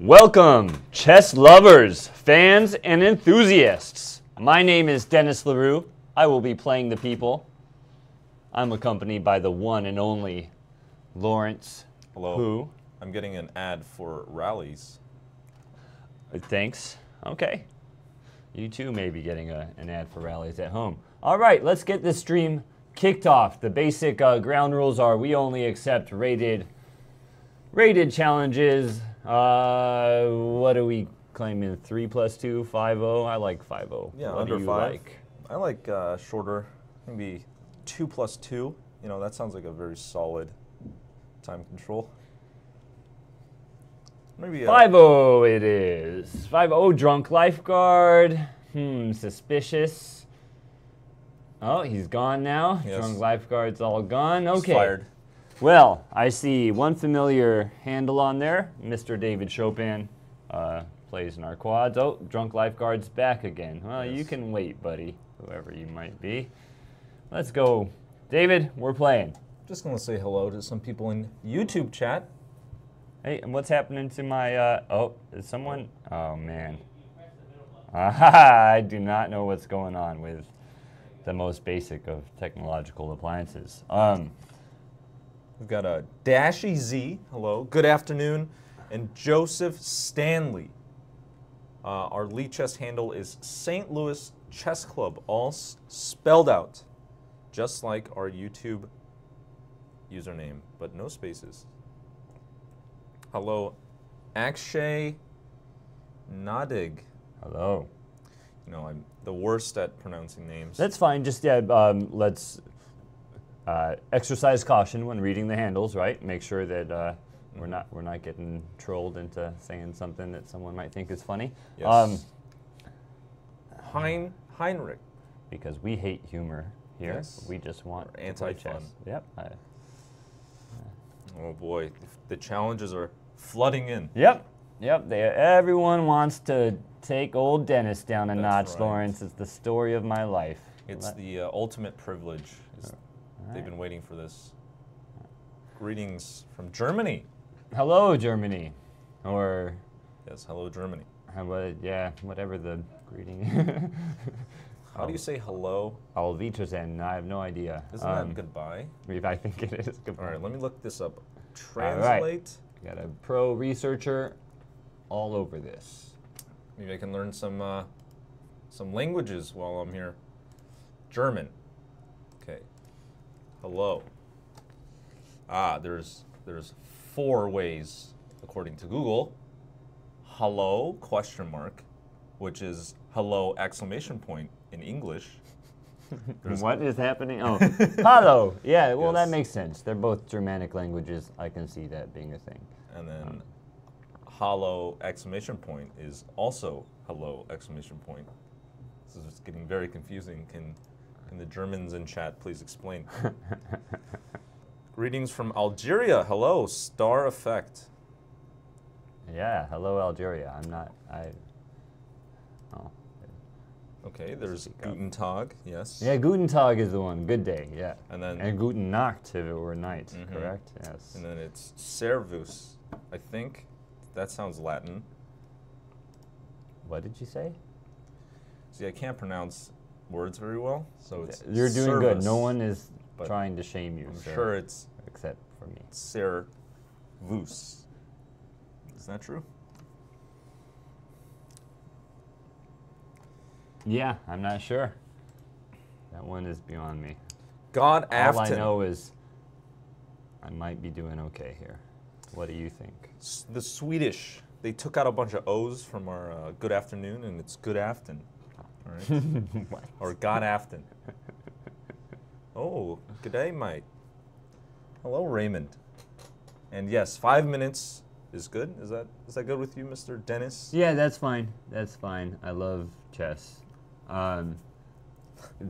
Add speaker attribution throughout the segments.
Speaker 1: Welcome, chess lovers, fans, and enthusiasts. My name is Dennis LaRue. I will be playing the people. I'm accompanied by the one and only Lawrence.
Speaker 2: Hello.
Speaker 1: Who?
Speaker 2: I'm getting an ad for rallies.
Speaker 1: Uh, Thanks. Okay. You too may be getting a, an ad for rallies at home. All right, let's get this stream kicked off. The basic uh, ground rules are we only accept rated rated challenges. Uh, what are we claiming? Three plus two, five zero. I like five zero.
Speaker 2: Yeah,
Speaker 1: what
Speaker 2: under five.
Speaker 1: like?
Speaker 2: I like uh, shorter, maybe two plus two. You know, that sounds like a very solid time control. Maybe uh,
Speaker 1: 5 it is. 5 drunk lifeguard. Hmm, suspicious. Oh, he's gone now.
Speaker 2: Yes.
Speaker 1: Drunk lifeguard's all gone.
Speaker 2: he's
Speaker 1: Okay.
Speaker 2: Fired.
Speaker 1: Well, I see one familiar handle on there. Mr. David Chopin uh, plays in our quads. Oh, drunk lifeguard's back again. Well, you can wait, buddy, whoever you might be. Let's go. David, we're playing.
Speaker 2: Just gonna say hello to some people in YouTube chat.
Speaker 1: Hey, and what's happening to my? Uh, oh, is someone? Oh man. Aha! I do not know what's going on with the most basic of technological appliances. Um,
Speaker 2: We've got a Dashy Z. Hello. Good afternoon. And Joseph Stanley. Uh, our lead chess handle is St. Louis Chess Club, all s- spelled out, just like our YouTube username, but no spaces. Hello, Akshay Nadig.
Speaker 1: hello.
Speaker 2: You know, I'm the worst at pronouncing names.
Speaker 1: That's fine. Just yeah, um, let's uh, exercise caution when reading the handles, right? Make sure that uh, we're not we're not getting trolled into saying something that someone might think is funny.
Speaker 2: Yes.
Speaker 1: Um,
Speaker 2: hein, Heinrich.
Speaker 1: because we hate humor here.
Speaker 2: Yes.
Speaker 1: We just want
Speaker 2: Or
Speaker 1: to play
Speaker 2: anti-fun.
Speaker 1: chess. Yep. I,
Speaker 2: Oh boy, the challenges are flooding in.
Speaker 1: Yep, yep. They, everyone wants to take old Dennis down a
Speaker 2: That's
Speaker 1: notch.
Speaker 2: right.
Speaker 1: Lawrence, it's the story of my life.
Speaker 2: It's
Speaker 1: Let-
Speaker 2: the uh, ultimate privilege. They've been waiting for this. Greetings from Germany.
Speaker 1: Hello, Germany, or
Speaker 2: Yes, hello Germany.
Speaker 1: how about yeah, whatever the greeting.
Speaker 2: How do you say hello?
Speaker 1: Wiedersehen. I have no idea.
Speaker 2: Isn't
Speaker 1: Um,
Speaker 2: that goodbye?
Speaker 1: I think it is.
Speaker 2: All right, let me look this up.
Speaker 1: right.
Speaker 2: Translate.
Speaker 1: Got a pro researcher all over this.
Speaker 2: Maybe I can learn some uh, some languages while I'm here. German. Hello. Ah, there's there's four ways according to Google. Hello question mark, which is hello exclamation point in English.
Speaker 1: What is happening? Oh, hello. Yeah, well, that makes sense. They're both Germanic languages. I can see that being a thing.
Speaker 2: And then hello exclamation point is also hello exclamation point. This is getting very confusing. Can can the Germans in chat please explain? Greetings from Algeria. Hello, Star Effect.
Speaker 1: Yeah, hello, Algeria. I'm not. I. Oh.
Speaker 2: Okay, there's. Guten Tag. Yes.
Speaker 1: Yeah, Guten Tag is the one. Good day. Yeah.
Speaker 2: And then
Speaker 1: And Guten Nacht if it were night.
Speaker 2: Mhm.
Speaker 1: Correct. Yes.
Speaker 2: and then it's Servus. I think that sounds Latin.
Speaker 1: what did you say?
Speaker 2: See, I can't pronounce words very well, so it's
Speaker 1: You're doing good. No one is trying to shame you.
Speaker 2: I'm
Speaker 1: sir,
Speaker 2: sure it's
Speaker 1: except for me.
Speaker 2: Sir, Servus. Is that true?
Speaker 1: Yeah, I'm not sure. That one is beyond me.
Speaker 2: God
Speaker 1: All I know is I might be doing okay here. What do you think?
Speaker 2: S- The Swedish, they took out a bunch of O's from our uh, good afternoon, and it's good afton. All right?
Speaker 1: what?
Speaker 2: or God afton. Oh, good day, mate. Hello, Raymond. And yes, five minutes is good. Is that is that good with you, Mr. Dennis?
Speaker 1: Yeah, that's fine. That's fine. I love chess. Um,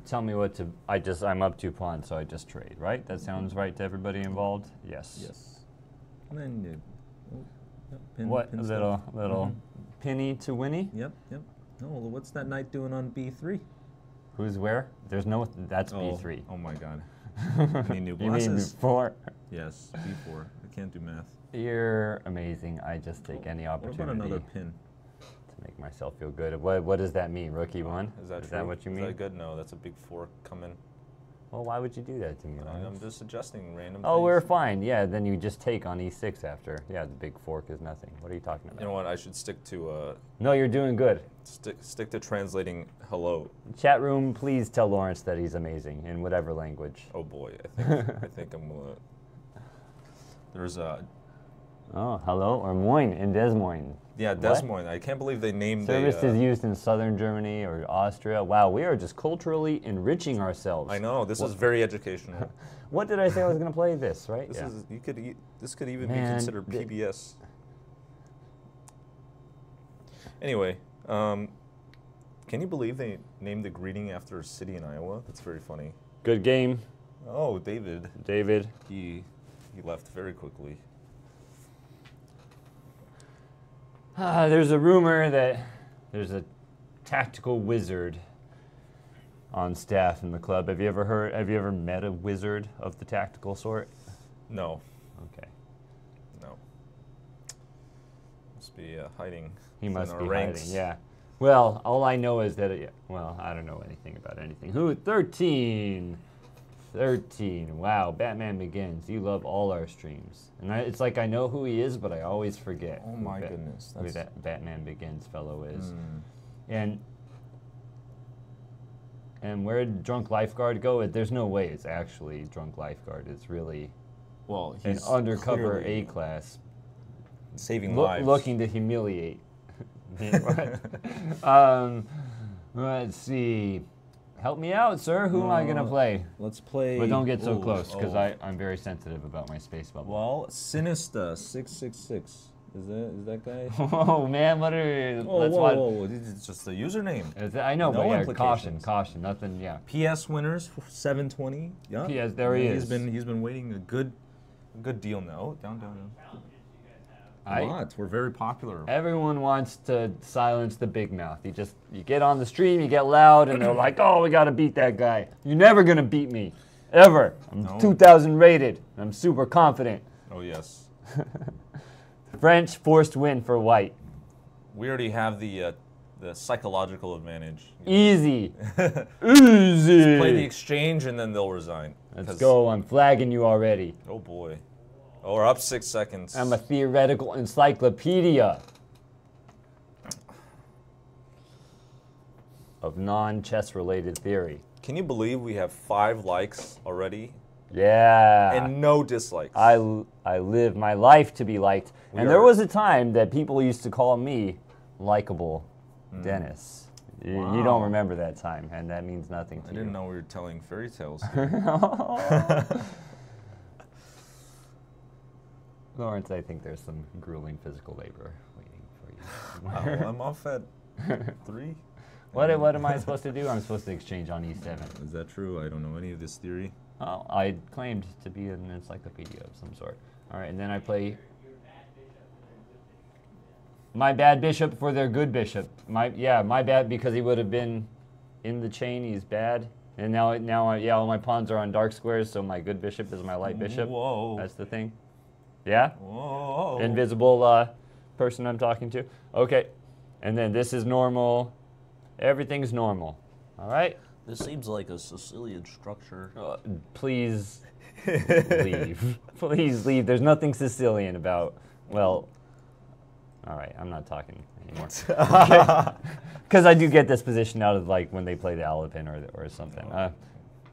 Speaker 1: tell me what to. I just. I'm up two pawns, so I just trade. Right? That sounds right to everybody involved. Yes.
Speaker 3: Yes. And then you. Oh, yep, pin,
Speaker 1: What
Speaker 3: pin
Speaker 1: a
Speaker 3: stuff.
Speaker 1: little little
Speaker 3: Mhm.
Speaker 1: penny to Winnie.
Speaker 3: Yep, yep. No, well, what's that knight doing on B3?
Speaker 1: Who's where? There's no. That's
Speaker 2: Oh,
Speaker 1: B3.
Speaker 2: Oh my God. Need new glasses.
Speaker 1: before?
Speaker 2: Yes, B4. I can't do math.
Speaker 1: You're amazing. I just take oh, any
Speaker 3: What
Speaker 1: opportunity
Speaker 3: about another pin?
Speaker 1: to make myself feel good. What What does that mean? Rookie one?
Speaker 2: Is that
Speaker 1: Is
Speaker 2: true?
Speaker 1: that what you
Speaker 2: Is
Speaker 1: mean?
Speaker 2: that good? No, that's a big fork coming.
Speaker 1: Well, why would you do that to me?
Speaker 2: I'm just suggesting random.
Speaker 1: Oh, we're fine. Yeah, then you just take on e6 after. Yeah, the big fork is nothing. What are you talking about?
Speaker 2: You know what? I should stick to uh,
Speaker 1: no, you're doing good.
Speaker 2: stick stick to translating hello.
Speaker 1: Chat room, please tell Lawrence that he's amazing in whatever language.
Speaker 2: Oh boy, I think I think I'm gonna. There's a
Speaker 1: Oh, hello, or Moines in Des Moines.
Speaker 2: Yeah
Speaker 1: What?
Speaker 2: Des Moines. I can't believe they named
Speaker 1: Servus
Speaker 2: a, uh,
Speaker 1: is used in southern Germany or Austria. Wow, we are just culturally enriching ourselves.
Speaker 2: I know this is very educational.
Speaker 1: What did I say I was going to play this, right?
Speaker 2: This
Speaker 1: Yeah.
Speaker 2: is you could e- this could even
Speaker 1: Man,
Speaker 2: be considered PBS. Anyway, um, can you believe they named the greeting after a city in Iowa? That's very funny.
Speaker 1: Good game,
Speaker 2: Oh, David,
Speaker 1: David.
Speaker 2: he he left very quickly.
Speaker 1: Ah, there's a rumor that there's a tactical wizard on staff in the club. Have you ever heard? Have you ever met a wizard of the tactical sort?
Speaker 2: No,
Speaker 1: Okay,
Speaker 2: no. Must be uh, hiding.
Speaker 1: he must be
Speaker 2: ranks.
Speaker 1: hiding. Yeah. Well, all I know is that. It, well, I don't know anything about anything. Who? Thirteen. 13. Wow, Batman Begins. You love all our streams. And I, it's like I know who he is, but I always forget.
Speaker 2: Oh
Speaker 1: who
Speaker 2: my
Speaker 1: Bat-
Speaker 2: goodness,
Speaker 1: Who
Speaker 2: that's-
Speaker 1: that Batman Begins fellow is.
Speaker 2: Mm.
Speaker 1: And and where did Drunk Lifeguard go? There's no way it's actually Drunk Lifeguard. It's really
Speaker 2: Well,
Speaker 1: an
Speaker 2: he's
Speaker 1: undercover A class.
Speaker 2: saving
Speaker 1: loo-
Speaker 2: lives.
Speaker 1: looking to humiliate. um, let's see. Help me out, sir. Who am I gonna play?
Speaker 3: Let's play.
Speaker 1: But don't get so
Speaker 3: Ooh,
Speaker 1: close, because
Speaker 3: oh.
Speaker 1: I'm very sensitive about my space bubble.
Speaker 3: Well, Sinister six six six. Is that is that guy?
Speaker 1: oh man, what are?
Speaker 3: Whoa,
Speaker 1: let's
Speaker 3: whoa,
Speaker 1: watch.
Speaker 3: whoa, whoa! This is just the username.
Speaker 1: I know,
Speaker 3: No
Speaker 1: but yeah, caution, caution, nothing. Yeah.
Speaker 3: PS winners seven twenty. Yeah.
Speaker 1: PS, there he
Speaker 3: He's
Speaker 1: is.
Speaker 3: been he's been waiting a good
Speaker 2: A good deal now. Oh, down, down, down.
Speaker 1: I-
Speaker 3: a lot. We're very popular.
Speaker 1: Everyone wants to silence the big mouth. You just you get on the stream, you get loud, and they're like, "Oh, we gotta beat that guy. You're never gonna beat me, ever. I'm
Speaker 2: No.
Speaker 1: 2,000 rated. I'm super confident."
Speaker 2: Oh yes.
Speaker 1: French forced win for White.
Speaker 2: We already have the uh, the psychological advantage.
Speaker 1: Easy, easy.
Speaker 2: Play the exchange and then they'll resign.
Speaker 1: Let's go. I'm flagging you already.
Speaker 2: Oh boy. Oh, we're up six seconds.
Speaker 1: I'm a theoretical encyclopedia of non-chess related theory.
Speaker 2: Can you believe we have five likes already
Speaker 1: Yeah.
Speaker 2: and no dislikes?
Speaker 1: I, I live my life to be liked.
Speaker 2: We
Speaker 1: and there was a time that people used to call me likable hmm. Dennis. Y- You don't. Remember that time, and that means nothing to
Speaker 2: I
Speaker 1: you.
Speaker 2: I didn't know we were telling fairy tales.
Speaker 1: Lawrence, I think there's some grueling physical labor waiting for
Speaker 2: Wow,
Speaker 1: you.
Speaker 2: Oh, I'm off at three.
Speaker 1: what, what am I supposed to do? I'm supposed to exchange on E7.
Speaker 3: Is that true? I don't know any of this theory.
Speaker 1: Oh, I claimed to be an encyclopedia of some sort. All right, and then I play my bad bishop for their good bishop. My yeah, my bad because he would have been in the chain. He's bad, and now now I, yeah, all my pawns are on dark squares, so my good bishop is my light bishop.
Speaker 2: Whoa.
Speaker 1: That's the thing. Yeah,
Speaker 2: Whoa.
Speaker 1: invisible uh, person I'm talking to. Okay, and then this is normal. Everything's normal. All right.
Speaker 4: This seems like a Sicilian structure.
Speaker 1: Uh, please leave. Please leave. There's nothing Sicilian about. Well, all right. I'm not talking anymore. Because I do get this position out of like when they play the Alapin or or something. Uh,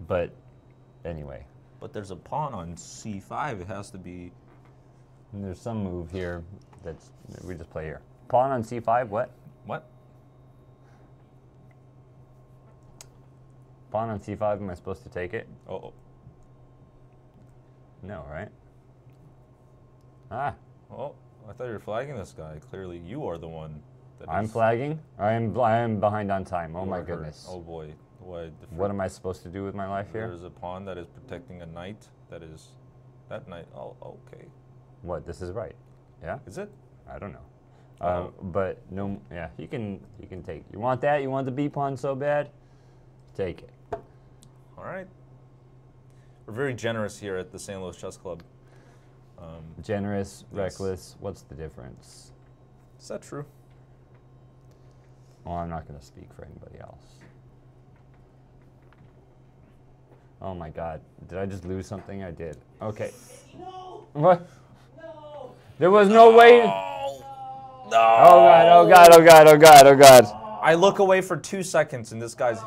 Speaker 1: but anyway,
Speaker 2: But there's a pawn on c5. It has to be.
Speaker 1: There's some move here that's we just play here. Pawn on c5. What?
Speaker 2: What?
Speaker 1: Pawn on c5. Am I supposed to take it?
Speaker 2: Oh,
Speaker 1: No, right? Ah,
Speaker 2: oh, I thought you were flagging this guy. Clearly, you are the one. That
Speaker 1: I'm flagging. I am I am behind on time. Oh my
Speaker 2: are hurt.
Speaker 1: goodness.
Speaker 2: Oh boy. What?
Speaker 1: What am I supposed to do with my life here?
Speaker 2: There's a pawn that is protecting a knight. That is. That knight. Oh, okay.
Speaker 1: What? This is right. Yeah?
Speaker 2: Is it?
Speaker 1: I don't know.
Speaker 2: Uh-oh.
Speaker 1: Uh, but no, yeah, you can you can take. You want that? You want the B pawn so bad? Take it.
Speaker 2: All right. We're very generous here at the St. Louis Chess Club. Um,
Speaker 1: Generous,
Speaker 2: Yes.
Speaker 1: reckless. What's the difference?
Speaker 2: is that true?
Speaker 1: Well, I'm not going to speak for anybody else. Oh my God! Did I just lose something? I did. Okay. What? There was no way.
Speaker 2: No.
Speaker 1: Oh God! Oh God! Oh God! Oh God! Oh God!
Speaker 2: I look away for two seconds, and this guy's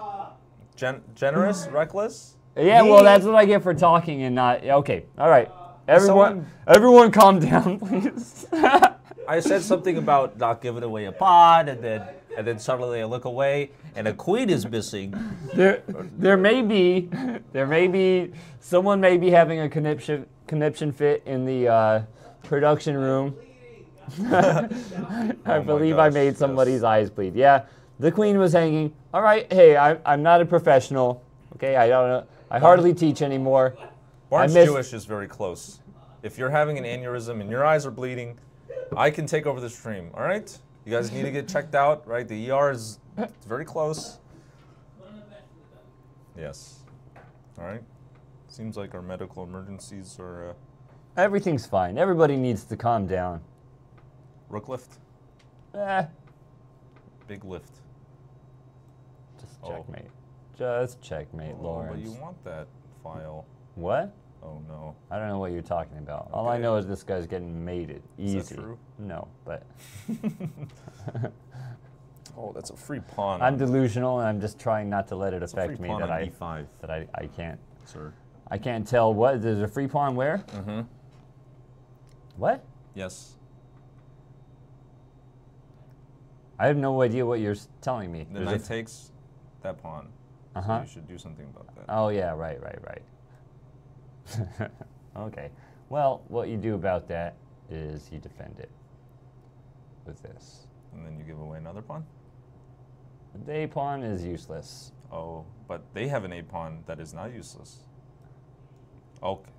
Speaker 2: gen- generous, reckless.
Speaker 1: Yeah, well, that's what I get for talking and not. Okay, all right. Everyone,
Speaker 2: Someone-
Speaker 1: everyone, calm down, please.
Speaker 2: I said something about not giving away a pod, and then and then suddenly I look away, and a queen is missing.
Speaker 1: there, there may be, there may be someone may be having a conniption, conniption fit in the uh, production room. I
Speaker 2: Oh
Speaker 1: believe I
Speaker 2: gosh,
Speaker 1: made
Speaker 2: yes.
Speaker 1: somebody's eyes bleed. Yeah, the queen was hanging. All right, hey, I, I'm not a professional. Okay, I don't know. I hardly teach anymore.
Speaker 2: Barnes Jewish is very close. If you're having an aneurysm and your eyes are bleeding, I can take over the stream. All right, you guys need to get checked out. Right, the ER is it's very close. Yes. All right. Seems like our medical emergencies are uh,
Speaker 1: Everything's fine. Everybody needs to calm down.
Speaker 2: rook lift,
Speaker 1: Eh,
Speaker 2: big lift.
Speaker 1: just
Speaker 2: Oh.
Speaker 1: checkmate. Just checkmate,
Speaker 2: Oh,
Speaker 1: Lawrence.
Speaker 2: but you want that file.
Speaker 1: What?
Speaker 2: Oh no.
Speaker 1: I don't know what you're talking about. All I know is this guy's getting mated. Easy.
Speaker 2: Is that true?
Speaker 1: No, but
Speaker 2: Oh, that's a free pawn.
Speaker 1: I'm delusional and I'm just trying not to let it
Speaker 3: It's a free
Speaker 1: affect me that I
Speaker 3: e5,
Speaker 1: that I, I can't
Speaker 3: sir.
Speaker 1: I can't tell what there's a free pawn where?
Speaker 2: Mm-hmm.
Speaker 1: What?
Speaker 2: Yes.
Speaker 1: I have no idea what you're telling me.
Speaker 2: The
Speaker 1: There's
Speaker 2: knight takes that pawn.
Speaker 1: Uh-huh.
Speaker 2: So you should do something about that.
Speaker 1: Oh yeah, right, right, right. okay. Well, what you do about that is you defend it with this.
Speaker 2: And then you give away another pawn?
Speaker 1: The A pawn is useless.
Speaker 2: Oh, but they have an A pawn that is not useless. Okay.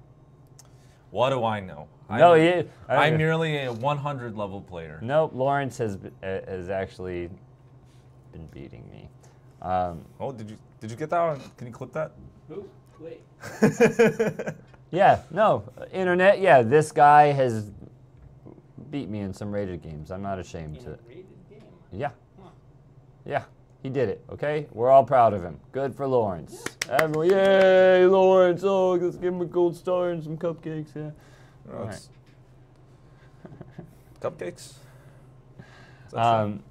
Speaker 2: What do I know?
Speaker 1: No,
Speaker 2: I'm,
Speaker 1: you. I-
Speaker 2: I'm merely a 100 level player.
Speaker 1: Nope, Lawrence has uh, has actually been beating me. Um,
Speaker 2: Oh, did you did you get that one? Can you clip that?
Speaker 5: Wait.
Speaker 1: yeah, no, uh, internet. Yeah, this guy has beat me in some rated games. I'm not ashamed
Speaker 5: In
Speaker 1: to.
Speaker 5: a rated game.
Speaker 1: Yeah,
Speaker 5: Huh.
Speaker 1: yeah, he did it. Okay, we're all proud of him. Good for Lawrence. Everyone, yay, Lawrence! Oh, let's give him a gold star and some cupcakes. Yeah.
Speaker 2: No,
Speaker 1: Alright.
Speaker 2: Cupcakes?
Speaker 1: Um,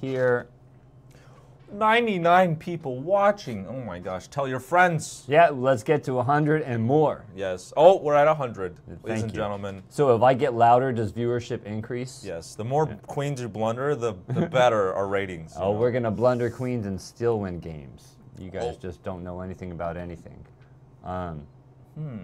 Speaker 1: here,
Speaker 2: 99 people watching. Oh my gosh. Tell your friends.
Speaker 1: yeah, let's get to 100 and more.
Speaker 2: Yes. Oh, we're at 100, ladies
Speaker 1: Thank
Speaker 2: and
Speaker 1: you.
Speaker 2: gentlemen.
Speaker 1: So if I get louder, does viewership increase?
Speaker 2: Yes. The more queens you blunder, the, the better our ratings.
Speaker 1: Oh, we're gonna blunder queens and still win games. You guys
Speaker 2: Oh.
Speaker 1: just don't know anything about anything. Um,
Speaker 2: Hmm.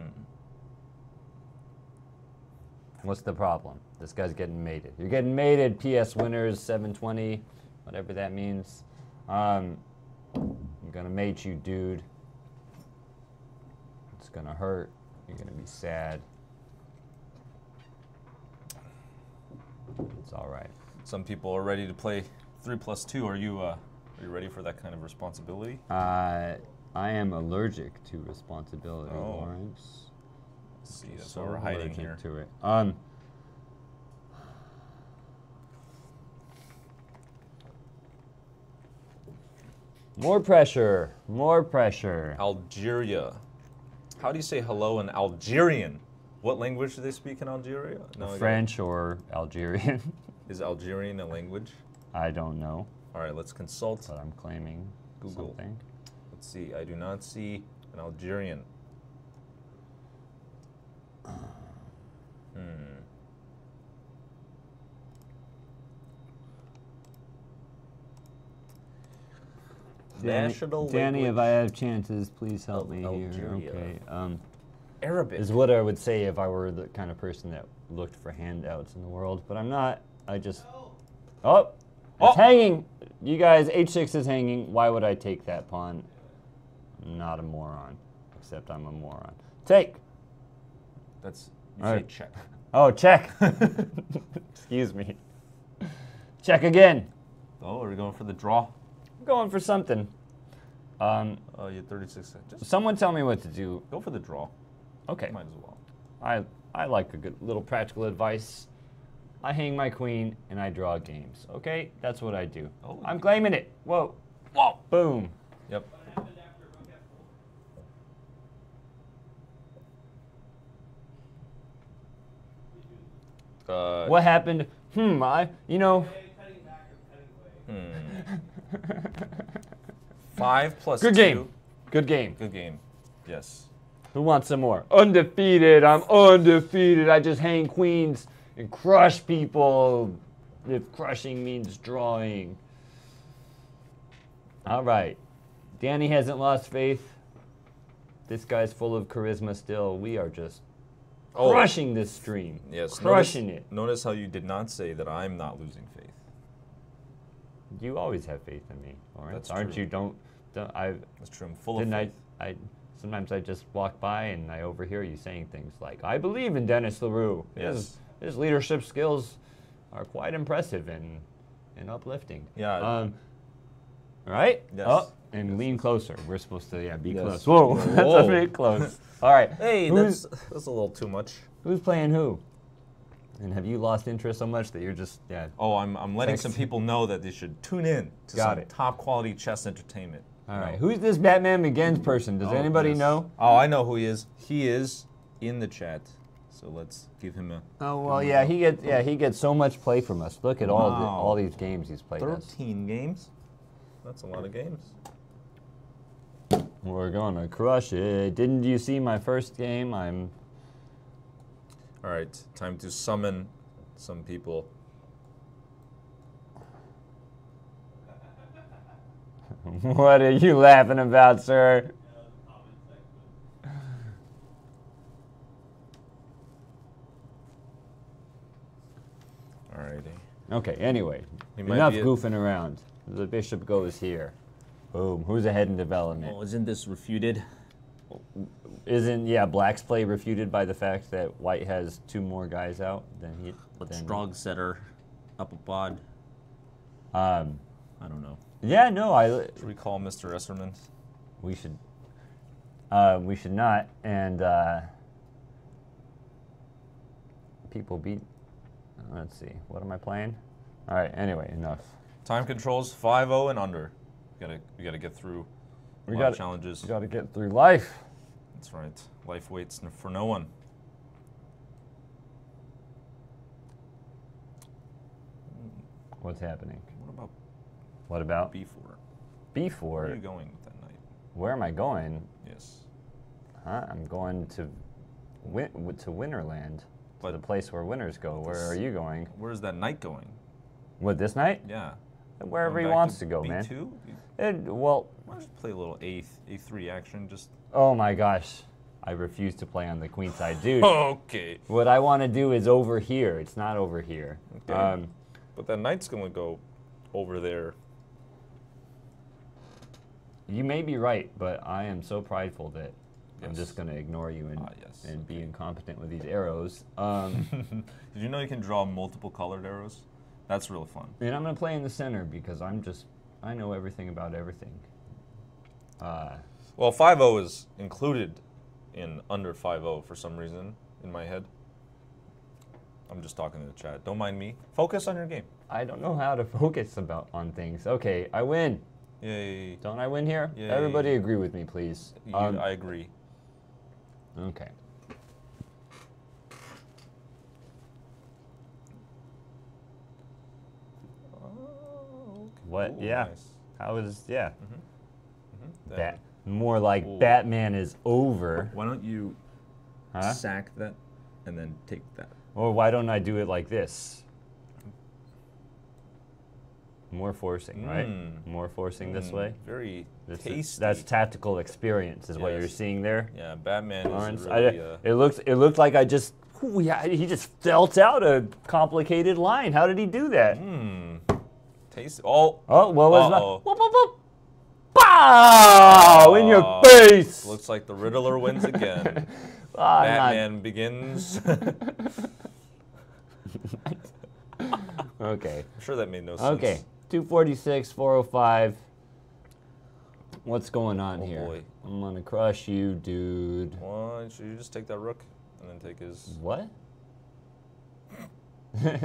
Speaker 1: what's the problem? This guy's getting mated. You're getting mated. PS winners 720, whatever that means. Um, I'm gonna mate you, dude. It's gonna hurt. You're gonna be sad. It's all right.
Speaker 2: Some people are ready to play three plus two. Are you uh, are you ready for that kind of responsibility?
Speaker 1: Uh, I am allergic to responsibility,
Speaker 2: Oh.
Speaker 1: Lawrence.
Speaker 2: Let's see, that's
Speaker 1: So
Speaker 2: what we're hiding here.
Speaker 1: to it. Um. More pressure. More pressure.
Speaker 2: Algeria. How do you say hello in Algerian? What language do they speak in Algeria? No, I got it.
Speaker 1: French or Algerian?
Speaker 2: Is Algerian a language?
Speaker 1: I don't know,
Speaker 2: All right, let's consult.
Speaker 1: but I'm claiming
Speaker 2: Google.
Speaker 1: something.
Speaker 2: Let's see. I do not see an Algerian. Hmm.
Speaker 1: Danny,
Speaker 2: National
Speaker 1: Danny, if. I have chances, please help
Speaker 2: of
Speaker 1: me here. Okay. Um,
Speaker 2: Arabic.
Speaker 1: is what I would say if I were the kind of person that looked for handouts in the world, but I'm not. I just. Oh, it's
Speaker 2: Oh.
Speaker 1: hanging. You guys, h6 is hanging. Why would I take that pawn? I'm not a moron, except I'm a moron. Take.
Speaker 2: That's you
Speaker 1: All
Speaker 2: say check.
Speaker 1: Oh, check. Excuse me. Check again.
Speaker 2: Oh, are we going for the draw?
Speaker 1: I'm going for something. Um,
Speaker 2: Oh, you 36 seconds.
Speaker 1: Someone tell me what to do.
Speaker 2: go for the draw.
Speaker 1: Okay.
Speaker 2: Might as well.
Speaker 1: I I like a good little practical advice. I hang my queen and I draw games. Okay, that's what I do.
Speaker 2: Oh.
Speaker 1: I'm claiming it. Whoa, whoa, boom.
Speaker 2: Yep. Uh,
Speaker 1: What happened? Hmm. I, you know,
Speaker 2: Five plus
Speaker 1: good
Speaker 2: two.
Speaker 1: game. Good game.
Speaker 2: Good game. Yes.
Speaker 1: Who wants some more? Undefeated. I'm undefeated. I just hang queens and crush people. If crushing means drawing. All right. Danny hasn't lost faith. This guy's full of charisma still. We are just
Speaker 2: Oh.
Speaker 1: crushing this stream.
Speaker 2: Yes.
Speaker 1: Crushing
Speaker 2: notice,
Speaker 1: it.
Speaker 2: Notice how you did not say that I'm not losing faith.
Speaker 1: You always have faith in me, Lawrence.
Speaker 2: That's
Speaker 1: Aren't
Speaker 2: true.
Speaker 1: you? Don't. don't I
Speaker 2: That's true. I'm full
Speaker 1: didn't
Speaker 2: of
Speaker 1: I,
Speaker 2: faith.
Speaker 1: I. Sometimes I just walk by and I overhear you saying things like, "I believe in Dennis. His,
Speaker 2: Yes.
Speaker 1: his leadership skills are quite impressive and and uplifting."
Speaker 2: Yeah.
Speaker 1: Um. All right.
Speaker 2: Yes.
Speaker 1: Oh, and lean closer. We're supposed to yeah be
Speaker 2: Yes.
Speaker 1: close. Whoa, that's a
Speaker 2: Whoa.
Speaker 1: bit close. All right.
Speaker 2: Hey,
Speaker 1: who's,
Speaker 2: that's that's a little too much.
Speaker 1: who's playing who? And have you lost interest so much that you're just yeah?
Speaker 2: Oh, I'm, I'm letting
Speaker 1: Text.
Speaker 2: some people know that they should tune in to
Speaker 1: Got
Speaker 2: some
Speaker 1: it.
Speaker 2: top quality chess entertainment.
Speaker 1: All right. Who's this Batman Begins person? Does
Speaker 2: Oh,
Speaker 1: anybody
Speaker 2: yes.
Speaker 1: know?
Speaker 2: Oh, I know who he is. He is in the chat. So let's give him a
Speaker 1: Oh well, yeah, he gets yeah he gets so much play from us. Look at all the, all these games he's played us.
Speaker 2: 13 games. That's a lot of games.
Speaker 1: We're gonna crush it. Didn't you see my first game? I'm
Speaker 2: All right, time to summon some people.
Speaker 1: What are you laughing about, sir?
Speaker 2: Alrighty.
Speaker 1: Okay. Anyway, enough goofing around. The bishop goes here. Boom. Who's ahead in development?
Speaker 4: Oh, isn't this refuted?
Speaker 1: Oh, Isn't yeah Black's play refuted by the fact that White has two more guys out than he?
Speaker 4: But
Speaker 1: than-
Speaker 4: strong setter up a pod.
Speaker 1: Um.
Speaker 4: I don't know.
Speaker 1: Yeah. No. I.
Speaker 2: Should we call Mr. Esserman?
Speaker 1: We should. Uh, we should not. And uh, people beat. Let's see. What am I playing? All right. Anyway, enough.
Speaker 2: Time controls 5-0 and under. We gotta we gotta get through a
Speaker 1: We
Speaker 2: lot of
Speaker 1: got
Speaker 2: challenges.
Speaker 1: We got to get through life.
Speaker 2: That's right. Life waits for no one.
Speaker 1: What's happening?
Speaker 2: What about
Speaker 1: What about
Speaker 2: B4?
Speaker 1: B4?
Speaker 2: Where are you going with that knight?
Speaker 1: Where am I going?
Speaker 2: Yes.
Speaker 1: Huh? I'm going to win- to Winterland, to
Speaker 2: But-
Speaker 1: the place where winners go. Where are you going?
Speaker 2: Where's that knight going?
Speaker 1: What this night?
Speaker 2: Yeah.
Speaker 1: Wherever he wants to, go,
Speaker 2: B2?
Speaker 1: man. It, well,
Speaker 2: Why play a little A A3 action? Just
Speaker 1: oh my gosh, I refuse to play on the queen side, dude.
Speaker 2: okay.
Speaker 1: What I want to do is over here. It's not over here.
Speaker 2: Okay.
Speaker 1: Um,
Speaker 2: But that knight's gonna go over there.
Speaker 1: you may be right, but I am so prideful that I'm just going to ignore you and,
Speaker 2: Ah, yes,
Speaker 1: and be incompetent with these arrows. Um,
Speaker 2: Did you know you can draw multiple colored arrows? That's real fun.
Speaker 1: and I'm going to play in the center because I'm just, I know everything about everything. Uh,
Speaker 2: Well, 5-0 is included in under 5-0 for some reason in my head. I'm just talking to the chat. Don't mind me. Focus on your game.
Speaker 1: I don't know how to focus about on things. Okay, I win.
Speaker 2: Yay.
Speaker 1: Don't I win here?
Speaker 2: Yay.
Speaker 1: Everybody agree with me, please.
Speaker 2: You-
Speaker 1: Um,
Speaker 2: I agree.
Speaker 1: okay. What?
Speaker 2: Ooh,
Speaker 1: yeah.
Speaker 2: nice.
Speaker 1: How is yeah?
Speaker 2: That-
Speaker 1: Bat. More like
Speaker 2: Ooh.
Speaker 1: Batman is over.
Speaker 3: Why don't you
Speaker 1: Huh?
Speaker 3: sack that and then take that?
Speaker 1: Or why don't I do it like this? More forcing, right?
Speaker 2: Mm.
Speaker 1: More forcing this
Speaker 2: Mm,
Speaker 1: way.
Speaker 2: Very
Speaker 1: This is-
Speaker 2: tasty.
Speaker 1: that's tactical experience, is what you're seeing there,
Speaker 2: yeah, Batman
Speaker 1: Lawrence.
Speaker 2: is
Speaker 1: I-
Speaker 2: really. uh,
Speaker 1: it looks. it looked like I just yeah, he just dealt out a complicated line. How did he do that?
Speaker 2: hmm. Tasty. Oh.
Speaker 1: Oh, what was
Speaker 2: Uh-oh.
Speaker 1: that? Whoop, whoop, whoop. Pow! In your
Speaker 2: Uh,
Speaker 1: face.
Speaker 2: Looks like the Riddler wins again.
Speaker 1: Not-
Speaker 2: Batman begins. I'm
Speaker 1: Okay.
Speaker 2: sure that made no sense.
Speaker 1: Okay. 246, 405. What's going on
Speaker 2: Oh,
Speaker 1: here?
Speaker 2: boy.
Speaker 1: I'm gonna crush you, dude.
Speaker 2: Why should you just take that rook and then take his.
Speaker 1: What?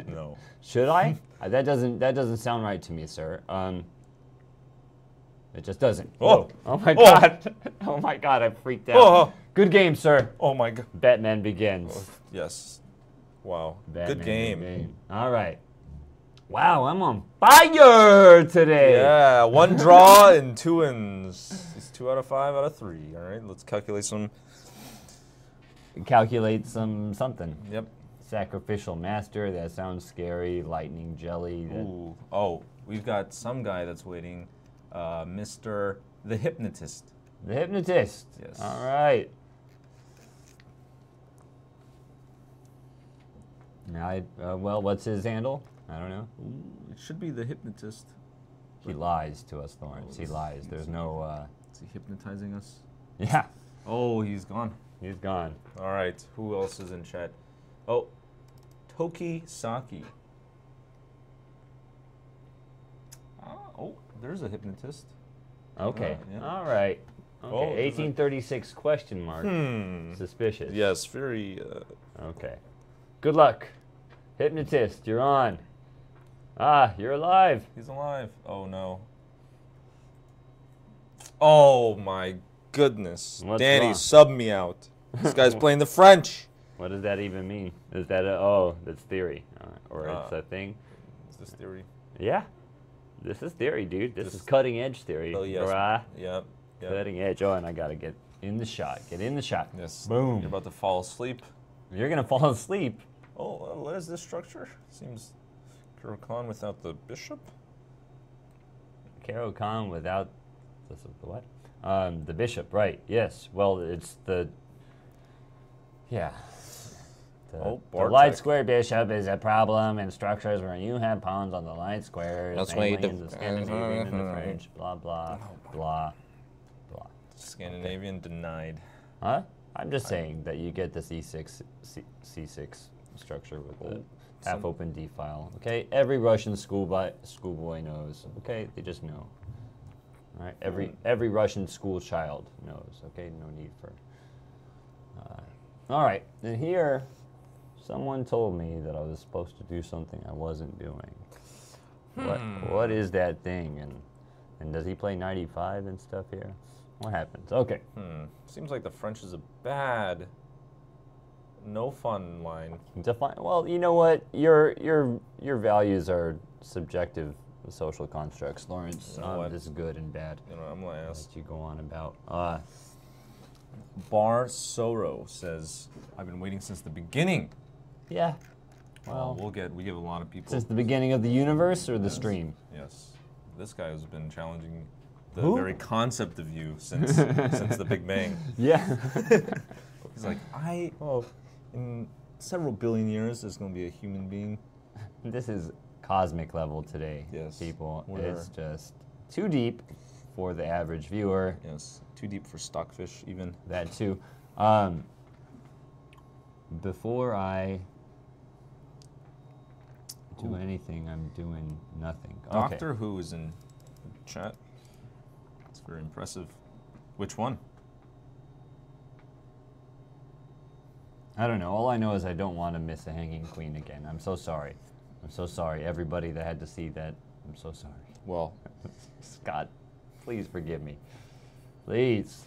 Speaker 2: No.
Speaker 1: Should I? That doesn't that doesn't sound right to me, sir. Um, it just doesn't.
Speaker 2: Oh.
Speaker 1: Oh, oh my
Speaker 2: Oh.
Speaker 1: god! oh my god! I freaked out.
Speaker 2: Oh.
Speaker 1: Good game, sir.
Speaker 2: Oh my god.
Speaker 1: Batman begins.
Speaker 2: Oh, yes. Wow.
Speaker 1: Batman
Speaker 2: Good game.
Speaker 1: begins. All right. Wow, I'm on fire today.
Speaker 2: Yeah, one draw and two wins. It's two out of five out of three. All right, let's calculate some.
Speaker 1: Calculate some something.
Speaker 2: Yep.
Speaker 1: Sacrificial master. That sounds scary. Lightning jelly. That,
Speaker 2: Ooh. Oh, we've got some guy that's waiting. Uh, Mr. The Hypnotist.
Speaker 1: The hypnotist.
Speaker 2: Yes.
Speaker 1: All right. I, uh, well, what's his handle? I don't know.
Speaker 4: Ooh, it should be the hypnotist.
Speaker 1: He lies to us, Lawrence. He lies. There's no. Uh,
Speaker 4: Is he hypnotizing us?
Speaker 1: yeah,
Speaker 2: Oh, he's gone.
Speaker 1: he's gone.
Speaker 2: All right, who else is in chat? Oh, Toki Saki. Ah, oh, there's a hypnotist.
Speaker 1: Okay.
Speaker 2: yeah.
Speaker 1: All right. Okay.
Speaker 2: Oh, there's a-
Speaker 1: 1836 question mark.
Speaker 2: Hmm.
Speaker 1: Suspicious.
Speaker 2: Yes, very. Uh,
Speaker 1: Okay. Good luck. Hypnotist, you're on. Ah, you're alive.
Speaker 2: he's alive. Oh no. Oh my goodness.
Speaker 1: What's
Speaker 2: Danny,
Speaker 1: wrong?
Speaker 2: sub me out. This guy's playing the French.
Speaker 1: What does that even mean? Is that a, oh, that's theory, uh, or it's
Speaker 2: Uh,
Speaker 1: a thing?
Speaker 2: It's this theory?
Speaker 1: Yeah, this is theory, dude. This is cutting edge theory.
Speaker 2: Oh yes. Yep. Yep.
Speaker 1: Cutting edge. Oh, and I gotta get in the shot. Get in the shot.
Speaker 2: Yes.
Speaker 1: Boom.
Speaker 2: You're about to fall asleep.
Speaker 1: You're gonna fall asleep.
Speaker 2: Oh, uh, what is this structure? Seems Khan without the bishop.
Speaker 1: Caro-Kann without the, the what? Um, the bishop, right? Yes. Well, it's the yeah. The,
Speaker 2: Oh,
Speaker 1: the light square bishop is a problem in structures where you have pawns on the light squares,
Speaker 2: That's why you
Speaker 1: in the Scandinavian and the French. Blah blah blah blah.
Speaker 2: Scandinavian denied.
Speaker 1: Huh? I'm just saying that you get the C6 C, C6 structure with the
Speaker 2: Oh,
Speaker 1: half open D file. Okay, every Russian schoolboy schoolboy knows. Okay, they just know. All right, every
Speaker 2: Hmm.
Speaker 1: every Russian school child knows. Okay, no need for. Uh, all right, and here, someone told me that I was supposed to do something I wasn't doing. What
Speaker 2: Hmm.
Speaker 1: what is that thing? And and does he play 95 and stuff here? What happens? Okay.
Speaker 2: Hmm. Seems like the French is a bad, no fun line.
Speaker 1: Define. Well, you know what? Your your your values are subjective social constructs, Lawrence.
Speaker 2: You know
Speaker 1: Um, this is good and bad.
Speaker 2: You know, I'm gonna ask.
Speaker 1: You go on about. Uh,
Speaker 2: Bar Soro says, "I've been waiting since the beginning."
Speaker 1: Yeah.
Speaker 2: Well,
Speaker 1: Well,
Speaker 2: we'll get we give a lot of people.
Speaker 1: since the beginning of the universe or the stream.
Speaker 2: yes, this guy has been challenging the
Speaker 1: Who?
Speaker 2: very concept of you since since the Big Bang.
Speaker 1: Yeah.
Speaker 2: He's like, I
Speaker 1: oh,
Speaker 2: in several billion years there's gonna be a human being.
Speaker 1: this is cosmic level today,
Speaker 2: Yes.
Speaker 1: people.
Speaker 2: We're-
Speaker 1: It's just too deep for the average viewer.
Speaker 2: Yes, too deep for stockfish even.
Speaker 1: That too. Um, before I do
Speaker 2: Ooh.
Speaker 1: anything, I'm doing nothing. Okay.
Speaker 2: Doctor Who is in chat. It's very impressive. Which one?
Speaker 1: I don't know. All I know is I don't want to miss a hanging queen again. I'm so sorry. I'm so sorry, everybody that had to see that. I'm so sorry.
Speaker 2: Well,
Speaker 1: Scott, please forgive me. Please.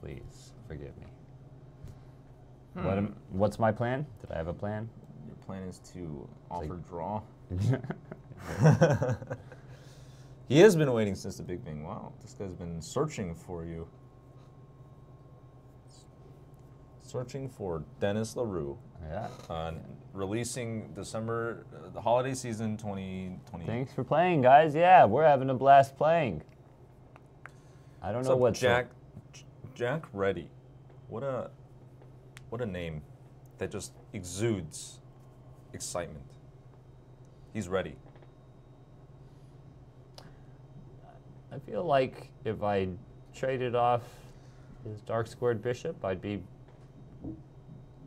Speaker 1: Please forgive me. What am, hmm. what's my plan? Did I have a plan?
Speaker 2: Plan is to
Speaker 1: like-
Speaker 2: offer draw. he has been waiting since the Big Bang. Wow, this guy's been searching for you. Searching for Dennis LaRue.
Speaker 1: yeah.
Speaker 2: Uh, releasing December, uh, the holiday season 2020.
Speaker 1: Thanks for playing, guys. Yeah, we're having a blast playing. I don't
Speaker 2: What's
Speaker 1: know what
Speaker 2: Jack. J- Jack Ready. What a, what a name, that just exudes excitement. He's ready.
Speaker 1: I feel like if I traded off his dark squared bishop, I'd be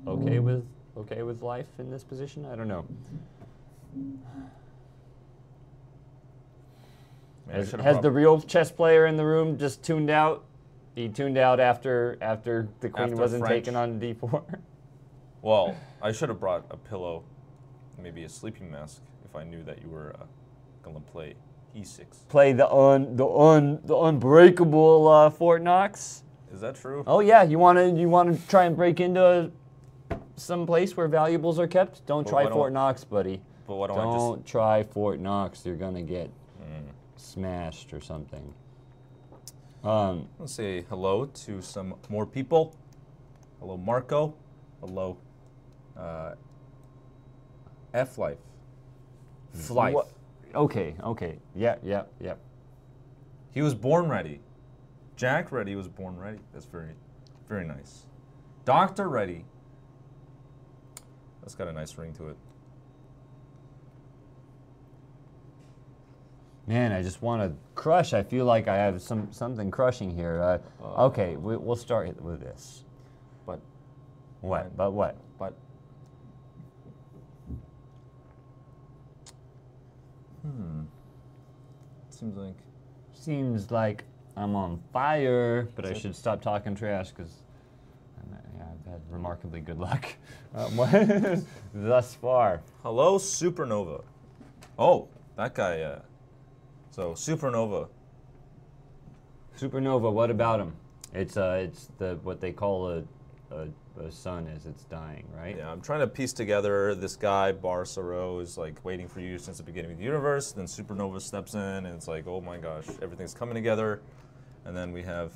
Speaker 1: okay with okay with life in this position. I don't know.
Speaker 2: Man,
Speaker 1: Has, has the real chess player in the room just tuned out? he tuned out after after the queen
Speaker 2: After
Speaker 1: wasn't
Speaker 2: French.
Speaker 1: taken on d4.
Speaker 2: Well, I should have brought a pillow, maybe a sleeping mask, if I knew that you were uh, gonna play E e6.
Speaker 1: Play the un the un the unbreakable uh, Fort Knox.
Speaker 2: Is that true?
Speaker 1: Oh yeah, you want to you want to try and break into some place where valuables are kept? Don't
Speaker 2: But
Speaker 1: try
Speaker 2: don't-
Speaker 1: Fort Knox, buddy.
Speaker 2: But why don't, I just?
Speaker 1: Don't try Fort Knox. You're gonna get
Speaker 2: Mm.
Speaker 1: smashed or something. Um,
Speaker 2: Let's say hello to some more people. Hello, Marco. Hello, uh, F Life. Flife.
Speaker 1: what- Okay, okay. Yeah, yeah, yeah.
Speaker 2: He was born ready. Jack Ready was born ready. That's very, very nice. Doctor Ready. That's got a nice ring to it.
Speaker 1: Man, I just want to crush. I feel like I have some something crushing here. Uh, okay, we, we'll start with this.
Speaker 2: But,
Speaker 1: What? But what?
Speaker 2: but. Hmm. Seems like.
Speaker 1: Seems like I'm on fire, but I should stop talking trash because yeah, I've had remarkably good luck um, thus far.
Speaker 2: Hello, Supernova. Oh, that guy. Uh, so Supernova.
Speaker 1: Supernova. What about him? It's uh, it's the what they call a, a, a sun as it's dying, right?
Speaker 2: Yeah, I'm trying to piece together this guy, Barsaro, is like waiting for you since the beginning of the universe. Then Supernova steps in, and it's like, oh my gosh, everything's coming together. And then we have,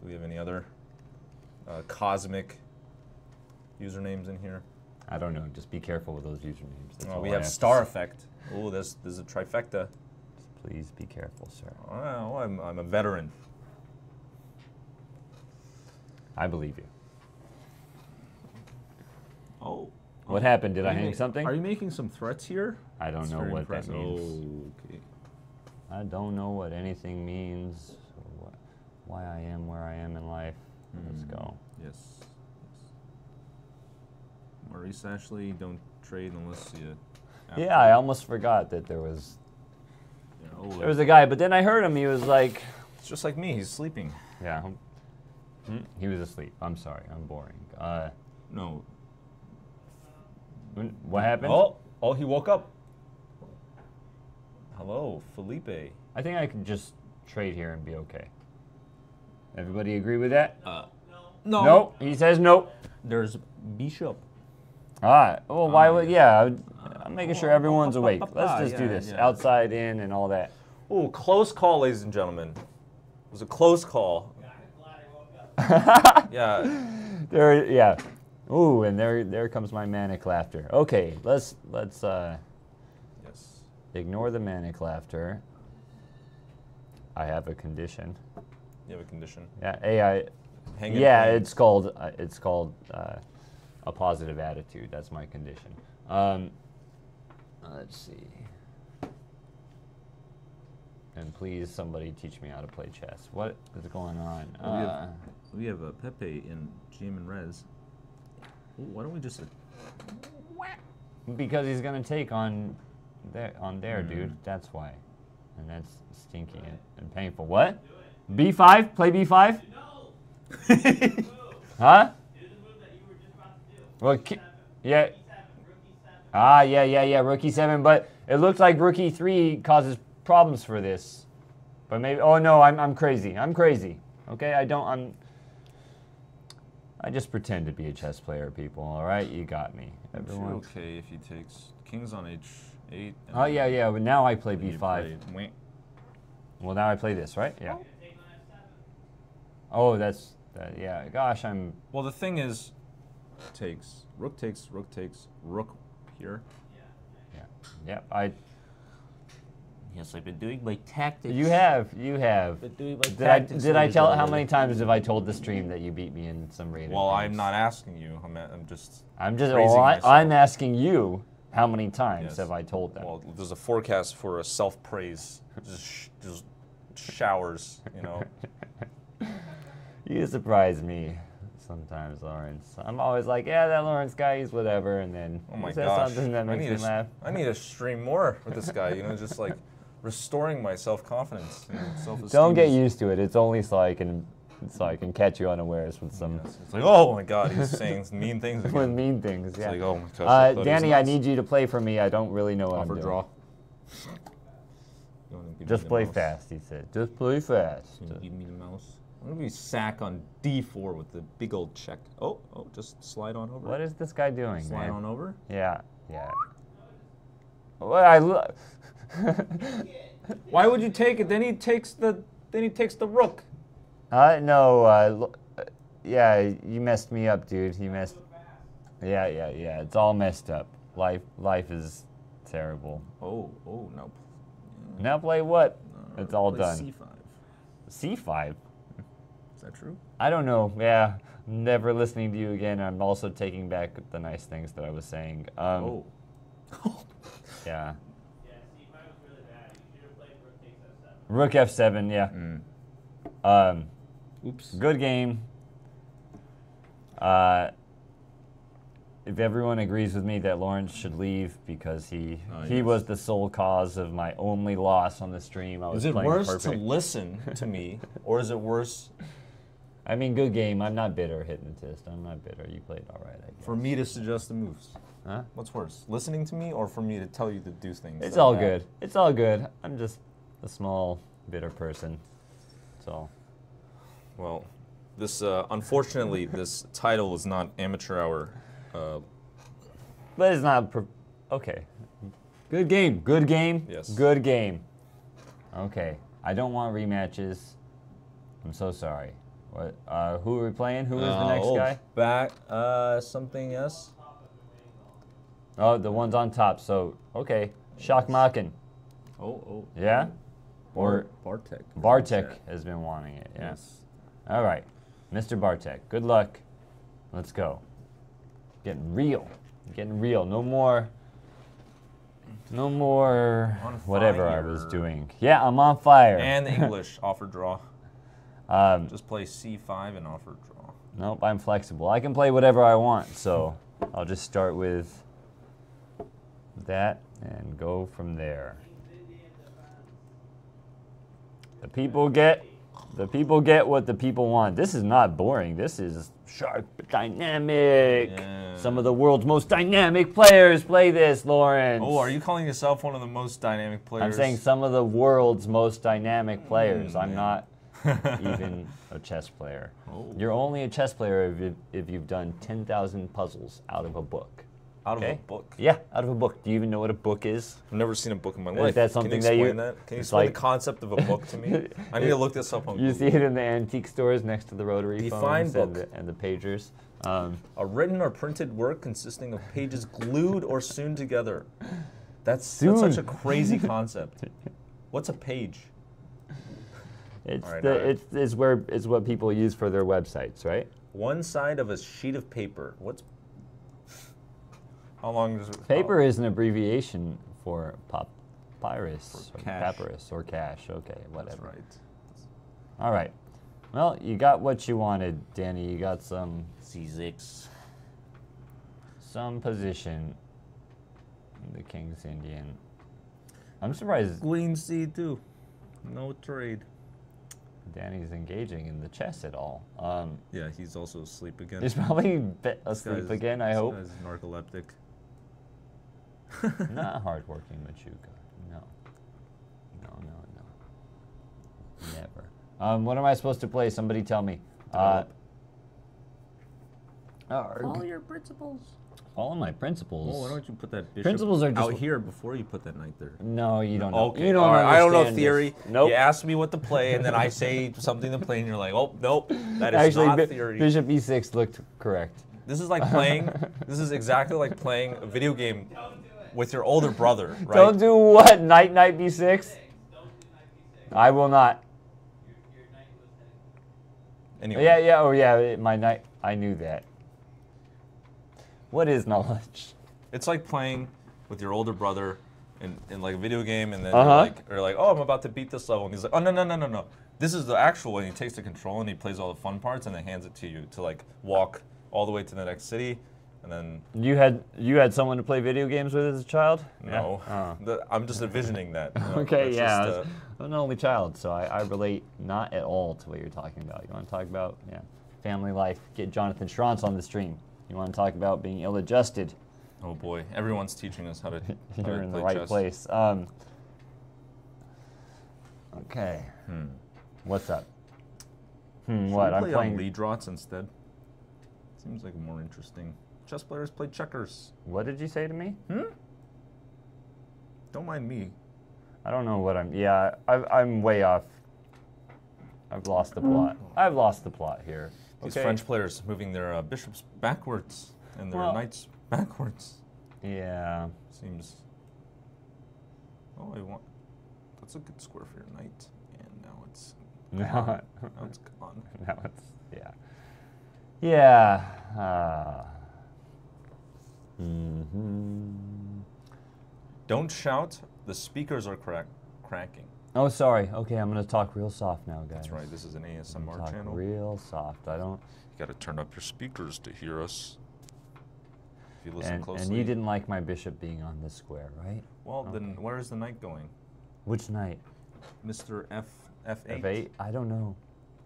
Speaker 2: do we have any other uh, cosmic usernames in here?
Speaker 1: I don't know. Just be careful with those usernames. That's
Speaker 2: Oh, we
Speaker 1: I
Speaker 2: have Star. Effect. Oh, there's there's a trifecta.
Speaker 1: Please be careful, sir.
Speaker 2: Oh, I'm, I'm a veteran.
Speaker 1: I believe you.
Speaker 3: Oh.
Speaker 1: What happened? Did I hang
Speaker 3: ma-
Speaker 1: something?
Speaker 3: Are you making some threats here?
Speaker 1: I don't
Speaker 3: That's
Speaker 1: know what
Speaker 3: impressive.
Speaker 1: that means.
Speaker 3: Okay.
Speaker 1: I don't know what anything means, or what, why I am where I am in life. Let's
Speaker 3: Hmm.
Speaker 1: go.
Speaker 3: Yes. yes. Maurice Ashley, don't trade unless you.
Speaker 1: Yeah, I almost forgot that there was
Speaker 3: Yeah, oh,
Speaker 1: there was a guy, but then I heard him. He was like,
Speaker 2: It's just like me. He's sleeping.
Speaker 1: yeah, hmm, he was asleep. I'm sorry, I'm boring. Uh,
Speaker 3: no.
Speaker 1: When- what happened?
Speaker 2: Oh, oh, he woke up. Hello, Felipe.
Speaker 1: I think I could just trade here and be okay. Everybody agree with that?
Speaker 3: Uh,
Speaker 2: No.
Speaker 1: Nope. He says nope.
Speaker 3: There's Bishop.
Speaker 1: Ah, well, why
Speaker 3: Oh,
Speaker 1: would? Yeah, I would- I'm making sure everyone's awake. Let's
Speaker 3: Ah,
Speaker 1: just do this.
Speaker 3: yeah.
Speaker 1: Outside, in, and all that.
Speaker 2: Oh, close call, ladies and gentlemen. It was a close call. yeah.
Speaker 1: There, yeah. Ooh, and there, there comes my manic laughter. Okay, let's let's uh,
Speaker 2: Yes.
Speaker 1: ignore the manic laughter. I have a condition.
Speaker 2: You have a condition.
Speaker 1: Yeah, AI.
Speaker 2: Hang
Speaker 1: Yeah, it's called uh, it's called uh, a positive attitude. That's my condition. Um, let's see. And please, somebody teach me how to play chess. What is going on?
Speaker 3: we have,
Speaker 1: Uh,
Speaker 3: we have a Pepe in GM and Res. Ooh, why don't we just?
Speaker 1: because he's gonna take on there on there,
Speaker 3: Mhm.
Speaker 1: dude. That's why, and that's stinky and, and painful. What? B five? Play B five? No. huh? Well, yeah. Ah, yeah, yeah, yeah. Rookie seven, but it looks like rookie three causes problems for this. But maybe. Oh no, I'm I'm crazy. I'm crazy. Okay, I don't. I'm. I just pretend to be a chess player, people. All right, you got me. Everyone.
Speaker 3: okay if he takes kings on h8.
Speaker 1: Oh yeah, yeah. But now I play b5. Well, now I play this, right? Yeah. Oh, that's that, yeah. Gosh, I'm.
Speaker 3: Well, the thing is, takes rook takes rook takes rook here.
Speaker 1: Yeah. Yeah. Yep. I.
Speaker 5: Yes, I've been doing my tactics.
Speaker 1: You have. You have.
Speaker 5: Been doing my
Speaker 1: Did I did I tell how many times have I told the stream that you beat me in some rated?
Speaker 2: Well, I'm not asking you. I'm, a- I'm just.
Speaker 1: I'm just. Well, I, I'm asking you how many times
Speaker 2: Yes.
Speaker 1: have I told them?
Speaker 2: Well, there's a forecast for a self praise. Just, sh- just showers, you know.
Speaker 1: You surprise me sometimes, Lawrence. I'm always like, yeah, that Lawrence guy, he's whatever, and then
Speaker 2: Oh my
Speaker 1: he says
Speaker 2: gosh.
Speaker 1: something that
Speaker 2: I
Speaker 1: makes
Speaker 2: need
Speaker 1: me laugh.
Speaker 2: I need to stream more with this guy. You know, just like restoring my self confidence. You self-esteem
Speaker 1: Don't get used to it. It's only so I can so I can catch you unawares with some
Speaker 2: Yes, It's like, oh my god, he's saying mean things
Speaker 1: with
Speaker 2: again.
Speaker 1: mean things.
Speaker 2: It's
Speaker 1: Yeah.
Speaker 2: like, oh my gosh. I
Speaker 1: uh,
Speaker 2: thought he was
Speaker 1: Danny, I need you to play for me. I don't really know what
Speaker 3: Offer
Speaker 1: I'm doing.
Speaker 3: draw. Wanna give
Speaker 1: Just play
Speaker 3: mouse?
Speaker 1: fast, he said. Just play fast.
Speaker 3: You give me the mouse? I'm gonna be sack on D4 with the big old check. Oh, oh, just slide on over.
Speaker 1: What is this guy doing,
Speaker 3: Slide
Speaker 1: man?
Speaker 3: on over.
Speaker 1: Yeah, yeah. Well, I lo-
Speaker 3: Why would you take it? Then he takes the then he takes the rook.
Speaker 1: uh, no, uh, uh, yeah, you messed me up, dude. You messed. Yeah, yeah, yeah. It's all messed up. Life, life is terrible.
Speaker 3: Oh, oh no.
Speaker 1: Now play what?
Speaker 3: no,
Speaker 1: It's all done.
Speaker 3: C5.
Speaker 1: C5.
Speaker 3: Is that true?
Speaker 1: I don't know. Yeah, never listening to you again. I'm also taking back the nice things that I was saying. Um,
Speaker 3: oh.
Speaker 1: Yeah.
Speaker 6: Yeah, C5 was really bad. You should have played Rook F7.
Speaker 1: Yeah.
Speaker 3: Mm.
Speaker 1: Um,
Speaker 3: Oops.
Speaker 1: good game. Uh, if everyone agrees with me that Lawrence should leave because he
Speaker 3: Ah,
Speaker 1: he
Speaker 3: yes.
Speaker 1: was the sole cause of my only loss on the stream, I was
Speaker 2: Is it worse
Speaker 1: perfect.
Speaker 2: to listen to me, or is it worse
Speaker 1: I mean, good game. I'm not bitter, hypnotist. I'm not bitter. You played all right, I guess.
Speaker 2: for me to suggest the moves?
Speaker 1: Huh?
Speaker 2: What's worse, listening to me, or for me to tell you to do things?
Speaker 1: It's all
Speaker 2: bad?
Speaker 1: good. It's all good. I'm just a small bitter person. So
Speaker 2: Well, this uh, unfortunately, this title is not amateur hour. Uh,
Speaker 1: But it's not. Okay. Good game. Good game.
Speaker 2: Yes.
Speaker 1: Good game. Okay. I don't want rematches. I'm so sorry. What? Uh, who are we playing? Who is the next
Speaker 2: oh,
Speaker 1: guy?
Speaker 2: Back. Uh, something else.
Speaker 1: Oh, the one's on top. So okay. Shock Makin.
Speaker 3: Oh, oh.
Speaker 1: Yeah. Or
Speaker 3: Bartek.
Speaker 1: Bartek has been wanting it. Yeah.
Speaker 3: Yes.
Speaker 1: All right, Mr. Bartek. Good luck. Let's go. Getting real. Getting real. No more. No more. Whatever I was doing. Yeah, I'm on fire.
Speaker 2: And the English offer draw.
Speaker 1: um,
Speaker 2: Just play C5 and offer draw.
Speaker 1: nope, I'm flexible. I can play whatever I want. So I'll just start with that and go from there. The people get the people get what the people want. This is not boring. This is sharp, dynamic.
Speaker 2: Yeah.
Speaker 1: Some of the world's most dynamic players play this, Lawrence.
Speaker 2: Oh, are you calling yourself one of the most dynamic players?
Speaker 1: I'm saying some of the world's most dynamic hmm, players. I'm
Speaker 2: yeah.
Speaker 1: not even a chess player.
Speaker 3: Oh.
Speaker 1: You're only a chess player if, if you've done 10,000 puzzles out of a book.
Speaker 2: Out of
Speaker 1: okay.
Speaker 2: a book.
Speaker 1: Yeah, out of a book. Do you even know what a book is?
Speaker 2: I've never seen a book in my
Speaker 1: Is
Speaker 2: life.
Speaker 1: that
Speaker 2: Can
Speaker 1: something
Speaker 2: you
Speaker 1: that you-
Speaker 2: explain that? Can you explain
Speaker 1: like-
Speaker 2: the concept of a book to me? I need to look this up on
Speaker 1: You
Speaker 2: Google.
Speaker 1: see it in the antique stores next to the rotary
Speaker 2: Define
Speaker 1: phones and the, and the pagers. Um,
Speaker 2: A written or printed work consisting of pages glued or sewn together. That's, that's such a crazy concept. What's a page?
Speaker 1: it's,
Speaker 2: All right,
Speaker 1: the,
Speaker 2: all right.
Speaker 1: it's, it's where it's what people use for their websites, right?
Speaker 2: One side of a sheet of paper. What's how long does it?
Speaker 1: Paper is an abbreviation for papyrus
Speaker 3: For
Speaker 1: or
Speaker 3: cash.
Speaker 1: papyrus or cash. Okay,
Speaker 3: That's
Speaker 1: whatever.
Speaker 3: right.
Speaker 1: All right. Well, you got what you wanted, Danny. You got some
Speaker 5: C6.
Speaker 1: some position. The King's Indian. I'm surprised
Speaker 3: Queen C2. No trade.
Speaker 1: Danny's engaging in the chess at all. Um,
Speaker 3: Yeah, he's also asleep again.
Speaker 1: he's probably be-
Speaker 3: This
Speaker 1: asleep again. I
Speaker 3: this
Speaker 1: hope.
Speaker 3: guy's narcoleptic.
Speaker 1: Not hardworking Machuca. No. No, no, no. Never. Um, what am I supposed to play? Somebody tell me. Uh,
Speaker 3: Develop.
Speaker 1: arg.
Speaker 5: your principles.
Speaker 1: all my principles.
Speaker 3: Oh, why don't you put that bishop
Speaker 1: Principles are just-
Speaker 3: out here before you put that knight there?
Speaker 1: No, you don't know.
Speaker 2: Okay.
Speaker 1: You don't
Speaker 2: all right, I don't know
Speaker 1: understand this.
Speaker 2: theory.
Speaker 1: Nope.
Speaker 2: You ask me what to play, and then I say something to play, and you're like, "Oh, nope, that is
Speaker 1: Actually,
Speaker 2: not theory."
Speaker 1: Bishop e6 looked correct.
Speaker 2: This is like playing. this is exactly like playing a video game with your older brother, right?
Speaker 1: Don't do what? Knight, knight b6?
Speaker 6: Don't do knight b6.
Speaker 1: I will not.
Speaker 6: Your, your knight was heading.
Speaker 2: anyway,
Speaker 1: Yeah, yeah, oh yeah, my knight. I knew that. What is knowledge?
Speaker 2: it's like playing with your older brother in, in like a video game, and then
Speaker 1: Uh-huh.
Speaker 2: you're like, you're like, "Oh, I'm about to beat this level," and he's like, "Oh, no, no, no, no, no." This is the actual one. He takes the control and he plays all the fun parts, and then hands it to you to like walk all the way to the next city, and then
Speaker 1: You had you had someone to play video games with as a child?
Speaker 2: no.
Speaker 1: Yeah. Oh.
Speaker 2: The- I'm just envisioning that. you know,
Speaker 1: Okay, yeah.
Speaker 2: Just, uh,
Speaker 1: I'm an only child, so I, I relate not at all to what you're talking about. You want to talk about yeah, family life? Get Jonathan Schrantz on the stream. You want to talk about being ill-adjusted?
Speaker 2: oh boy, everyone's teaching us how to. how to
Speaker 1: You're in the right
Speaker 2: chess.
Speaker 1: place. Um, okay.
Speaker 2: Hmm.
Speaker 1: What's up? Hmm,
Speaker 3: Should
Speaker 1: what? I'm playing.
Speaker 3: on lead rots instead. Seems like more interesting. Chess players play checkers.
Speaker 1: What did you say to me?
Speaker 3: Don't mind me.
Speaker 1: I don't know what I'm. Yeah, I, I'm way off. I've lost the plot. I've lost the plot here.
Speaker 2: These
Speaker 1: Okay.
Speaker 2: French players moving their uh, bishops backwards and their
Speaker 1: Well-
Speaker 2: knights backwards.
Speaker 1: Yeah.
Speaker 2: Seems. Oh, I want. That's a good square for your knight, and now it's
Speaker 1: Now,
Speaker 2: now it's gone.
Speaker 1: now it's yeah. Yeah. Uh, hmm
Speaker 2: Don't shout. The speakers are crack cracking.
Speaker 1: Oh, sorry. Okay, I'm gonna talk real soft now, guys.
Speaker 2: That's right. This is an ASMR
Speaker 1: talk
Speaker 2: channel.
Speaker 1: real soft. I don't.
Speaker 2: You got to turn up your speakers to hear us. If you listen
Speaker 1: And,
Speaker 2: closely.
Speaker 1: and you didn't like my bishop being on this square, right?
Speaker 2: Well, then where is the knight going?
Speaker 1: Which knight?
Speaker 3: Mr. F F8.
Speaker 1: F8? I don't know.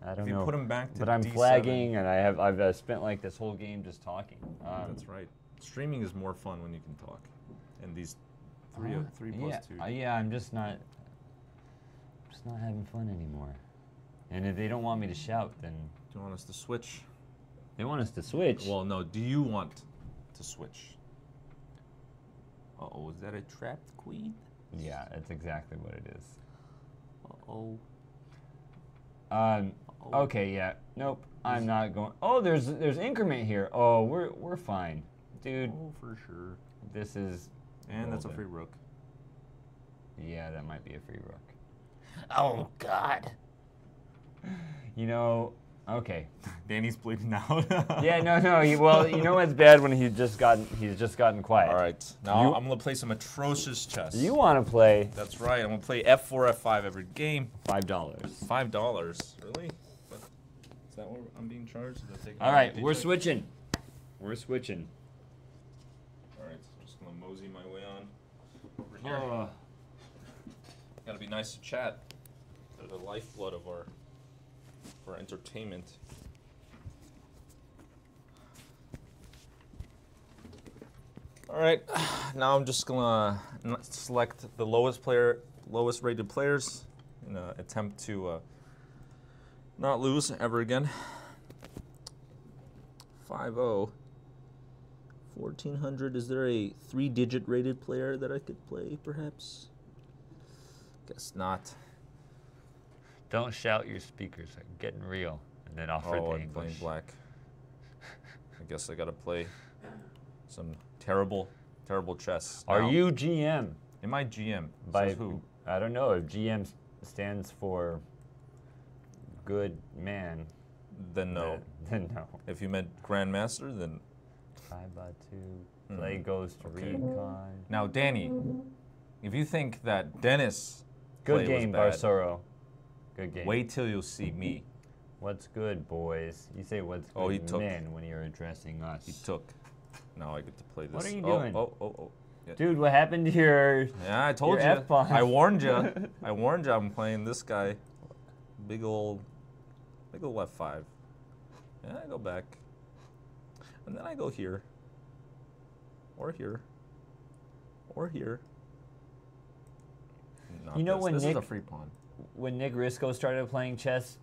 Speaker 1: I don't
Speaker 2: If you
Speaker 1: know.
Speaker 2: put him back to
Speaker 1: but I'm
Speaker 2: D7,
Speaker 1: flagging, and I have I've uh, spent like this whole game just talking. Um,
Speaker 3: That's right. Streaming is more fun when you can talk. And these three
Speaker 1: uh,
Speaker 3: three plus
Speaker 1: yeah,
Speaker 3: two.
Speaker 1: uh, yeah, I'm just not, just not having fun anymore. And if they don't want me to shout, then
Speaker 3: Do you want us to switch?
Speaker 1: they want us to switch.
Speaker 3: Well, no. Do you want to switch? Uh oh, is that a trapped queen?
Speaker 1: yeah, that's exactly what it is.
Speaker 3: Uh oh.
Speaker 1: Um,
Speaker 3: Oh.
Speaker 1: okay, yeah, nope, I'm not going. Oh, there's there's increment here. Oh, we're we're fine, dude.
Speaker 3: Oh, for sure.
Speaker 1: This is,
Speaker 3: And that's a free rook.
Speaker 1: yeah, that might be a free rook.
Speaker 5: Oh God.
Speaker 1: You know, okay.
Speaker 3: Danny's bleeding out.
Speaker 1: Yeah, no, no. He, well, you know what's bad when he's just gotten he's just gotten quiet.
Speaker 2: All right. Now
Speaker 1: You-
Speaker 2: I'm gonna play some atrocious chess.
Speaker 1: You want to play
Speaker 2: That's right. I'm gonna play F4, F5 every game.
Speaker 1: five dollars.
Speaker 2: Five dollars. Really? But is that what I'm being charged? Is that taking
Speaker 1: All
Speaker 2: my
Speaker 1: right, we're switching. We're switching.
Speaker 2: All right. So I'm just gonna mosey my way on over here.
Speaker 1: Oh,
Speaker 2: Gotta be nice to chat. They're the lifeblood of our of our entertainment. All right, now I'm just gonna select the lowest player, lowest rated players, in an attempt to uh, not lose ever again. 5-0. 1400. Is there a three-digit rated player that I could play, perhaps? Guess not.
Speaker 1: don't shout your speakers. I'm getting real. And then offer
Speaker 2: Oh,
Speaker 1: the
Speaker 2: I'm playing black. I guess I gotta play some terrible, terrible chess.
Speaker 1: Are
Speaker 2: now.
Speaker 1: you GM?
Speaker 2: Am I GM?
Speaker 1: By
Speaker 2: Says who?
Speaker 1: I don't know if GM stands for good man.
Speaker 2: Then no.
Speaker 1: Then, then no.
Speaker 2: If you meant grandmaster, then
Speaker 1: Five by two.
Speaker 2: Mhm.
Speaker 1: Play goes to
Speaker 2: Okay.
Speaker 1: recon.
Speaker 2: now Danny. If you think that Dennis
Speaker 1: Good game,
Speaker 2: bad,
Speaker 1: Barsoro. Good game.
Speaker 2: wait till you see me.
Speaker 1: What's good, boys? You say what's good,
Speaker 2: Oh, he took.
Speaker 1: men when you're addressing us.
Speaker 2: He took. Now I get to play this.
Speaker 1: What are you
Speaker 2: oh,
Speaker 1: doing?
Speaker 2: Oh, oh, oh. Yeah.
Speaker 1: Dude, what happened to your?
Speaker 2: Yeah, I told you. I warned you. I warned you. I'm playing this guy. Big old, big old F5. Yeah, I go back, and then I go here, or here, or here. Not
Speaker 1: You know
Speaker 2: this.
Speaker 1: when
Speaker 2: this is a
Speaker 1: Nick-
Speaker 2: free pawn.
Speaker 1: When Nick Risco started playing chess,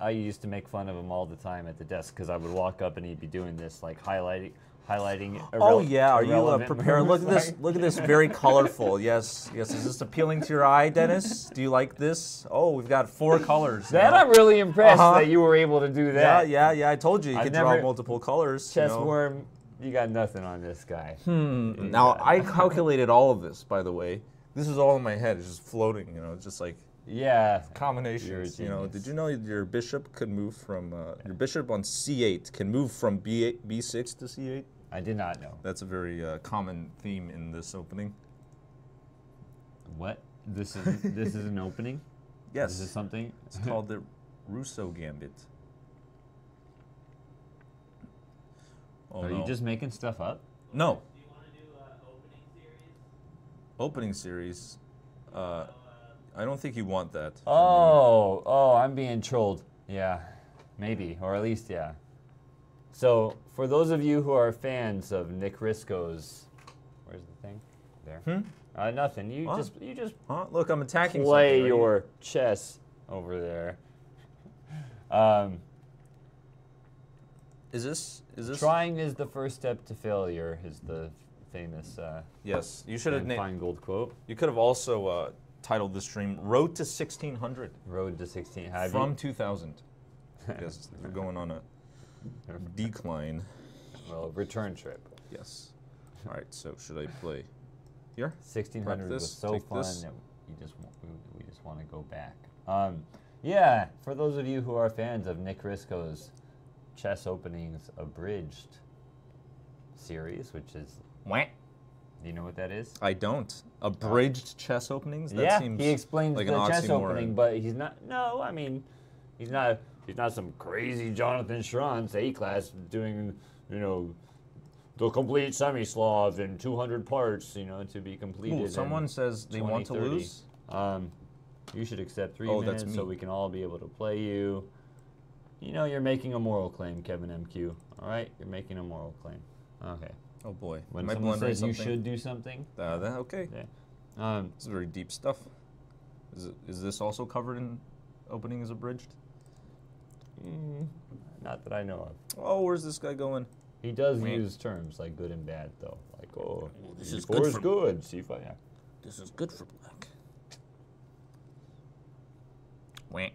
Speaker 1: I used to make fun of him all the time at the desk because I would walk up and he'd be doing this, like highlighting, highlighting.
Speaker 2: Oh yeah, are you uh,
Speaker 1: irrelevant
Speaker 2: prepared? Look at this. Look at this. Very colorful. Yes, yes. Is this appealing to your eye, Dennis? Do you like this? Oh, we've got four colors.
Speaker 1: That
Speaker 2: now.
Speaker 1: I'm really impressed
Speaker 2: Uh-huh.
Speaker 1: that you were able to do that.
Speaker 2: yeah, yeah. Yeah. I told you you
Speaker 1: I've
Speaker 2: could draw multiple colors. you know.
Speaker 1: worm, you got nothing on this guy.
Speaker 2: Hmm. Now I calculated all of this, by the way. This is all in my head. It's just floating. You know, it's just like
Speaker 1: Yeah.
Speaker 2: combinations. You know, did you know your bishop could move from uh, your bishop on c8 can move from b8, b6 to c8?
Speaker 1: I did not know.
Speaker 2: That's a very uh, common theme in this opening.
Speaker 1: What? This is this is an opening.
Speaker 2: Yes,
Speaker 1: This is something.
Speaker 2: it's called the Russo Gambit. Oh,
Speaker 1: Are
Speaker 2: no.
Speaker 1: you just making stuff up?
Speaker 2: No.
Speaker 6: Do you want to do uh, opening series?
Speaker 2: Opening series. Uh, I don't think you want that.
Speaker 1: Oh, oh, I'm being trolled. Yeah, maybe, or at least yeah. So, for those of you who are fans of Nick Risco's, where's the thing? There.
Speaker 2: Hmm?
Speaker 1: Uh, nothing. You
Speaker 2: What?
Speaker 1: just you just
Speaker 2: Huh? Look, I'm attacking
Speaker 1: play
Speaker 2: something. You-
Speaker 1: your chess over there. Um,
Speaker 2: Is this. Is this.
Speaker 1: trying is the first step to failure. Is the famous uh,
Speaker 2: Yes. You should have.
Speaker 1: Van
Speaker 2: Na-
Speaker 1: Feingold quote.
Speaker 2: you could have also uh, titled the stream "Road to 1600"
Speaker 1: Road to 16. Have
Speaker 2: from
Speaker 1: you?
Speaker 2: 2000. yes, we're going on a decline.
Speaker 1: Well, return trip.
Speaker 2: Yes. All right. So should I play here?
Speaker 1: 1600 was so fun
Speaker 2: this.
Speaker 1: that you just we, we just want to go back. Um, yeah, for those of you who are fans of Nick Risco's chess openings abridged series, which is
Speaker 2: Wah.
Speaker 1: Do you know what that is?
Speaker 2: I don't. Abridged chess openings. That
Speaker 1: yeah,
Speaker 2: seems
Speaker 1: he explains
Speaker 2: like
Speaker 1: the chess
Speaker 2: oxymoron.
Speaker 1: opening, but he's not. No, I mean, he's not. He's not some crazy Jonathan Schrantz A class doing, you know, the complete semi-Slav in 200 parts, you know, to be completed.
Speaker 2: Ooh, someone says they want to
Speaker 1: 2030.
Speaker 2: lose.
Speaker 1: Um, you should accept three
Speaker 2: Oh, that's
Speaker 1: minutes so we can all be able to play you. You know, you're making a moral claim, Kevin MQ. All right, you're making a moral claim. Okay.
Speaker 2: Oh boy.
Speaker 1: When
Speaker 2: Am I
Speaker 1: someone says you should do something,
Speaker 2: Uh, that, okay.
Speaker 1: yeah. Um,
Speaker 2: This is very deep stuff. Is it, is this also covered in opening is abridged?
Speaker 1: mm, not that I know of.
Speaker 2: Oh, where's this guy going?
Speaker 1: He does
Speaker 2: Meh.
Speaker 1: use terms like good and bad, though. Like, oh,
Speaker 5: this is
Speaker 1: C4
Speaker 5: good
Speaker 1: is
Speaker 5: for-
Speaker 1: good. C5, yeah.
Speaker 5: This is good for black.
Speaker 2: Wah.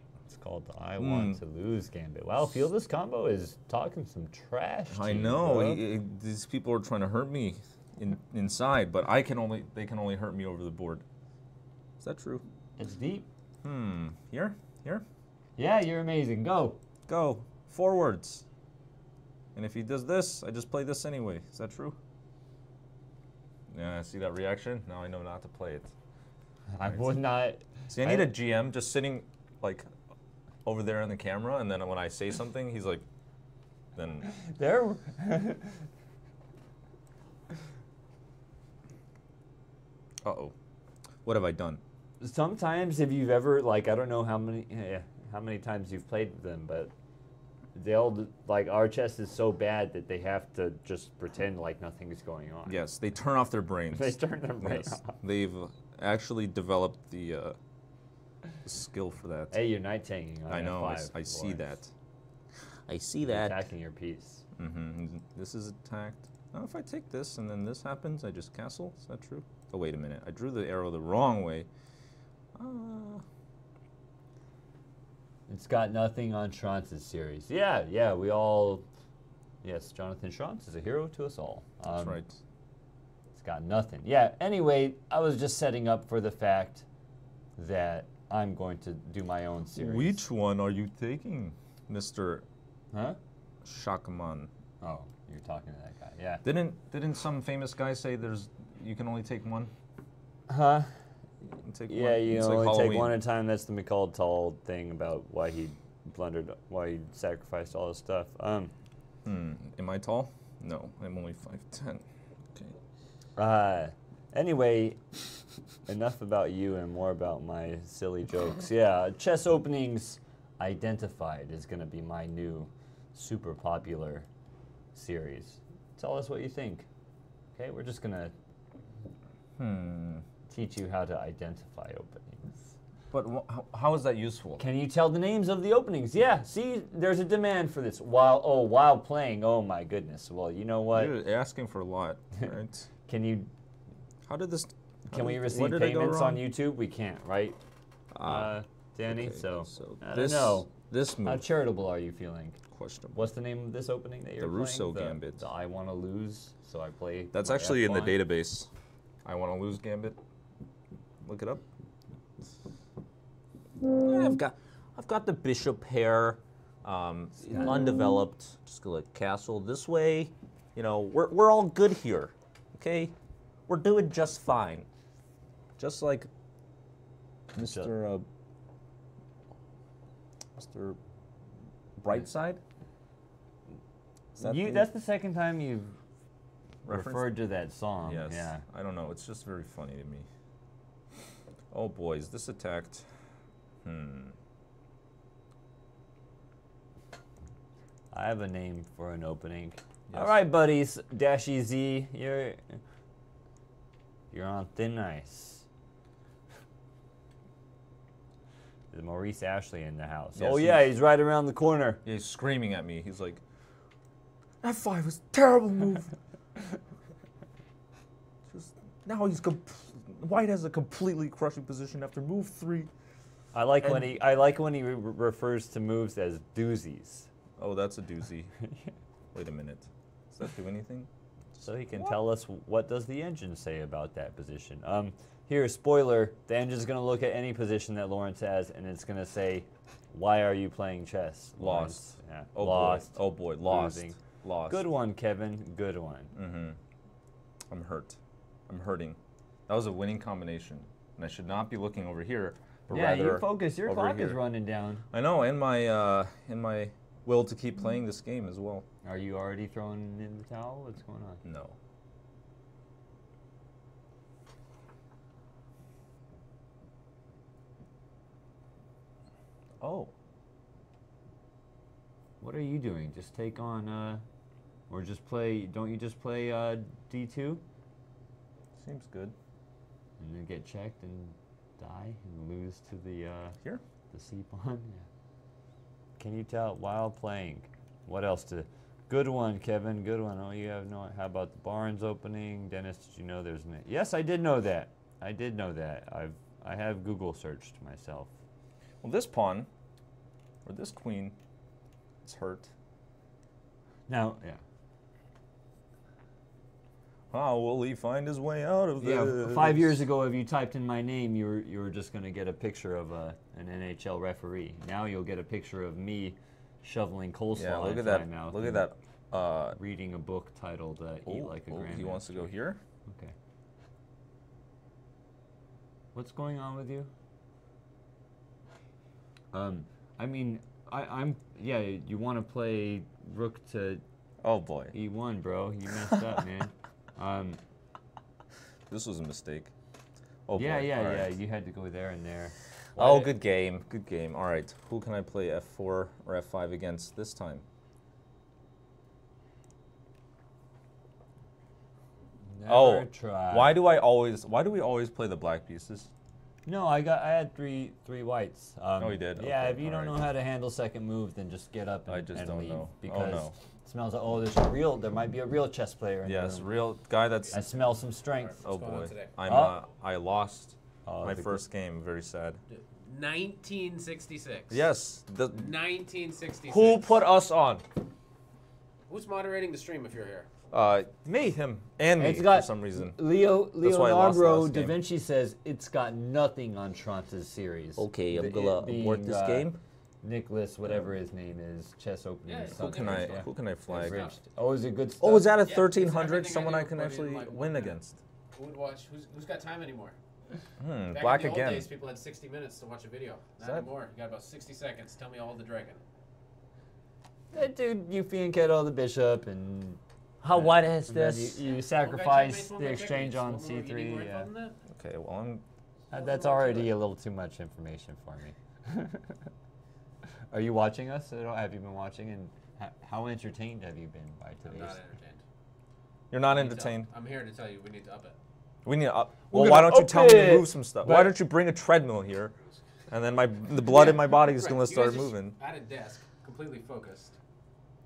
Speaker 1: Called the I want
Speaker 2: Mm.
Speaker 1: to lose gambit. Wow, feel this combo is talking some trash.
Speaker 2: I
Speaker 1: you,
Speaker 2: know.
Speaker 1: bro.
Speaker 2: he- he- these people are trying to hurt me in, inside, but I can only they can only hurt me over the board. Is that true?
Speaker 1: It's deep.
Speaker 2: Hmm. Here? Here?
Speaker 1: Yeah, you're amazing. Go.
Speaker 2: Go. Forwards. And if he does this, I just play this anyway. Is that true? Yeah, I see that reaction? Now I know not to play it.
Speaker 1: I would not.
Speaker 2: See, I need a GM just sitting like over there on the camera, and then when I say something, he's like, then
Speaker 1: There.
Speaker 2: uh oh, what have I done?
Speaker 1: Sometimes, if you've ever like, I don't know how many eh, how many times you've played with them, but they'll like our chess is so bad that they have to just pretend like nothing is going on.
Speaker 2: Yes, they turn off their brains.
Speaker 1: They turn their brain
Speaker 2: Yes,
Speaker 1: off.
Speaker 2: they've actually developed the, uh, the skill for that.
Speaker 1: Hey, you're night taking
Speaker 2: I know. I,
Speaker 1: F5,
Speaker 2: s- I see that.
Speaker 5: I see
Speaker 1: You're
Speaker 5: that.
Speaker 1: attacking your piece.
Speaker 2: hmm This is attacked. Now, if I take this and then this happens, I just castle. Is that true? Oh, wait a minute. I drew the arrow the wrong way. Uh,
Speaker 1: It's got nothing on Schrantz's series. Yeah, yeah, we all. Yes, Jonathan Schrantz is a hero to us all.
Speaker 2: that's
Speaker 1: Um,
Speaker 2: right.
Speaker 1: It's got nothing. Yeah, anyway, I was just setting up for the fact that I'm going to do my own series.
Speaker 2: Which one are you taking, Mr.
Speaker 1: Huh?
Speaker 2: Shakaman?
Speaker 1: Oh, you're talking to that guy. Yeah.
Speaker 2: Didn't didn't some famous guy say there's you can only take one?
Speaker 1: Huh?
Speaker 2: You take one.
Speaker 1: Yeah,
Speaker 2: one.
Speaker 1: you
Speaker 2: It's
Speaker 1: only
Speaker 2: like
Speaker 1: take one at a time. That's the Mikhail Tal thing about why he blundered, why he sacrificed all his stuff. Um,
Speaker 2: Hmm. Am I tall? No, I'm only five ten. Okay.
Speaker 1: Uh, anyway, enough about you and more about my silly jokes. Yeah, chess openings identified is going to be my new super popular series. Tell us what you think. Okay, we're just going to
Speaker 2: Hmm.
Speaker 1: teach you how to identify openings.
Speaker 2: But how is that useful?
Speaker 1: Can you tell the names of the openings? Yeah, see, there's a demand for this. While oh, while playing. Oh my goodness. Well, you know what?
Speaker 2: You're asking for a lot, right?
Speaker 1: Can you
Speaker 2: How did this? how
Speaker 1: can we receive
Speaker 2: did I go
Speaker 1: payments on? YouTube? We can't, right?
Speaker 2: Ah,
Speaker 1: uh, Danny.
Speaker 2: okay,
Speaker 1: So, I
Speaker 2: this
Speaker 1: don't know.
Speaker 2: this
Speaker 1: How charitable are you feeling?
Speaker 2: questionable.
Speaker 1: What's the name of this opening that you're playing?
Speaker 2: Russo
Speaker 1: the, Russo
Speaker 2: Gambit.
Speaker 1: The I want to lose, so I play.
Speaker 2: That's actually in the database. I want to lose Gambit. Look it up.
Speaker 5: Yeah, I've got, I've got the bishop pair, um, undeveloped. Just gonna castle this way. You know, we're we're all good here. Okay, we're doing just fine.
Speaker 2: Just like Mr. Uh, Mr. Brightside. That
Speaker 1: You,
Speaker 2: the
Speaker 1: that's the second time you've
Speaker 2: reference?
Speaker 1: referred to that song.
Speaker 2: Yes.
Speaker 1: Yeah.
Speaker 2: I don't know. It's just very funny to me. Oh boy, is this attacked? Hmm.
Speaker 1: I have a name for an opening. All
Speaker 2: Yes.
Speaker 1: right, buddies. Dashy Z, you're you're on thin ice. Is Maurice Ashley in the house?
Speaker 2: Yes,
Speaker 1: oh yeah,
Speaker 2: he's-
Speaker 1: he's right around the corner.
Speaker 2: Yeah, he's screaming at me. He's like, F5 was a terrible move. Just now he's White has a completely crushing position after move three.
Speaker 1: I like when he I like when he re- refers to moves as doozies,
Speaker 2: Oh, that's a doozy. Wait a minute. Does that do anything?
Speaker 1: So he can tell us what does the engine say about that position. Um, here, spoiler: the engine's gonna look at any position that Lawrence has, and it's gonna say, "Why are you playing chess?" Lawrence?"
Speaker 2: Lost.
Speaker 1: Yeah.
Speaker 2: Oh
Speaker 1: Lost.
Speaker 2: boy. Oh boy. Lost.
Speaker 1: Losing.
Speaker 2: Lost.
Speaker 1: Good one, Kevin. Good one.
Speaker 2: Mm-hmm. I'm hurt. I'm hurting. That was a winning combination, and I should not be looking over here, but
Speaker 1: yeah, you focus. Your clock is running down.
Speaker 2: I know, and my uh, and my will to keep playing this game as well.
Speaker 1: Are you already throwing in the towel? What's going on?
Speaker 2: No. Oh,
Speaker 1: What are you doing? Just take on, uh, or just play? Don't you just play uh, D two
Speaker 2: seems good.
Speaker 1: and then get checked and die and lose to the uh,
Speaker 2: Here?
Speaker 1: the C pawn? Yeah. Can you tell while playing? What else to? Good one, Kevin. Good one. Oh, you have no. How about the Barnes opening, Dennis? Did you know there's an? Yes, I did know that. I did know that. I've I have Google searched myself.
Speaker 2: Well, this pawn, or this queen, is hurt.
Speaker 1: Now, yeah.
Speaker 2: How will he find his way out of
Speaker 1: Yeah,
Speaker 2: this?
Speaker 1: f- five years ago, if you typed in my name, you were you were just gonna get a picture of a, an NHL referee. Now you'll get a picture of me shoveling coleslaw
Speaker 2: Yeah, look at that.
Speaker 1: my mouth.
Speaker 2: Look at that. Uh,
Speaker 1: Reading a book titled uh, "Eat
Speaker 2: oh,
Speaker 1: Like a
Speaker 2: oh,
Speaker 1: Grandmaster."
Speaker 2: he wants to go here.
Speaker 1: Okay. What's going on with you? Um, I mean, I, I'm yeah. You want to play rook to
Speaker 2: Oh boy,
Speaker 1: e1, bro? You messed up, man. Um,
Speaker 2: this was a mistake. Oh
Speaker 1: yeah,
Speaker 2: boy.
Speaker 1: yeah,
Speaker 2: all
Speaker 1: yeah.
Speaker 2: right.
Speaker 1: You had to go there and there.
Speaker 2: Oh,
Speaker 1: Why-
Speaker 2: good game. Good game. All right. Who can I play F4 or F5 against this time?
Speaker 1: Never
Speaker 2: oh,
Speaker 1: try.
Speaker 2: why do I always? Why do we always play the black pieces?
Speaker 1: No, I got. I had three three whites. Um,
Speaker 2: Oh, you did?
Speaker 1: Yeah.
Speaker 2: Okay,
Speaker 1: if you
Speaker 2: all
Speaker 1: don't
Speaker 2: right.
Speaker 1: know how to handle second move, then just get up and,
Speaker 2: I just
Speaker 1: and
Speaker 2: don't
Speaker 1: leave
Speaker 2: know. Oh,
Speaker 1: because
Speaker 2: no.
Speaker 1: it smells like oh, there's a real. There might be a real chess player. In
Speaker 2: Yes,
Speaker 1: the room.
Speaker 2: real guy. That's
Speaker 1: I smell some strength.
Speaker 2: oh boy. I'm.
Speaker 1: Oh.
Speaker 2: Uh, I lost
Speaker 1: Oh,
Speaker 2: my first game. Very sad.
Speaker 7: 1966.
Speaker 2: Yes. The,
Speaker 7: 1966.
Speaker 2: who put us on?
Speaker 7: Who's moderating the stream if you're here?
Speaker 2: Uh, me, him, and me
Speaker 1: It's got
Speaker 2: for some reason.
Speaker 1: Leo
Speaker 2: That's why I lost the
Speaker 1: Leonardo da. Vinci says it's got nothing on Schrantz's series.
Speaker 8: Okay, I'm gonna
Speaker 1: it
Speaker 8: abort this
Speaker 1: uh,
Speaker 8: game.
Speaker 1: Nicholas, whatever his name is, chess opening.
Speaker 7: Yeah, who
Speaker 2: Who can I?
Speaker 1: Yeah.
Speaker 2: Who can I flag?
Speaker 1: Abridged. Oh, is it good stuff?
Speaker 2: Oh, is that a
Speaker 7: Yeah,
Speaker 2: 1300?
Speaker 7: everything I
Speaker 2: Someone I can actually
Speaker 7: like,
Speaker 2: win against.
Speaker 7: Who would watch? Who's, who's got time anymore?
Speaker 2: Hmm.
Speaker 7: Back
Speaker 2: Black
Speaker 7: in the
Speaker 2: again.
Speaker 7: old days, people had 60 minutes to watch a video. Not
Speaker 2: that-
Speaker 7: anymore. You got about 60 seconds. Tell me all the dragon.
Speaker 1: Uh, Dude, you Fianchetto the bishop and.
Speaker 8: How wide is this?
Speaker 1: You, you
Speaker 7: One
Speaker 1: sacrifice
Speaker 7: checkmates, one
Speaker 1: the exchange on
Speaker 7: What more- you need more
Speaker 1: c3. Yeah.
Speaker 7: that?
Speaker 2: Okay. Well, I'm.
Speaker 1: Uh, that's already a little too much information for me. Are you watching us at all? Have you been watching? And h- how entertained have you been by
Speaker 7: I'm not entertained.
Speaker 2: You're not
Speaker 7: We need
Speaker 2: entertained.
Speaker 7: I'm here to tell you we need to up it.
Speaker 2: We need to up.
Speaker 1: We're
Speaker 2: Well, why don't you
Speaker 1: up
Speaker 2: tell me to move some stuff? Why don't you bring a treadmill here, and then my the blood in my body is
Speaker 7: Right,
Speaker 2: gonna
Speaker 7: you guys
Speaker 2: start moving.
Speaker 7: At a desk, completely focused.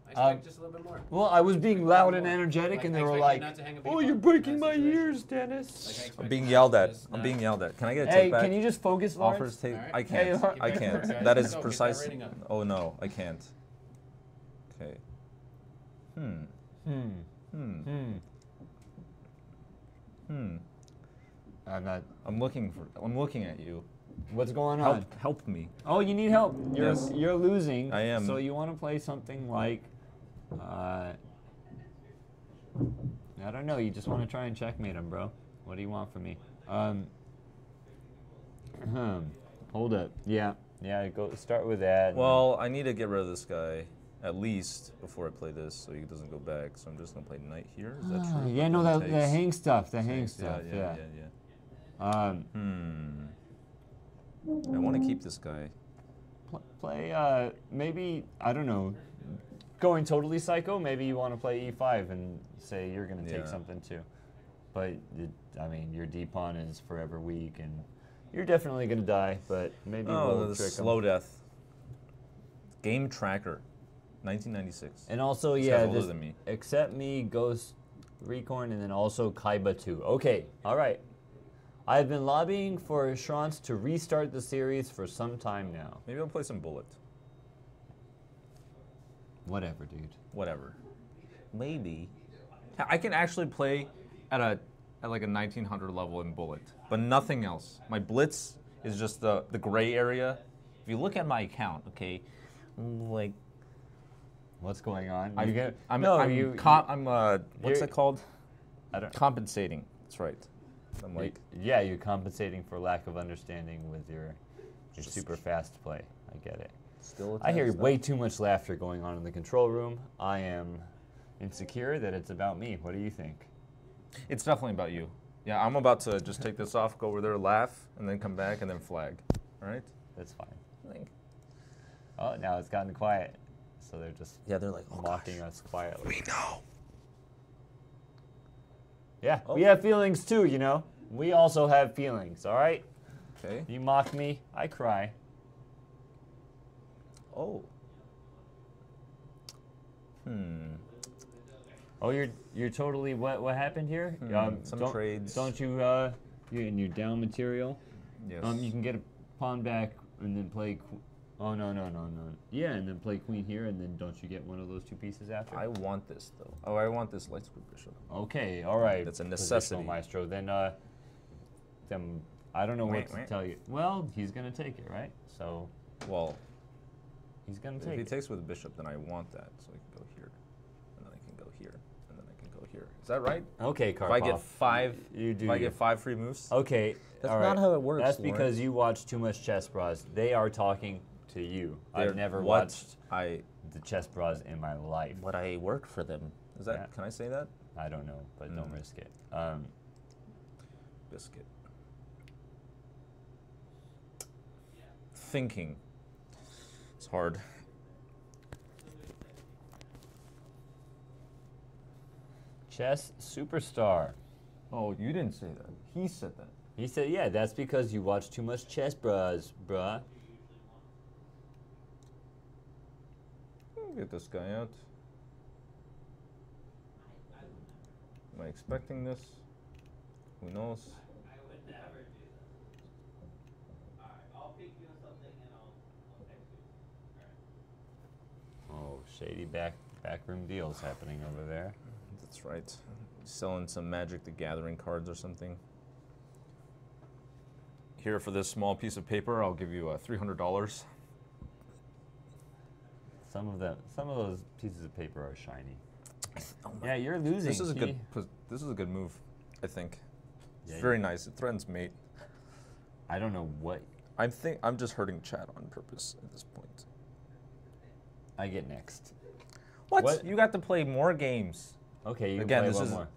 Speaker 7: I expect just a little bit more.
Speaker 1: Well, I was being loud and energetic,
Speaker 7: Like,
Speaker 1: and they were
Speaker 7: expect you
Speaker 1: like,
Speaker 7: not to hang a big
Speaker 1: "Oh, you're breaking my
Speaker 7: situation."
Speaker 1: ears, Dennis."
Speaker 7: expect
Speaker 2: I'm being yelled at. I'm
Speaker 7: not-
Speaker 2: being yelled at. Can I get a
Speaker 1: Hey,
Speaker 2: take back?
Speaker 1: can you just focus, Lawrence?
Speaker 2: Offers take.
Speaker 7: Alright.
Speaker 2: I can't.
Speaker 1: Har-
Speaker 2: I can't.
Speaker 7: to work,
Speaker 2: That
Speaker 7: guys.
Speaker 2: is
Speaker 7: Let's that
Speaker 2: precise. Oh no, I can't. Okay. Hmm.
Speaker 1: Hmm.
Speaker 2: Hmm.
Speaker 1: Hmm.
Speaker 2: Hmm.
Speaker 1: I'm not.
Speaker 2: I'm looking for. I'm looking at you.
Speaker 1: What's going on?
Speaker 2: Help. Help me.
Speaker 1: Oh, you need help. You're
Speaker 2: Yes.
Speaker 1: you're losing.
Speaker 2: I am.
Speaker 1: So you want to play something like, uh, I don't know. You just want to try and checkmate him, bro. What do you want from me? Um. Hold up. Yeah. Yeah. Go start with that.
Speaker 2: Well, I need to get rid of this guy. at least before I play this, so he doesn't go back. So I'm just gonna play knight here. Is that
Speaker 1: Ah,
Speaker 2: true?
Speaker 1: yeah, no,
Speaker 2: Then
Speaker 1: the, the hang stuff, the hang stuff,
Speaker 2: Yeah,
Speaker 1: yeah.
Speaker 2: yeah, yeah, yeah.
Speaker 1: Um,
Speaker 2: Hmm. I want to keep this guy.
Speaker 1: pl- play, uh, maybe, I don't know, going totally psycho, maybe you want to play e5 and say you're going to take
Speaker 2: Yeah.
Speaker 1: something too. But, it, I mean, your d pawn is forever weak and you're definitely going to die, but maybe
Speaker 2: Oh,
Speaker 1: we'll
Speaker 2: the
Speaker 1: trick 'em.
Speaker 2: slow death. Game tracker, 1996.
Speaker 1: And also,
Speaker 2: This
Speaker 1: yeah, this,
Speaker 2: me.
Speaker 1: accept me, Ghost Recon, and then also Kaiba 2. Okay, all right. I've been lobbying for Schrantz to restart the series for some time now.
Speaker 2: Maybe I'll play some bullet.
Speaker 1: Whatever, dude.
Speaker 2: Whatever.
Speaker 9: Maybe.
Speaker 2: I can actually play at a at like a 1900 level in bullet, but nothing else. My blitz is just the the gray area.
Speaker 9: If you look at my account, okay, like
Speaker 1: What's going on?
Speaker 2: I'm,
Speaker 1: You get-
Speaker 2: I'm,
Speaker 1: no,
Speaker 2: I'm,
Speaker 1: you,
Speaker 2: com- I'm uh, what's it called?
Speaker 1: I don't.
Speaker 2: Compensating. That's right. I'm
Speaker 1: y-
Speaker 2: like,
Speaker 1: yeah, you're compensating for lack of understanding with your your super fast play. I get it.
Speaker 2: still.
Speaker 1: I hear
Speaker 2: attached
Speaker 1: way too much laughter going on in the control room. I am insecure that it's about me. What do you think?
Speaker 2: It's definitely about you. Yeah, I'm about to just take this off, go over there, laugh, and then come back and then flag. All right.
Speaker 1: That's fine. Oh, now it's gotten quiet. So they're just
Speaker 9: yeah, they're like oh,
Speaker 1: mocking
Speaker 9: gosh.
Speaker 1: us quietly.
Speaker 2: We know.
Speaker 1: Yeah,
Speaker 9: Oh.
Speaker 1: we have feelings too, you know. We also have feelings, all right?
Speaker 2: Okay.
Speaker 1: You mock me, I cry.
Speaker 2: Oh. Hmm.
Speaker 1: Oh, you're you're totally what what happened here? Um,
Speaker 2: Hmm, some
Speaker 1: don't,
Speaker 2: trades.
Speaker 1: Don't you uh you in your down material?
Speaker 2: Yes.
Speaker 1: Um, you can get a pawn back and then play. Qu- oh no no no no. Yeah, and then play queen here, and then don't you get one of those two pieces after?
Speaker 2: I want this though. Oh, I want this light square bishop.
Speaker 1: Okay, all right.
Speaker 2: That's a
Speaker 1: positional
Speaker 2: necessity.
Speaker 1: maestro. Then, uh, then I don't know
Speaker 2: Wait,
Speaker 1: what to
Speaker 2: wait.
Speaker 1: tell you. Well, he's gonna take it, right? So
Speaker 2: Well,
Speaker 1: he's gonna take. It.
Speaker 2: If he
Speaker 1: it.
Speaker 2: takes with the bishop, then I want that, so I can go here, and then I can go here, and then I can go here. Is that right?
Speaker 1: okay,
Speaker 2: If I get five,
Speaker 1: You do.
Speaker 2: if I get five free moves,
Speaker 1: Okay.
Speaker 9: That's
Speaker 1: all
Speaker 9: not
Speaker 1: right.
Speaker 9: how it works,
Speaker 1: That's because
Speaker 9: Lawrence.
Speaker 1: you watch too much Chessbrahs. They are talking to you.
Speaker 2: they're-
Speaker 1: I've never
Speaker 2: what
Speaker 1: watched
Speaker 2: I
Speaker 1: the Chessbrahs in my life.
Speaker 9: What I work for them.
Speaker 2: is that?
Speaker 1: Yeah.
Speaker 2: Can I say that?
Speaker 1: I don't know, but don't
Speaker 2: Mm.
Speaker 1: risk it. Um,
Speaker 2: Biscuit. Thinking. It's hard.
Speaker 1: chess superstar.
Speaker 2: Oh, you didn't say that. He said that.
Speaker 1: He said, "Yeah, that's because you watch too much Chessbrahs, bruh."
Speaker 2: Get this guy out. Am I expecting this? Who knows?
Speaker 6: I would never do this. Alright, I'll pick you something and I'll, I'll text you. Alright.
Speaker 1: Oh, shady back backroom deals happening over there.
Speaker 2: That's right. Selling some Magic the Gathering cards or something. Here for this small piece of paper, I'll give you uh, $300.
Speaker 1: Some of them, some of those pieces of paper are shiny.
Speaker 2: Oh
Speaker 1: Yeah, you're losing.
Speaker 2: This is a good. This is a good move, I think. It's
Speaker 1: Yeah,
Speaker 2: very nice. It threatens mate.
Speaker 1: I don't know what
Speaker 2: I'm think. I'm just hurting chat on purpose at this point.
Speaker 1: I get next.
Speaker 2: What?
Speaker 1: What?
Speaker 2: You got to play more games.
Speaker 1: Okay, you
Speaker 2: Again,
Speaker 1: can
Speaker 2: this
Speaker 1: play
Speaker 2: is
Speaker 1: more.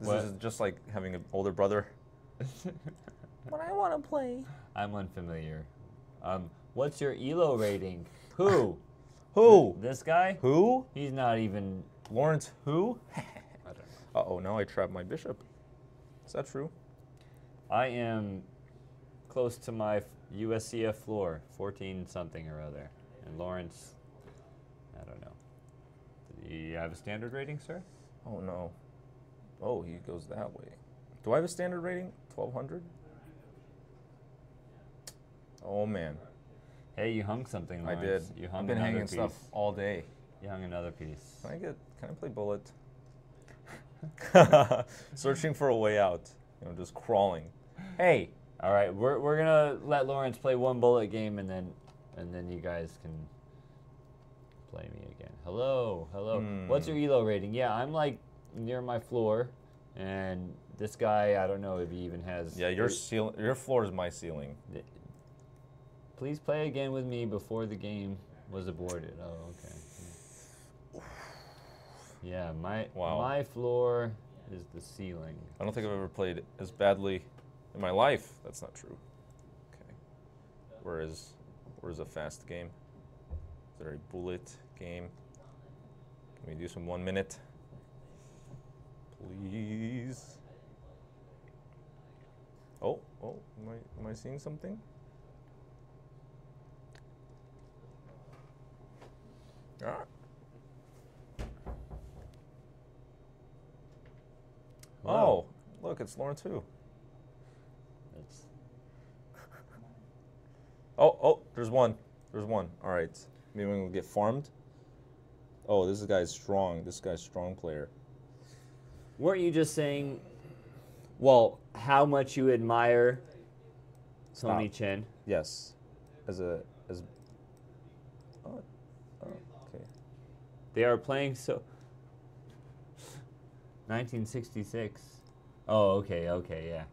Speaker 2: this
Speaker 1: What?
Speaker 2: is just like having an older brother.
Speaker 9: But I want to play.
Speaker 1: I'm unfamiliar. Um, what's your elo rating? Who?
Speaker 2: Who?
Speaker 1: This guy?
Speaker 2: Who?
Speaker 1: He's not even.
Speaker 2: Lawrence? Who?
Speaker 1: I don't know.
Speaker 2: Uh oh, now I trapped my bishop. Is that true?
Speaker 1: I am close to my USCF floor, 14 something or other. And Lawrence, I don't know. Do you have a standard rating, sir?
Speaker 2: Oh no. Oh, he goes that way. Do I have a standard rating? 1200? Oh man,
Speaker 1: Hey, you hung something, Lawrence.
Speaker 2: I did.
Speaker 1: You hung
Speaker 2: I've been hanging
Speaker 1: piece.
Speaker 2: stuff all day.
Speaker 1: You hung another piece.
Speaker 2: Can I get? Can I play bullet? Searching for a way out. You know, just crawling. Hey,
Speaker 1: All right, we're, we're gonna let Lawrence play one bullet game, and then and then you guys can play me again. Hello, hello. Hmm. What's your elo rating? Yeah, I'm like near my floor, and this guy, I don't know if he even has.
Speaker 2: yeah, your ceiling, your floor is my ceiling.
Speaker 1: Please play again with me before the game was aborted. Oh, okay. Yeah, my
Speaker 2: Wow.
Speaker 1: my floor is the ceiling.
Speaker 2: I don't think I've ever played as badly in my life. That's not true. Okay. Whereas, where's a fast game? Is there a bullet game? Can we do some one minute? Please. Oh, oh, am I, am I seeing something? Oh, look, it's Lauren too.
Speaker 1: That's
Speaker 2: Oh, oh, there's one. There's one. All right. Maybe we'll get farmed. Oh, this guy's strong. This guy's strong player.
Speaker 1: Weren't you just saying, well, how much you admire Tony
Speaker 2: Stop.
Speaker 1: Chen?
Speaker 2: Yes. As a as. Oh, oh, okay.
Speaker 1: They are playing so. 1966. Oh, okay, okay, yeah.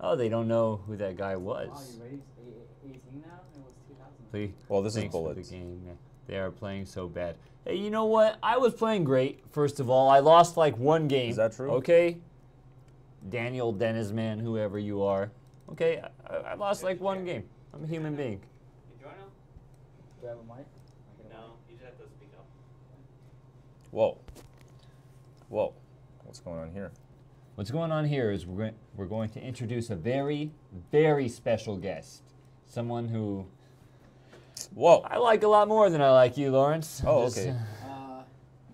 Speaker 1: Oh, they don't know who that guy was.
Speaker 10: Wow, you ready? 18 now? It was 2000.
Speaker 1: Please,
Speaker 2: Well, this is
Speaker 1: thanks for
Speaker 2: bullets.
Speaker 1: The game. yeah. They are playing so bad. Hey, you know what? I was playing great. First of all, I lost like one game.
Speaker 2: Is that true?
Speaker 1: Okay. Daniel Dennisman, whoever you are. Okay, I, I lost like one game. I'm a human being.
Speaker 6: You join him?
Speaker 10: Do I have a mic?
Speaker 6: No, you just have to speak up.
Speaker 2: Whoa. Whoa. What's going on here?
Speaker 1: What's going on here is we're, we're going to introduce a very, very special guest. Someone who
Speaker 2: Whoa.
Speaker 1: I like a lot more than I like you, Lawrence.
Speaker 2: Oh,
Speaker 1: Just,
Speaker 2: okay.
Speaker 1: uh,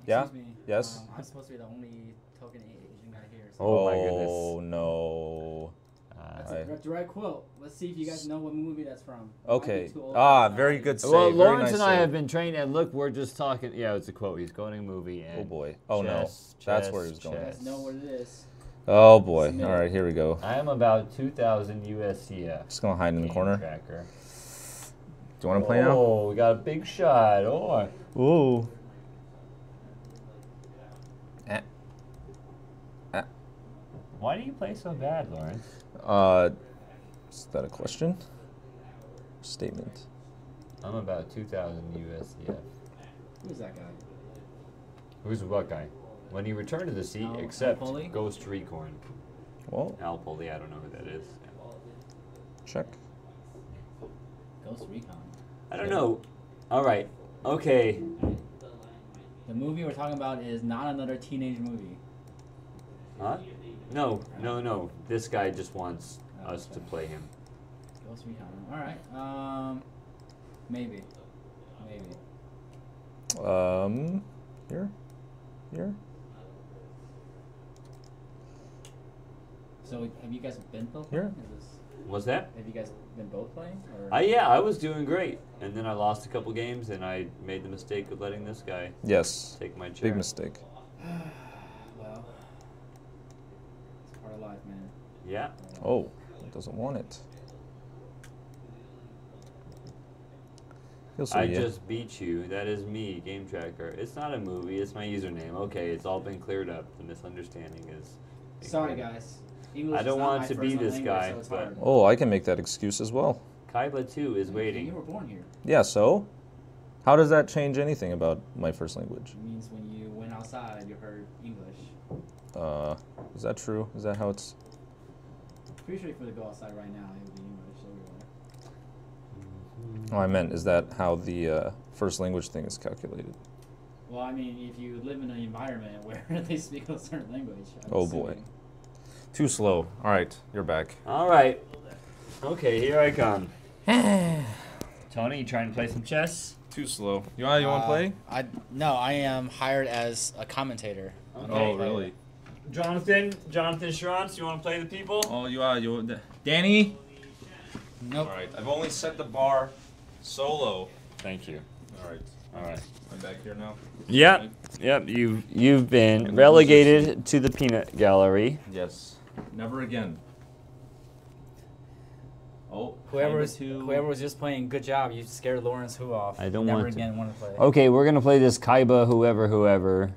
Speaker 2: Yeah?
Speaker 10: me.
Speaker 2: Yes?
Speaker 10: Um, I'm supposed to be the only token Asian guy here. So
Speaker 1: Oh, my goodness.
Speaker 2: Oh
Speaker 1: no.
Speaker 10: That's
Speaker 2: I-
Speaker 10: a direct quote. Let's see if you guys know what movie that's from. It might be
Speaker 2: Okay. Ah, very good save.
Speaker 1: well,
Speaker 2: very
Speaker 1: Lawrence
Speaker 2: nice
Speaker 1: and I
Speaker 2: save.
Speaker 1: have been trained, and look, we're just talking. Yeah, it's a quote. He's quoting a movie. And
Speaker 2: Oh boy. Oh
Speaker 1: chess,
Speaker 2: no. That's where he
Speaker 1: chess,
Speaker 2: was going.
Speaker 10: You guys know what it is.
Speaker 2: Oh boy.
Speaker 10: Submit.
Speaker 2: All right, here we go.
Speaker 1: I am about 2,000 USCF.
Speaker 2: Just gonna hide in the corner.
Speaker 1: Tracker.
Speaker 2: Do you want to play now?
Speaker 1: Oh, we got a big shot. Oh,
Speaker 2: Ooh. Eh. Eh.
Speaker 1: Why do you play so bad, Lawrence?
Speaker 2: Uh, is that a question? Statement.
Speaker 1: I'm about 2,000 USCF.
Speaker 10: Who's that guy?
Speaker 1: Who's what guy? When he returned to the seat,
Speaker 10: Al-
Speaker 1: except
Speaker 10: Alpoli?
Speaker 1: Ghost Recon.
Speaker 2: Well,
Speaker 1: Al Poli, I don't know who that is.
Speaker 2: check.
Speaker 10: Ghost Recon.
Speaker 1: I don't know. All right. Okay.
Speaker 10: The movie we're talking about is not another teenage movie.
Speaker 1: Huh? No, no, no. This guy just wants us to play him.
Speaker 10: Ghost Recon. All right. Um, maybe. Maybe.
Speaker 2: Um, here, here.
Speaker 10: So have you guys been both
Speaker 2: Here.
Speaker 10: playing? Is this,
Speaker 1: Was that?
Speaker 10: have you guys been both playing? Or?
Speaker 1: I yeah, I was doing great, and then I lost a couple games, and I made the mistake of letting this guy
Speaker 2: Yes.
Speaker 1: take my chair.
Speaker 2: Big mistake.
Speaker 10: well, it's part of life, man.
Speaker 1: Yeah.
Speaker 10: Part of life.
Speaker 2: Oh, it doesn't want it. He'll see
Speaker 1: I
Speaker 2: ya.
Speaker 1: just beat you. That is me, Game Tracker. It's not a movie. It's my username. Okay, it's all been cleared up. The misunderstanding is.
Speaker 10: Sorry,
Speaker 1: cleared
Speaker 10: guys. English
Speaker 1: I don't want to be this
Speaker 10: language,
Speaker 1: guy,
Speaker 10: so
Speaker 1: but-
Speaker 2: Oh, I can make that excuse as well.
Speaker 1: Kaiba 2 is waiting.
Speaker 10: You were born here.
Speaker 2: Yeah. So, how does that change anything about my first language?
Speaker 10: It means when you went outside, you heard English.
Speaker 2: Uh, is that true? Is that how it's?
Speaker 10: Pretty sure if you were to go outside right now, it would be English everywhere.
Speaker 2: Oh, I meant is that how the uh, first language thing is calculated?
Speaker 10: Well, I mean, if you live in an environment where they speak a certain language. I'm
Speaker 2: Oh, boy. Too slow. All right, you're back.
Speaker 1: All right. Okay, here I come. Tony, you trying to play some chess?
Speaker 2: Too slow. You want you want to play?
Speaker 10: Uh, I no, I am hired as a commentator.
Speaker 1: Okay.
Speaker 2: Oh, really?
Speaker 1: Jonathan, Jonathan Schrantz, you want to play the people?
Speaker 2: Oh, you are you. Danny.
Speaker 10: Nope.
Speaker 2: All right, I've only set the bar solo.
Speaker 1: Thank you.
Speaker 2: All right,
Speaker 1: All right.
Speaker 2: I'm back here now.
Speaker 1: Yep. Yep. You've you've been relegated to the peanut gallery.
Speaker 2: Yes. Never again. Oh,
Speaker 10: Whoever was
Speaker 2: two.
Speaker 10: whoever was just playing, good job. You scared Lawrence Who off.
Speaker 1: I don't
Speaker 10: Never
Speaker 1: want to-
Speaker 10: again want to play.
Speaker 1: Okay, we're gonna play this Kaiba whoever whoever.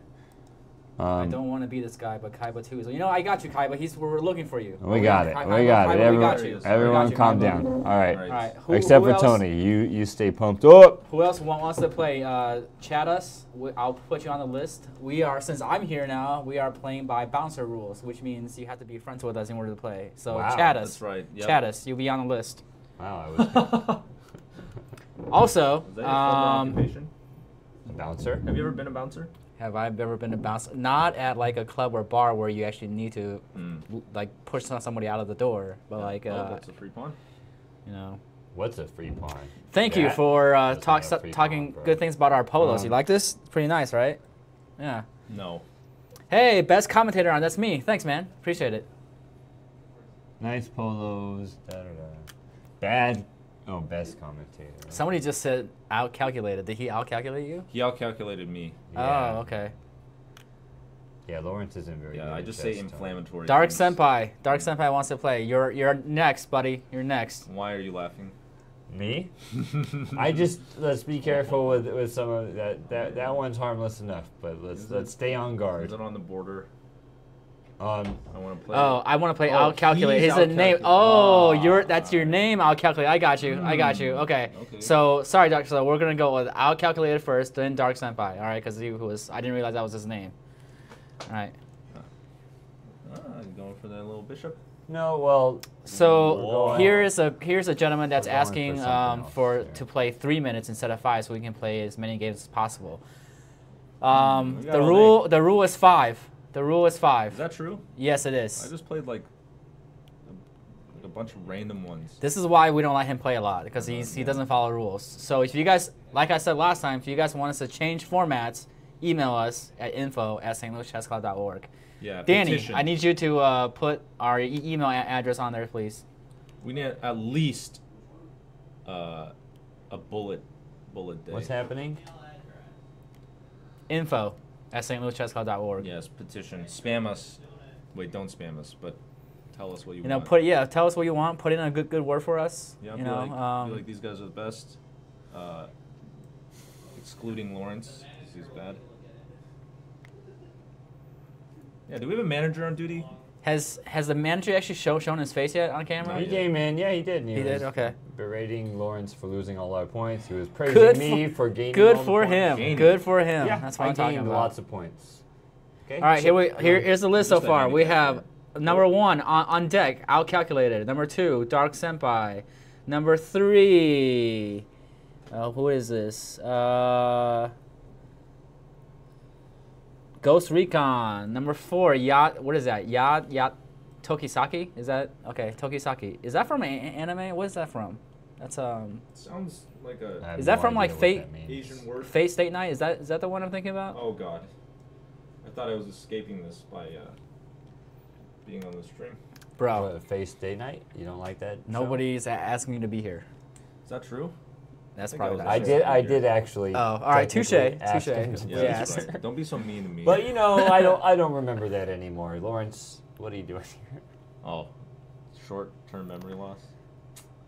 Speaker 10: I
Speaker 1: Um,
Speaker 10: don't want to be this guy, but Kaiba too. So you know, I got you, Kaiba. He's we're looking for you.
Speaker 1: we got it.
Speaker 10: Kai-
Speaker 1: We
Speaker 10: Kaiba,
Speaker 1: got
Speaker 10: Kaiba,
Speaker 1: it.
Speaker 10: we
Speaker 1: Everyone,
Speaker 10: got you.
Speaker 1: everyone
Speaker 10: got you,
Speaker 1: calm
Speaker 10: Kaiba.
Speaker 1: down. All right.
Speaker 11: All
Speaker 10: All right. Who,
Speaker 1: Except
Speaker 10: who
Speaker 1: for
Speaker 10: else,
Speaker 1: Tony. You you stay pumped up.
Speaker 10: Who else wants to play? Uh, chat us. I'll put you on the list. We are since I'm here now. We are playing by bouncer rules, which means you have to be friends with us in order to play. So
Speaker 1: Wow,
Speaker 10: chat us.
Speaker 2: That's right. Yep.
Speaker 10: Chat us. You'll be on the list.
Speaker 1: Wow, I was
Speaker 10: Also,
Speaker 2: Is that
Speaker 10: um,
Speaker 2: occupation?
Speaker 1: bouncer.
Speaker 2: Have you ever been a bouncer?
Speaker 10: Have I ever been a bounce? Not at like a club or bar where you actually need to
Speaker 2: Mm.
Speaker 10: like push somebody out of the door, but like
Speaker 2: oh,
Speaker 10: uh,
Speaker 2: that's a free pawn.
Speaker 10: you know.
Speaker 1: What's a free pawn?
Speaker 10: Thank you for uh, talk,
Speaker 1: not a
Speaker 10: talking
Speaker 1: pawn, bro.
Speaker 10: good things about our polos. you
Speaker 1: Um,
Speaker 10: like this? Pretty nice, right? Yeah.
Speaker 2: No.
Speaker 10: Hey, best commentator on. That's me. Thanks, man. Appreciate it.
Speaker 1: Nice polos. Da, da, da. Bad. Oh, best commentator.
Speaker 10: Somebody just said outcalculated. Did he outcalculate you?
Speaker 2: He outcalculated me.
Speaker 1: Oh, yeah.
Speaker 10: Oh, okay.
Speaker 1: Yeah, Lawrence isn't very good.
Speaker 2: Yeah, I just say
Speaker 1: chess, Tony.
Speaker 2: inflammatory.
Speaker 10: Dark
Speaker 2: things.
Speaker 10: Senpai. Dark Senpai wants to play. You're you're next, buddy. You're next.
Speaker 2: Why are you laughing?
Speaker 1: Me? I just let's be careful with with some of that. That that one's harmless enough, but let's
Speaker 2: Is
Speaker 1: let's
Speaker 2: it-
Speaker 1: stay on guard.
Speaker 2: Is it on the border?
Speaker 1: Um,
Speaker 2: I want to play.
Speaker 10: Oh, I want to play
Speaker 2: Oh,
Speaker 10: outcalculate.
Speaker 2: he's
Speaker 10: His a name. Oh,
Speaker 2: Ah,
Speaker 10: you're that's your name. I'll calculate. I got you. I got you.
Speaker 2: Hmm,
Speaker 10: Okay.
Speaker 2: okay.
Speaker 10: So sorry, Doctor. So we're gonna go with outcalculated first, then Dark Senpai. All right, because he was. I didn't realize that was his name. All right.
Speaker 2: Ah, you going for that little bishop?
Speaker 1: no, well,
Speaker 10: So here is a here's a gentleman that's
Speaker 1: We're for
Speaker 10: asking um, for to play three minutes instead of five, so we can play as many games as possible. Um, the
Speaker 2: all
Speaker 10: rule the rule is five. The rule is five.
Speaker 2: Is that true?
Speaker 10: yes, it is.
Speaker 2: I just played like a, a bunch of random ones.
Speaker 10: This is why we don't let him play a lot because he's he
Speaker 2: yeah.
Speaker 10: doesn't follow rules. So if you guys, like I said last time, if you guys want us to change formats, email us at info at stlouischessclub.org.
Speaker 2: Yeah.
Speaker 10: Danny,
Speaker 2: petition.
Speaker 10: I need you to uh, put our e- email a- address on there, please.
Speaker 2: We need at least uh, a bullet bullet day.
Speaker 1: what's happening?
Speaker 10: Info at stlouischessclub.org.
Speaker 2: Yes, petition. Spam us. Wait, don't spam us, but tell us what you,
Speaker 10: You know,
Speaker 2: want.
Speaker 10: put yeah, tell us what you want. Put in a good good word for us.
Speaker 2: yeah,
Speaker 10: you know,
Speaker 2: like,
Speaker 10: um,
Speaker 2: like these guys are the best. Uh, excluding Lawrence, he's bad. Yeah, do we have a manager on duty?
Speaker 10: Has has the manager actually show, shown his face yet on camera?
Speaker 1: He came in. Yeah, he did. and
Speaker 10: He did, okay.
Speaker 1: Berating Lawrence for losing all our points. He was praising
Speaker 10: Good
Speaker 1: me
Speaker 10: for-
Speaker 1: for gaining.
Speaker 10: Good
Speaker 1: all
Speaker 10: for
Speaker 1: points.
Speaker 10: him.
Speaker 2: Gaining.
Speaker 10: Good for him.
Speaker 1: Yeah,
Speaker 10: That's what
Speaker 1: I
Speaker 10: am talking about.
Speaker 1: lots of points. Okay.
Speaker 10: All right, here we here here's the list so far. We have number one on, on deck, outcalculated. Number two, Dark Senpai. Number three, uh, who is this? Uh, Ghost Recon. Number four, Yacht. What is that? Yacht Yacht Tokisaki. Is that okay? Tokisaki. Is that from an anime? What is that from? That's um.
Speaker 2: Sounds like
Speaker 1: I
Speaker 2: a
Speaker 1: have
Speaker 10: Is that
Speaker 1: no
Speaker 10: from, like, Fate?
Speaker 2: Asian word.
Speaker 10: Fate Stay Night. Is that is that the one I'm thinking about?
Speaker 2: Oh God, I thought I was escaping this by uh, being on the stream.
Speaker 10: Bro,
Speaker 1: What, Face Day Night? You don't like that?
Speaker 10: nobody's a- asking you to be here.
Speaker 2: Is that true?
Speaker 10: That's probably
Speaker 2: I
Speaker 10: not
Speaker 1: I
Speaker 10: true.
Speaker 1: did. I did actually.
Speaker 10: Oh, all right, touche, touche.
Speaker 2: Yeah,
Speaker 10: Yes.
Speaker 2: right. Don't be so mean to me.
Speaker 1: But you know, I don't. I don't remember that anymore. Lawrence, what are you doing here?
Speaker 2: oh, short-term memory loss.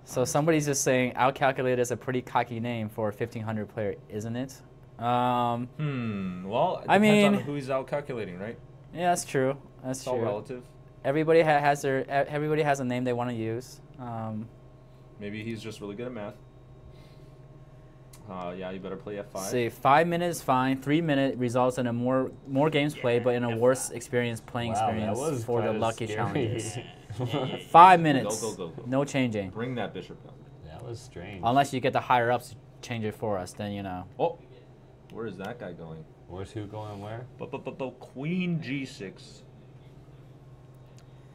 Speaker 10: So somebody's just saying outcalculated is a pretty cocky name for a 1500 player, isn't it? Um,
Speaker 2: Hmm. Well, it
Speaker 10: I
Speaker 2: depends on
Speaker 10: mean-
Speaker 2: who he's out calculating, right?
Speaker 10: yeah, that's true. That's
Speaker 2: It's all
Speaker 10: true.
Speaker 2: relative.
Speaker 10: Everybody ha- has their e- everybody has a name they want to use. Um,
Speaker 2: Maybe he's just really good at math. Uh, yeah, you better play F5.
Speaker 10: see, five minutes fine. Three minute results in a more more games played, but in a worse experience playing
Speaker 1: Wow, that
Speaker 10: experience
Speaker 1: was
Speaker 10: for the lucky
Speaker 1: scary.
Speaker 10: challengers. Five minutes,
Speaker 2: go, go, go.
Speaker 10: no changing.
Speaker 2: Bring that bishop down.
Speaker 1: that was strange.
Speaker 10: Unless you get the higher ups to change it for us, then you know.
Speaker 2: Oh, where is that guy going?
Speaker 1: Where's who going where?
Speaker 2: Bu-bu-bu-bu, Queen G6.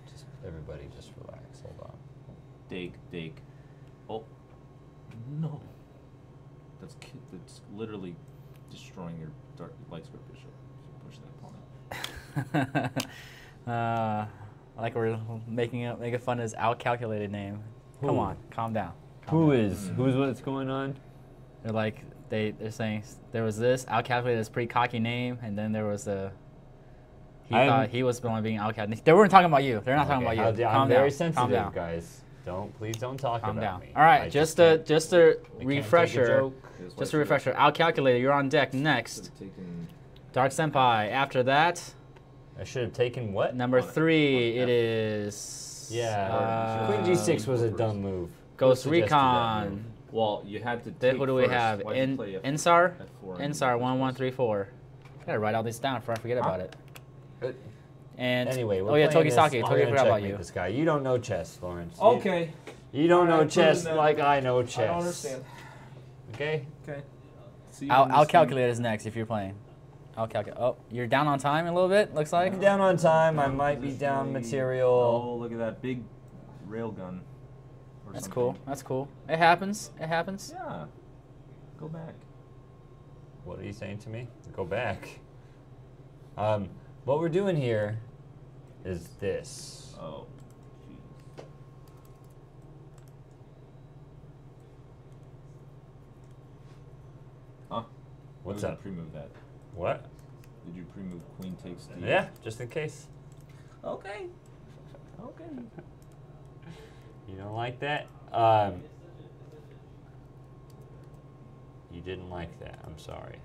Speaker 1: Just everybody, just relax. Hold on.
Speaker 2: Dake, Dake. Oh, no. That's ki- that's literally destroying your dark light square bishop. Push that pawn out.
Speaker 10: uh, like we're making it making fun of his outcalculated name. Come on, calm down. calm
Speaker 1: Who
Speaker 10: down.
Speaker 1: is? Who's what's going on?
Speaker 10: They're like they they're saying there was this outcalculated is pretty cocky name, and then there was a. He
Speaker 1: I'm-
Speaker 10: thought he was the one being outcalculated. They weren't talking about you. They're not talking about you.
Speaker 1: I'm
Speaker 10: calm
Speaker 1: very
Speaker 10: down.
Speaker 1: sensitive,
Speaker 10: calm down.
Speaker 1: guys. Don't please don't talk
Speaker 10: Calm
Speaker 1: about
Speaker 10: down.
Speaker 1: me.
Speaker 10: All right,
Speaker 1: I
Speaker 10: just
Speaker 1: can't-
Speaker 10: a just
Speaker 1: can't take a
Speaker 10: refresher.
Speaker 1: Joke.
Speaker 10: Just a
Speaker 2: should've-
Speaker 10: calculator, you're on deck next. Dark Senpai. After that,
Speaker 1: I should have taken what?
Speaker 10: Number
Speaker 2: On
Speaker 10: three,
Speaker 2: On
Speaker 10: it is.
Speaker 1: Yeah.
Speaker 10: uh,
Speaker 1: Queen G6 was a dumb move.
Speaker 10: Ghost Recon.
Speaker 3: Well, you had to
Speaker 10: Then
Speaker 3: take
Speaker 10: who do we
Speaker 3: first.
Speaker 10: have?
Speaker 3: Why'd you
Speaker 10: In,
Speaker 3: play F-
Speaker 10: Insar? Insar
Speaker 3: F4
Speaker 10: one one
Speaker 3: first?
Speaker 10: three four. Gotta write all these down before I forget about it.
Speaker 1: Uh,
Speaker 10: And
Speaker 1: Anyway, we're
Speaker 10: oh yeah,
Speaker 1: playing this.
Speaker 10: Tokisaki.
Speaker 1: I'm
Speaker 10: Totally
Speaker 1: gonna
Speaker 10: forgot about you.
Speaker 1: This guy. You don't know chess, Lawrence.
Speaker 2: Okay.
Speaker 1: You, don't know
Speaker 2: Alright,
Speaker 1: chess like I know chess.
Speaker 2: I don't understand.
Speaker 1: Okay.
Speaker 2: Okay. See you
Speaker 10: I'll, I'll calculate is next if you're playing. I'll calculate. Oh, you're down on time a little bit. Looks like.
Speaker 1: I'm down on time. I might be down material.
Speaker 4: Oh, look at that big rail gun. or
Speaker 10: That's
Speaker 4: something.
Speaker 10: cool. That's cool. It happens. It happens.
Speaker 4: Yeah. Go back.
Speaker 1: What are you saying to me? Go back. Um, what we're doing here is this.
Speaker 4: Oh. jeez.
Speaker 3: Huh?
Speaker 1: What's
Speaker 3: Who
Speaker 1: up?
Speaker 3: Pre-move that.
Speaker 1: What?
Speaker 3: Did you pre-move Queen takes D?
Speaker 1: Yeah, just in case.
Speaker 4: Okay. Okay.
Speaker 1: You don't like that? Um, you didn't like that. I'm sorry.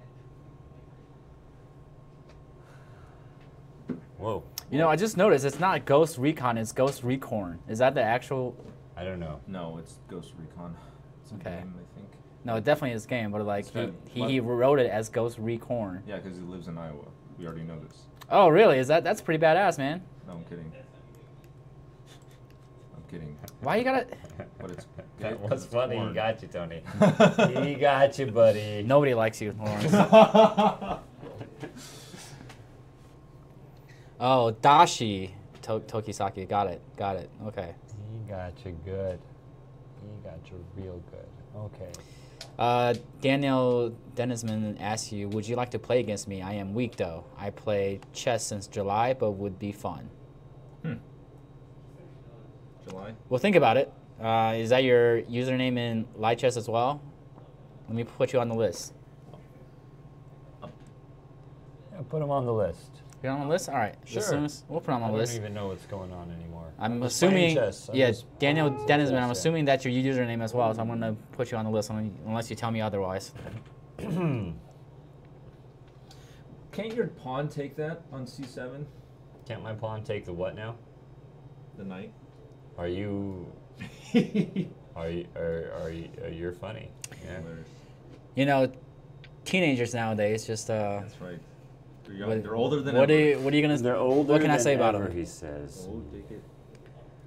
Speaker 1: Whoa.
Speaker 10: You know, I just noticed it's not Ghost Recon. It's Ghost Recorn. Is that the actual?
Speaker 1: I don't know.
Speaker 3: No, it's Ghost Recon. It's a
Speaker 10: Okay.
Speaker 3: game, I think.
Speaker 10: No, it definitely is game, but like he,
Speaker 3: got-
Speaker 10: he, he wrote it as Ghost Recorn.
Speaker 3: Yeah, because he lives in Iowa. We already know this.
Speaker 10: Oh, really? Is that that's pretty badass, man?
Speaker 3: No, I'm kidding. I'm kidding.
Speaker 10: Why you gotta?
Speaker 3: But it's
Speaker 1: That
Speaker 3: it-
Speaker 1: was
Speaker 3: it's
Speaker 1: funny. He got you, Tony. he got you, buddy.
Speaker 10: Nobody likes you, Lawrence. oh, Dashi to- Tokisaki. Got it. Got it. Okay.
Speaker 1: He got you good. He got you real good. Okay.
Speaker 10: Uh, Daniel Dennisman asks you, "Would you like to play against me? I am weak though. I play chess since July, but would be fun."
Speaker 3: July.
Speaker 10: Well, think about it. Uh, is that your username in live chess as well? Let me put you on the list.
Speaker 1: Yeah, put him on the list.
Speaker 10: You're on the list. All right.
Speaker 1: Sure.
Speaker 10: As we'll put him
Speaker 1: I
Speaker 10: on the
Speaker 1: don't
Speaker 10: list.
Speaker 1: even know what's going on anymore.
Speaker 10: I'm
Speaker 1: just playing
Speaker 10: assuming,
Speaker 1: chess. I'm
Speaker 10: yeah,
Speaker 1: just
Speaker 10: Daniel
Speaker 1: playing
Speaker 10: Dennisman. I'm
Speaker 1: chess, yeah.
Speaker 10: assuming that's your username as well. So I'm gonna put you on the list unless you tell me otherwise.
Speaker 2: Can't your pawn take that on c7?
Speaker 1: Can't my pawn take the what now?
Speaker 2: The knight.
Speaker 1: Are you? Are you? Are, are you? Are you funny? Yeah.
Speaker 10: You know, teenagers nowadays just uh.
Speaker 3: That's right. They're, young,
Speaker 10: what-
Speaker 3: they're older than
Speaker 10: what
Speaker 3: ever.
Speaker 10: are you, what are you gonna?
Speaker 1: They're older.
Speaker 10: What can I
Speaker 1: than
Speaker 10: say about
Speaker 1: ever,
Speaker 10: them?
Speaker 1: He says.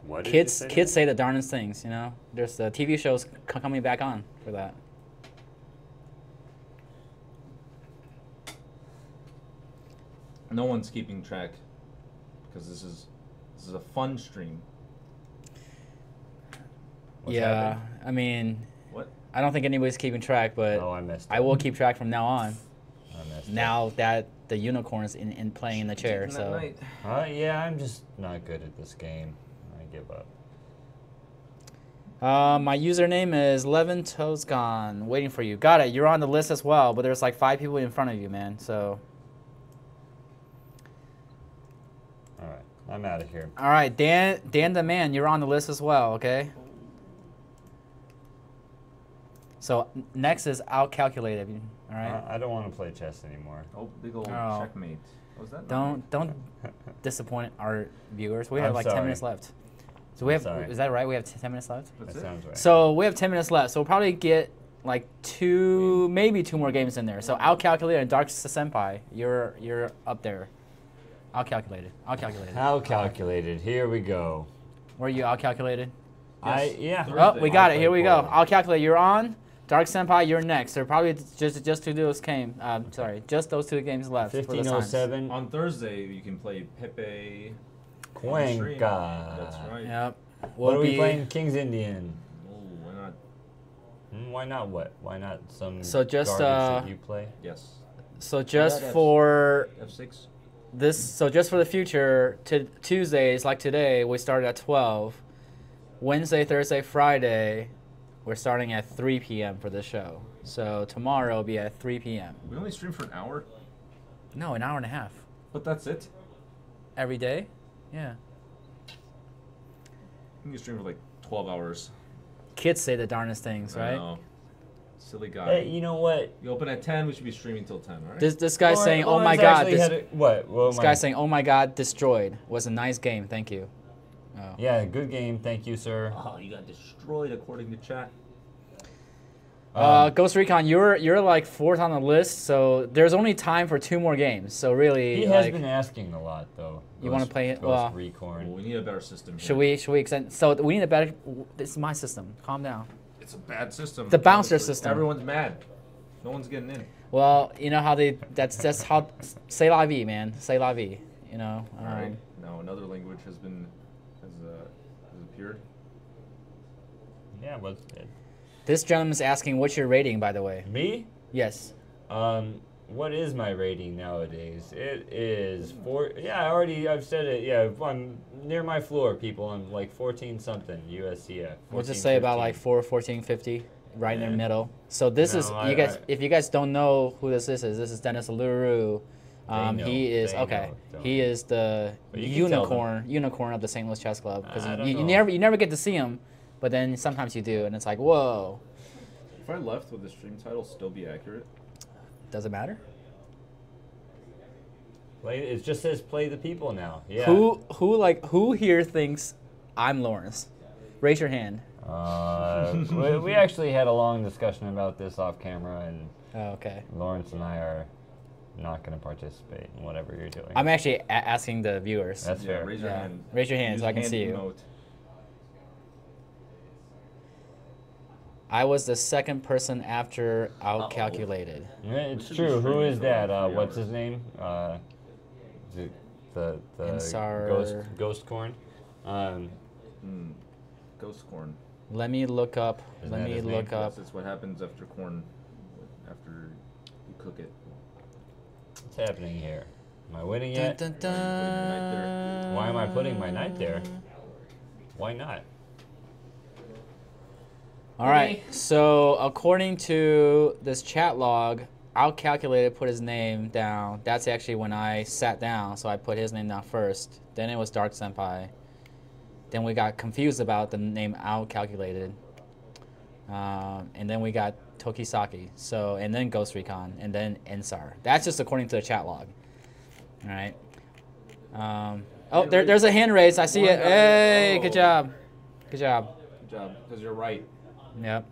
Speaker 1: What
Speaker 10: Kids,
Speaker 1: say
Speaker 10: kids
Speaker 1: now?
Speaker 10: say the darndest things. You know, there's the TV shows c- coming back on for that.
Speaker 3: No one's keeping track because this is this is a fun stream.
Speaker 1: What's
Speaker 10: yeah,
Speaker 1: happened?
Speaker 10: I mean,
Speaker 3: What?
Speaker 10: I don't think anybody's keeping track, but
Speaker 1: Oh, I missed.
Speaker 10: I will keep track from now on.
Speaker 1: I missed it.
Speaker 10: Now that the unicorn's in, in playing in the chair, so.
Speaker 1: Uh, yeah, I'm just not good at this game. I give up.
Speaker 10: uh, my username is Levin Toscon. Waiting for you. Got it. You're on the list as well, but there's like five people in front of you, man. So
Speaker 1: All right, I'm out of here.
Speaker 10: all right, Dan, Dan the man, you're on the list as well. Okay. So next is outcalculated. All right.
Speaker 1: Uh, I don't want to play chess anymore.
Speaker 3: Oh, big old
Speaker 10: Oh.
Speaker 3: checkmate. Was that?
Speaker 10: Don't don't disappoint our viewers. We have
Speaker 1: I'm
Speaker 10: like
Speaker 1: sorry.
Speaker 10: ten minutes left. So we
Speaker 1: I'm
Speaker 10: have
Speaker 1: sorry.
Speaker 10: is that right? We have ten minutes left.
Speaker 3: That's
Speaker 1: that
Speaker 3: it?
Speaker 1: sounds right.
Speaker 10: So we have ten minutes left. So we'll probably get like two, maybe two more games in there. So outcalculated and Dark Senpai, you're you're up there. Outcalculated. Outcalculated.
Speaker 1: How calculated? Here we go.
Speaker 10: Were you outcalculated?
Speaker 1: I yeah.
Speaker 3: Thursday.
Speaker 10: Oh, we got it.
Speaker 1: I'll
Speaker 10: Here
Speaker 1: play
Speaker 10: we go.
Speaker 1: I'll
Speaker 10: calculate. You're on. Dark Senpai, you're next. There are probably just just two those came. Um, sorry, just those two games left. for the
Speaker 1: Fifteen
Speaker 10: times.
Speaker 1: oh seven.
Speaker 3: On Thursday, you can play Pepe.
Speaker 1: Cuenca.
Speaker 3: That's right.
Speaker 10: Yep.
Speaker 1: What
Speaker 10: We'll
Speaker 1: are we playing? King's Indian.
Speaker 3: Oh, why not?
Speaker 1: Hmm, why not? What? Why not some?
Speaker 10: So just, uh,
Speaker 1: that you play.
Speaker 3: Yes.
Speaker 10: So just
Speaker 3: that is-
Speaker 10: for
Speaker 3: F6.
Speaker 10: this, so just for the future, to Tuesdays like today, we start at twelve. Wednesday, Thursday, Friday, we're starting at three p.m. for the show. So tomorrow will be at three p.m.
Speaker 3: We only stream for an hour,
Speaker 10: No, an hour and a half
Speaker 3: but that's it.
Speaker 10: every day. Yeah.
Speaker 3: You can stream for like 12 hours.
Speaker 10: Kids say the darndest things,
Speaker 3: I
Speaker 10: right?
Speaker 3: know.
Speaker 2: Silly guy.
Speaker 1: Hey, you know what?
Speaker 2: You open at 10, we should be streaming till 10, right?
Speaker 10: This this guy's
Speaker 1: Lawrence-
Speaker 10: saying, "Oh my God!" This,
Speaker 1: a- what? What
Speaker 10: this
Speaker 1: am I-
Speaker 10: guy's saying, "Oh my God!" Destroyed was a nice game. Thank you. Oh.
Speaker 1: Yeah, good game. Thank you, sir.
Speaker 2: Oh, you got destroyed according to chat.
Speaker 10: Uh,
Speaker 1: Um,
Speaker 10: Ghost Recon, you're you're like fourth on the list, so there's only time for two more games. So really,
Speaker 1: he has
Speaker 10: like,
Speaker 1: been asking a lot, though.
Speaker 10: You wanna play it?
Speaker 1: Ghost
Speaker 10: Well-
Speaker 2: Well,
Speaker 1: Recorn.
Speaker 2: we need a better system.
Speaker 10: should
Speaker 2: here.
Speaker 10: we should we extend? So we need a better. This is my system. Calm down.
Speaker 2: It's a bad system.
Speaker 10: The bouncer
Speaker 2: honestly.
Speaker 10: system.
Speaker 2: Everyone's mad. No one's getting in.
Speaker 10: Well, you know how they. That's that's how. Say la vie, man. Say la vie. You know. Um,
Speaker 2: All right. Now another language has been has uh, has appeared.
Speaker 1: Yeah, what's it?
Speaker 10: This gentleman's asking, "What's your rating, by the way?"
Speaker 1: Me?
Speaker 10: Yes.
Speaker 1: Um, what is my rating nowadays? It is four. Yeah, I already I've said it. Yeah, I'm near my floor, people. I'm like 14 something USCF.
Speaker 10: We'll just
Speaker 1: 14,
Speaker 10: say about like 4, 14, 50, right in the middle. So this is
Speaker 1: No, I-
Speaker 10: you guys.
Speaker 1: I-
Speaker 10: if you guys don't know who this is, this is Dennis LaRue. Um, he is
Speaker 1: they
Speaker 10: okay.
Speaker 1: know, don't.
Speaker 10: he is the
Speaker 1: you can tell them.
Speaker 10: unicorn, unicorn of the St. Louis Chess Club because
Speaker 1: I
Speaker 10: you, you never you never get to see him, but then sometimes you do, and it's like whoa.
Speaker 2: If I left, would the stream title still be accurate?
Speaker 10: Does it matter?
Speaker 1: Play, it just says play the people now. Yeah.
Speaker 10: Who who like who here thinks I'm Lawrence? Raise your hand.
Speaker 1: Uh, we, we actually had a long discussion about this off camera, and
Speaker 10: Oh, okay.
Speaker 1: Lawrence and I are not going to participate in whatever you're doing.
Speaker 10: I'm actually a- asking the viewers.
Speaker 1: That's
Speaker 2: yeah,
Speaker 1: fair.
Speaker 2: raise your
Speaker 10: Yeah.
Speaker 2: hand.
Speaker 10: Raise your hand
Speaker 2: Use
Speaker 10: so I can
Speaker 2: hand
Speaker 10: see you.
Speaker 2: emote.
Speaker 10: I was the second person after outcalculated.
Speaker 1: Yeah, it's true. Who
Speaker 2: streaming
Speaker 1: is
Speaker 2: for
Speaker 1: that? Uh, what's his name? Uh, the the, the
Speaker 10: Insar-
Speaker 1: ghost ghost corn. Um,
Speaker 2: Hmm. Ghost corn.
Speaker 10: Let me look up.
Speaker 1: Isn't
Speaker 10: let me
Speaker 1: his name?
Speaker 10: look up.
Speaker 2: Yes, it's what happens after corn, after you cook it.
Speaker 1: What's happening here? Am I winning yet?
Speaker 10: dun,
Speaker 2: knight there.
Speaker 1: Why am I putting my knight there? Why not?
Speaker 10: All right. So according to this chat log, outcalculated put his name down. That's actually when I sat down, so I put his name down first. Then it was Dark Senpai. Then we got confused about the name outcalculated. Um, and then we got Tokisaki. So and then Ghost Recon and then Ensar. That's just according to the chat log. All right. Um, oh, there, there's a hand raise. I see it. Hey, good
Speaker 2: oh.
Speaker 10: job. Good job.
Speaker 2: Good job, because you're right.
Speaker 10: Yep.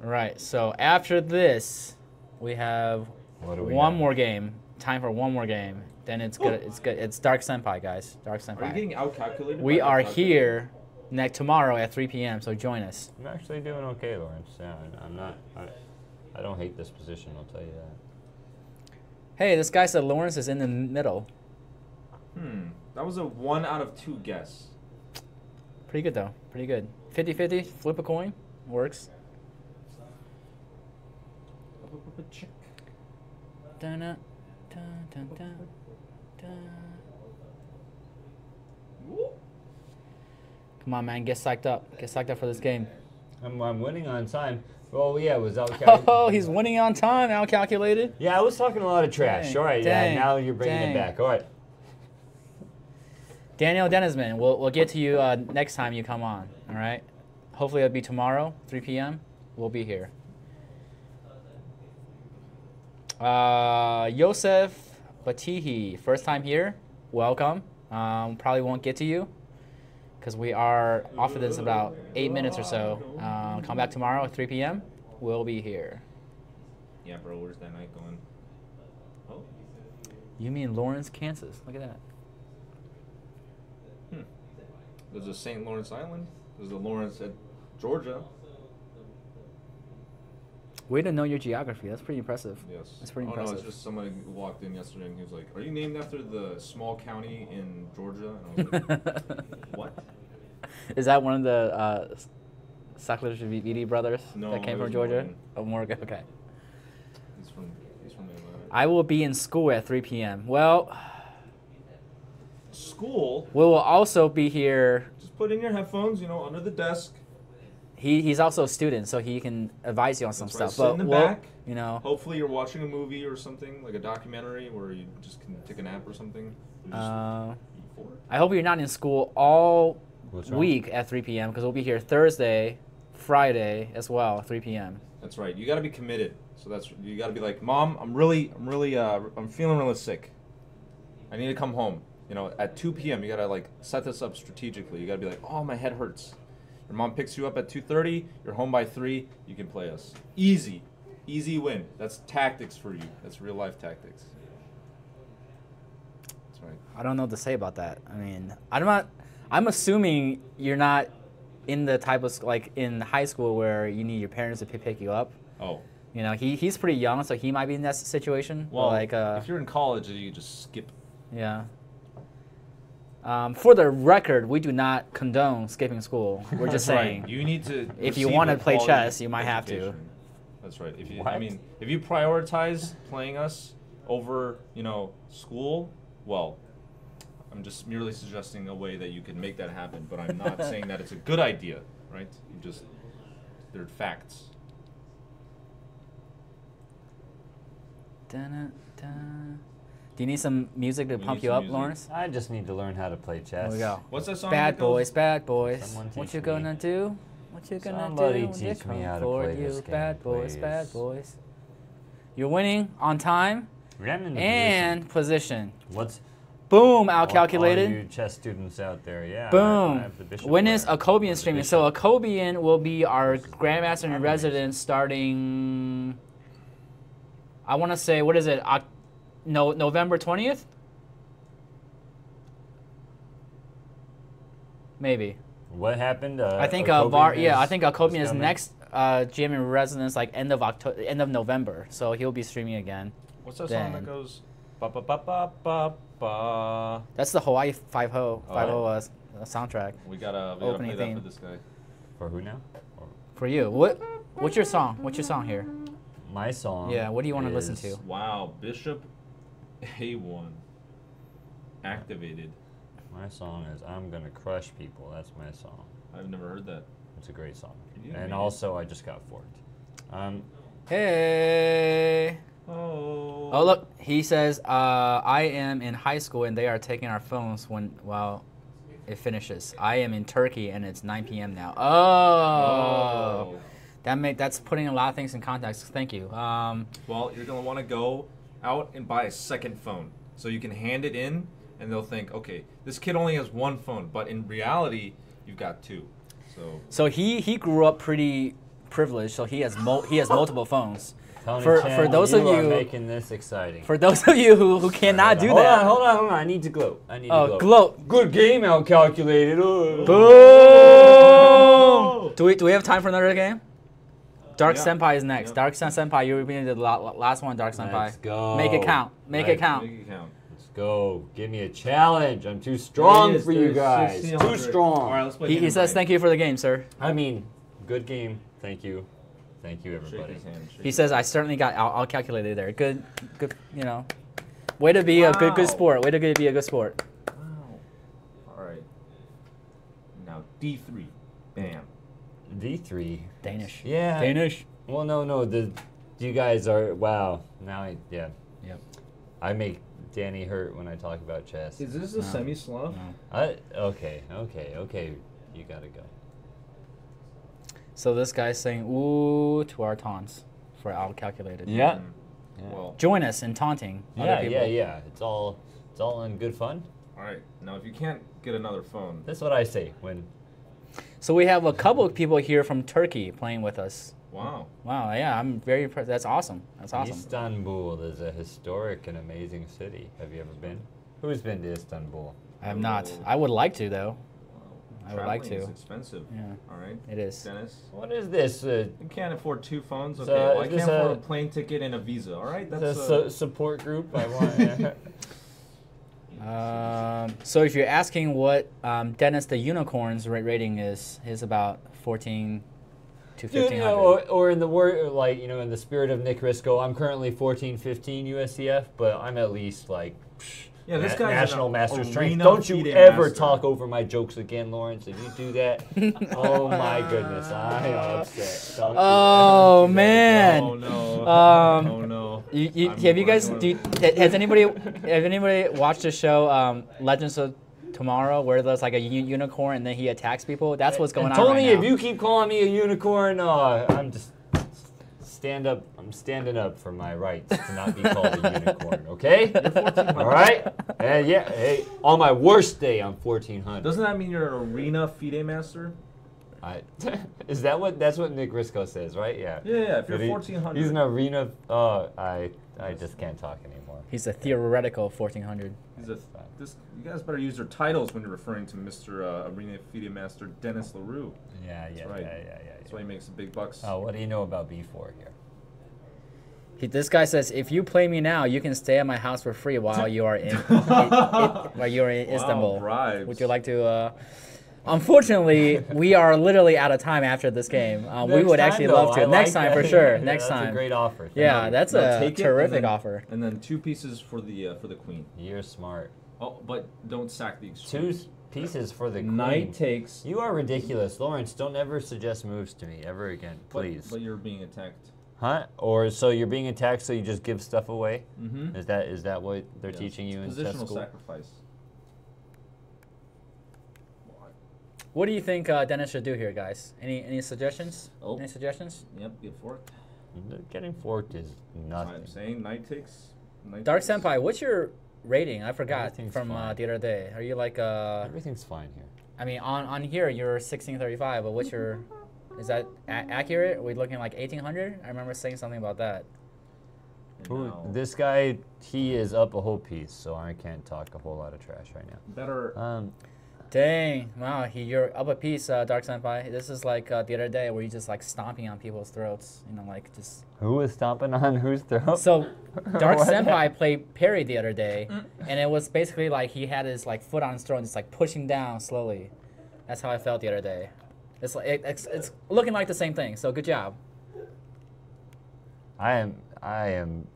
Speaker 10: Right. So after this, we have
Speaker 1: What we
Speaker 10: one
Speaker 1: got?
Speaker 10: more game. Time for one more game. Then it's good. It's good. It's Dark Senpai, guys. Dark
Speaker 2: Are you
Speaker 10: Senpai.
Speaker 2: getting outcalculated?
Speaker 10: We are
Speaker 2: outcalculated?
Speaker 10: here next tomorrow at 3 p.m. So join us.
Speaker 1: I'm actually doing okay, Lawrence. Yeah, I- I'm not. I, I don't hate this position. I'll tell you that.
Speaker 10: Hey, this guy said Lawrence is in the middle.
Speaker 2: Hmm. That was a one out of two guess.
Speaker 10: Pretty good though. Pretty good. 50-50. Flip a coin. Works. Dun-dun, dun, dun, dun, dun. Come on, man. Get psyched up. Get psyched up for this game.
Speaker 1: I'm, I'm winning on time. Oh yeah, it was out. Calculated.
Speaker 10: Oh, he's winning on time. Out calculated.
Speaker 1: Yeah, I was talking a lot of trash.
Speaker 10: Dang,
Speaker 1: All right,
Speaker 10: dang,
Speaker 1: yeah. Now you're bringing
Speaker 10: dang.
Speaker 1: it back. All right.
Speaker 10: Daniel Dennisman, we'll, we'll get to you uh, next time you come on. All right. Hopefully it'll be tomorrow, 3 p.m. We'll be here. Uh, Yosef Batihi, first time here. Welcome. Um, probably won't get to you because we are off of this about eight minutes or so. Uh, come back tomorrow at 3 p.m. We'll be here.
Speaker 2: Yeah, bro. Where's that night going? Oh.
Speaker 10: You mean Lawrence, Kansas? Look at that. Hmm.
Speaker 2: There's a St. Lawrence Island. There's a Lawrence at Georgia.
Speaker 10: Way to know your geography. That's pretty impressive.
Speaker 2: Yes.
Speaker 10: That's pretty
Speaker 2: oh,
Speaker 10: impressive.
Speaker 2: no, it's just somebody walked in yesterday and he was like, Are you named after the small county in Georgia? And I was like, What?
Speaker 10: Is that one of the uh, Saklavishvili brothers
Speaker 2: No,
Speaker 10: that came from Georgia?
Speaker 2: Morgan.
Speaker 10: Oh, Morgan. Okay.
Speaker 2: He's from, he's from Atlanta.
Speaker 10: I will be in school at 3 p.m. Well,
Speaker 2: School?
Speaker 10: we will also be here.
Speaker 2: Just put in your headphones, you know, under the desk.
Speaker 10: He, he's also a student, so he can advise you on some
Speaker 2: That's right,
Speaker 10: stuff.
Speaker 2: sit
Speaker 10: but
Speaker 2: in the
Speaker 10: we'll-
Speaker 2: back.
Speaker 10: you know,
Speaker 2: Hopefully, you're watching a movie or something, like a documentary where you just can take a nap or something.
Speaker 10: Uh,
Speaker 2: eat for it.
Speaker 10: I hope you're not in school all week at 3 p.m. because we'll be here Thursday, Friday as well, 3 p.m.
Speaker 2: That's right. You got to be committed. So that's you got to be like, mom, I'm really, I'm really, uh, I'm feeling really sick. I need to come home. You know, at 2 p.m. You got to like set this up strategically. You got to be like, oh, my head hurts. Your mom picks you up at 2:30. You're home by three. You can play us. Easy, easy win. That's tactics for you. That's real life tactics. That's right.
Speaker 10: I don't know what to say about that. I mean, I'm not. I'm assuming you're not in the type of like in high school where you need your parents to pick, pick you up.
Speaker 2: Oh,
Speaker 10: You know, he he's pretty young, so he might be in that situation.
Speaker 2: well,
Speaker 10: like uh,
Speaker 2: if you're in college, you just skip.
Speaker 10: yeah. Um, for the record, we do not condone skipping school. We're just
Speaker 2: That's right.
Speaker 10: saying.
Speaker 2: You need to.
Speaker 10: If you wanna play chess, you might have to.
Speaker 2: That's right. If you, I mean, if you prioritize playing us over, you know, school, well, I'm just merely suggesting a way that you can make that happen. But I'm not saying that it's a good idea, right? You just, they're facts.
Speaker 10: Dun, dun. Do you need some music to
Speaker 2: We
Speaker 10: pump
Speaker 2: need
Speaker 10: you up,
Speaker 2: music.
Speaker 10: Lawrence?
Speaker 1: I just need to learn how to play chess.
Speaker 10: There we go.
Speaker 2: What's that song?
Speaker 10: Bad boys, bad boys. What you gonna do? What you gonna
Speaker 1: Somebody
Speaker 10: do when they
Speaker 1: teach me how to
Speaker 10: for
Speaker 1: play
Speaker 10: you?
Speaker 1: this game,
Speaker 10: bad boys, bad boys. You're winning on time
Speaker 1: I'm in the
Speaker 10: and position.
Speaker 1: position. what's
Speaker 10: Boom,
Speaker 1: all- all
Speaker 10: out-calculated.
Speaker 1: you chess students out there? Yeah. I- I
Speaker 10: Boom.
Speaker 1: have
Speaker 10: When is. Akobian streaming? So. Akobian will be our Grandmaster in
Speaker 1: Amazing.
Speaker 10: residence starting. I want to say what is it? Oc- no, November twentieth. Maybe.
Speaker 1: What happened? Uh,
Speaker 10: I think uh, Var.
Speaker 1: Akobian
Speaker 10: Yeah, I think Akobian is
Speaker 1: coming?
Speaker 10: next uh, GM in residence like end of October, end of November. So he'll be streaming again.
Speaker 2: What's that song that goes? Ba ba ba ba ba ba.
Speaker 10: That's the Hawaii Five Ho
Speaker 2: Oh,
Speaker 10: Five O uh, s- uh, soundtrack
Speaker 2: We gotta, we gotta
Speaker 10: Opening
Speaker 2: play that
Speaker 10: theme.
Speaker 2: for this guy.
Speaker 1: For who now? Or
Speaker 10: for you. What? What's your song? What's your song here?
Speaker 1: my song.
Speaker 10: Yeah, what do you wanna listen to?
Speaker 2: Wow, Bishop A1 activated.
Speaker 1: My song is "I'm Gonna Crush People." That's my song.
Speaker 2: I've never heard that.
Speaker 1: It's a great song.
Speaker 2: Can you
Speaker 1: And
Speaker 2: read
Speaker 1: also, I just got forked. Um,
Speaker 10: Hey.
Speaker 2: Oh.
Speaker 10: Oh look, he says, uh, "I am in high school and they are taking our phones when well, it finishes. I am in Turkey and it's 9 p.m. now. Oh,
Speaker 2: Oh.
Speaker 10: that make that's putting a lot of things in context. Thank you. Um,
Speaker 2: Well, you're gonna want to go out and buy a second phone, so you can hand it in, and they'll think, okay, this kid only has one phone, but in reality, you've got two. So
Speaker 10: so he he grew up pretty privileged, so he has mul- he has multiple phones.
Speaker 1: Tony
Speaker 10: For-
Speaker 1: Chen,
Speaker 10: for those
Speaker 1: you
Speaker 10: of
Speaker 1: are
Speaker 10: you-
Speaker 1: making this exciting.
Speaker 10: For those of you who, who cannot do
Speaker 1: hold
Speaker 10: that,
Speaker 1: on, hold on, hold on. I need to gloat. I need
Speaker 10: Oh,
Speaker 1: to gloat.
Speaker 10: gloat.
Speaker 1: Good game, out calculated. Oh.
Speaker 10: Boom! Do we do we have time for another game? Dark
Speaker 2: Yeah.
Speaker 10: Senpai is next.
Speaker 2: Yep.
Speaker 10: Dark Sen- Senpai, you repeated the last one. Dark Senpai.
Speaker 1: Let's go.
Speaker 10: Make it count. Make
Speaker 1: Right.
Speaker 10: it count.
Speaker 2: make it count.
Speaker 1: Let's go. Give me a challenge. I'm too strong
Speaker 2: is,
Speaker 1: for you guys. Too strong.
Speaker 2: All right, let's play.
Speaker 10: He, he says thank you for the game, sir.
Speaker 1: I mean, good game. Thank you. Thank you,
Speaker 2: Shake
Speaker 1: everybody.
Speaker 2: his hand. shake
Speaker 10: He says I certainly got I'll calculate it there. Good, good. You know, way to be a good good sport. Way to be a good sport.
Speaker 2: Wow. All right. Now D3. Bam.
Speaker 1: D3.
Speaker 10: Danish.
Speaker 1: Yeah.
Speaker 10: Danish.
Speaker 1: Well, no, no. The you guys are wow. Now, I, yeah.
Speaker 10: Yep.
Speaker 1: I make Danny hurt when I talk about chess.
Speaker 2: Is this
Speaker 10: No.
Speaker 2: a Semi-Slav?
Speaker 1: I, okay, okay, okay. You gotta go.
Speaker 10: So this guy's saying ooh to our taunts for out calculated. Hmm.
Speaker 1: Yeah.
Speaker 2: Well,
Speaker 10: Join us in taunting other
Speaker 1: Yeah,
Speaker 10: people.
Speaker 1: yeah, yeah. It's all, it's all in good fun.
Speaker 2: all right. Now, if you can't get another phone,
Speaker 1: That's what I say when.
Speaker 10: So we have a couple of people here from Turkey playing with us.
Speaker 2: wow.
Speaker 10: Wow, yeah, I'm very impressed. That's awesome. That's awesome.
Speaker 1: Istanbul is a historic and amazing city. Have you ever been? Who's been to Istanbul?
Speaker 10: I have not. I would like to though. I would like to.
Speaker 2: Is expensive.
Speaker 10: Yeah,
Speaker 2: All right.
Speaker 10: it is.
Speaker 2: Dennis.
Speaker 1: What is this? Uh,
Speaker 2: You can't afford two phones.
Speaker 1: So,
Speaker 2: Okay, well, I can't afford
Speaker 1: a-
Speaker 2: a plane ticket and a visa. All right,
Speaker 1: the
Speaker 2: that's
Speaker 1: su-
Speaker 2: uh,
Speaker 1: support group. I want.
Speaker 10: Um, so if you're asking what um, Dennis the Unicorn's rate rating is, his about 14 to
Speaker 1: You know, or, or in the word, like you know, in the spirit of Nick Risco, I'm currently 14, 15 USCF, but I'm at least like. psh,
Speaker 2: Yeah, this guy's
Speaker 1: national masters
Speaker 2: arena
Speaker 1: Don't you ever
Speaker 2: master.
Speaker 1: talk over my jokes again, Lawrence? If you do that, oh my goodness, I am upset. Don't
Speaker 10: Oh,
Speaker 1: do
Speaker 10: man.
Speaker 2: Oh no.
Speaker 10: Um,
Speaker 2: oh no.
Speaker 10: You, you, have you guys? Do you, has anybody has anybody watched the show um, Legends of tomorrow where there's like a unicorn and then he attacks people? That's what's going
Speaker 1: And
Speaker 10: on
Speaker 1: Tony,
Speaker 10: right
Speaker 1: if you keep calling me a unicorn, uh, I'm just stand up. I'm standing up for my rights to not be called a unicorn. Okay? All right? And yeah, hey, on my worst day, I'm 1400.
Speaker 2: Doesn't that mean you're an arena FIDE master?
Speaker 1: I, is that what? That's what Nick Risco says, right? Yeah.
Speaker 2: Yeah, yeah. If you're
Speaker 1: But he-
Speaker 2: 1400.
Speaker 1: He's an arena. Uh, I I just can't talk anymore.
Speaker 10: He's a theoretical 1400.
Speaker 2: He's a, this, you guys better use your titles when you're referring to Mr. Uh, Arena FIDE Master Dennis LaRue.
Speaker 1: Yeah, yeah,
Speaker 2: right.
Speaker 1: yeah, yeah, yeah.
Speaker 2: That's why he makes the big bucks.
Speaker 1: Oh, what do you know about B4 here?
Speaker 10: He, this guy says, if you play me now, you can stay at my house for free while you are in, in, in while you're in
Speaker 2: Wow,
Speaker 10: Istanbul.
Speaker 2: bribes.
Speaker 10: Would you like to? Uh, unfortunately, we are literally out of time after this game. Uh, we would actually
Speaker 1: though,
Speaker 10: love to.
Speaker 1: I
Speaker 10: Next
Speaker 1: like
Speaker 10: time for sure.
Speaker 1: Yeah,
Speaker 10: Next
Speaker 1: that's
Speaker 10: time.
Speaker 1: a great offer. Thank
Speaker 10: Yeah,
Speaker 1: you.
Speaker 10: that's
Speaker 2: No,
Speaker 10: a terrific
Speaker 2: and then,
Speaker 10: offer.
Speaker 2: And then two pieces for the uh, for the queen.
Speaker 1: You're smart.
Speaker 2: Oh, but don't sack the
Speaker 1: Two pieces for the queen.
Speaker 2: Knight takes.
Speaker 1: You are ridiculous, Lawrence. Don't ever suggest moves to me ever again, please.
Speaker 2: But, you're being attacked.
Speaker 1: huh? Or so you're being attacked, so you just give stuff away?
Speaker 2: Mm-hmm.
Speaker 1: Is that is that what they're teaching you in chess
Speaker 2: Positional
Speaker 1: school?
Speaker 2: sacrifice.
Speaker 10: What do you think uh, Dennis should do here, guys? Any any suggestions?
Speaker 2: Oh.
Speaker 10: Any suggestions?
Speaker 2: Yep, get forked.
Speaker 1: Getting forked is nothing.
Speaker 2: I'm saying knight takes. Knight
Speaker 10: Dark
Speaker 2: takes.
Speaker 10: Senpai, what's your rating? I forgot from uh, the other day. Are you like uh?
Speaker 1: Everything's fine here.
Speaker 10: I mean, on on here you're 1635, but what's your? Is that a- accurate? Are we looking like 1800? I remember saying something about that.
Speaker 2: And
Speaker 1: Who, this guy, he is up a whole piece, so I can't talk a whole lot of trash right now.
Speaker 2: better.
Speaker 1: Um,
Speaker 10: Dang! Wow, he, you're up a piece, uh, Dark Senpai. This is like uh, the other day where you're just like stomping on people's throats. You know, like just.
Speaker 1: who was stomping on whose throat?
Speaker 10: So, Dark Senpai played Perry the other day, and it was basically like he had his like foot on his throat and just like pushing down slowly. That's how I felt the other day. It's like it, it's, it's looking like the same thing. So good job.
Speaker 1: I am, I am,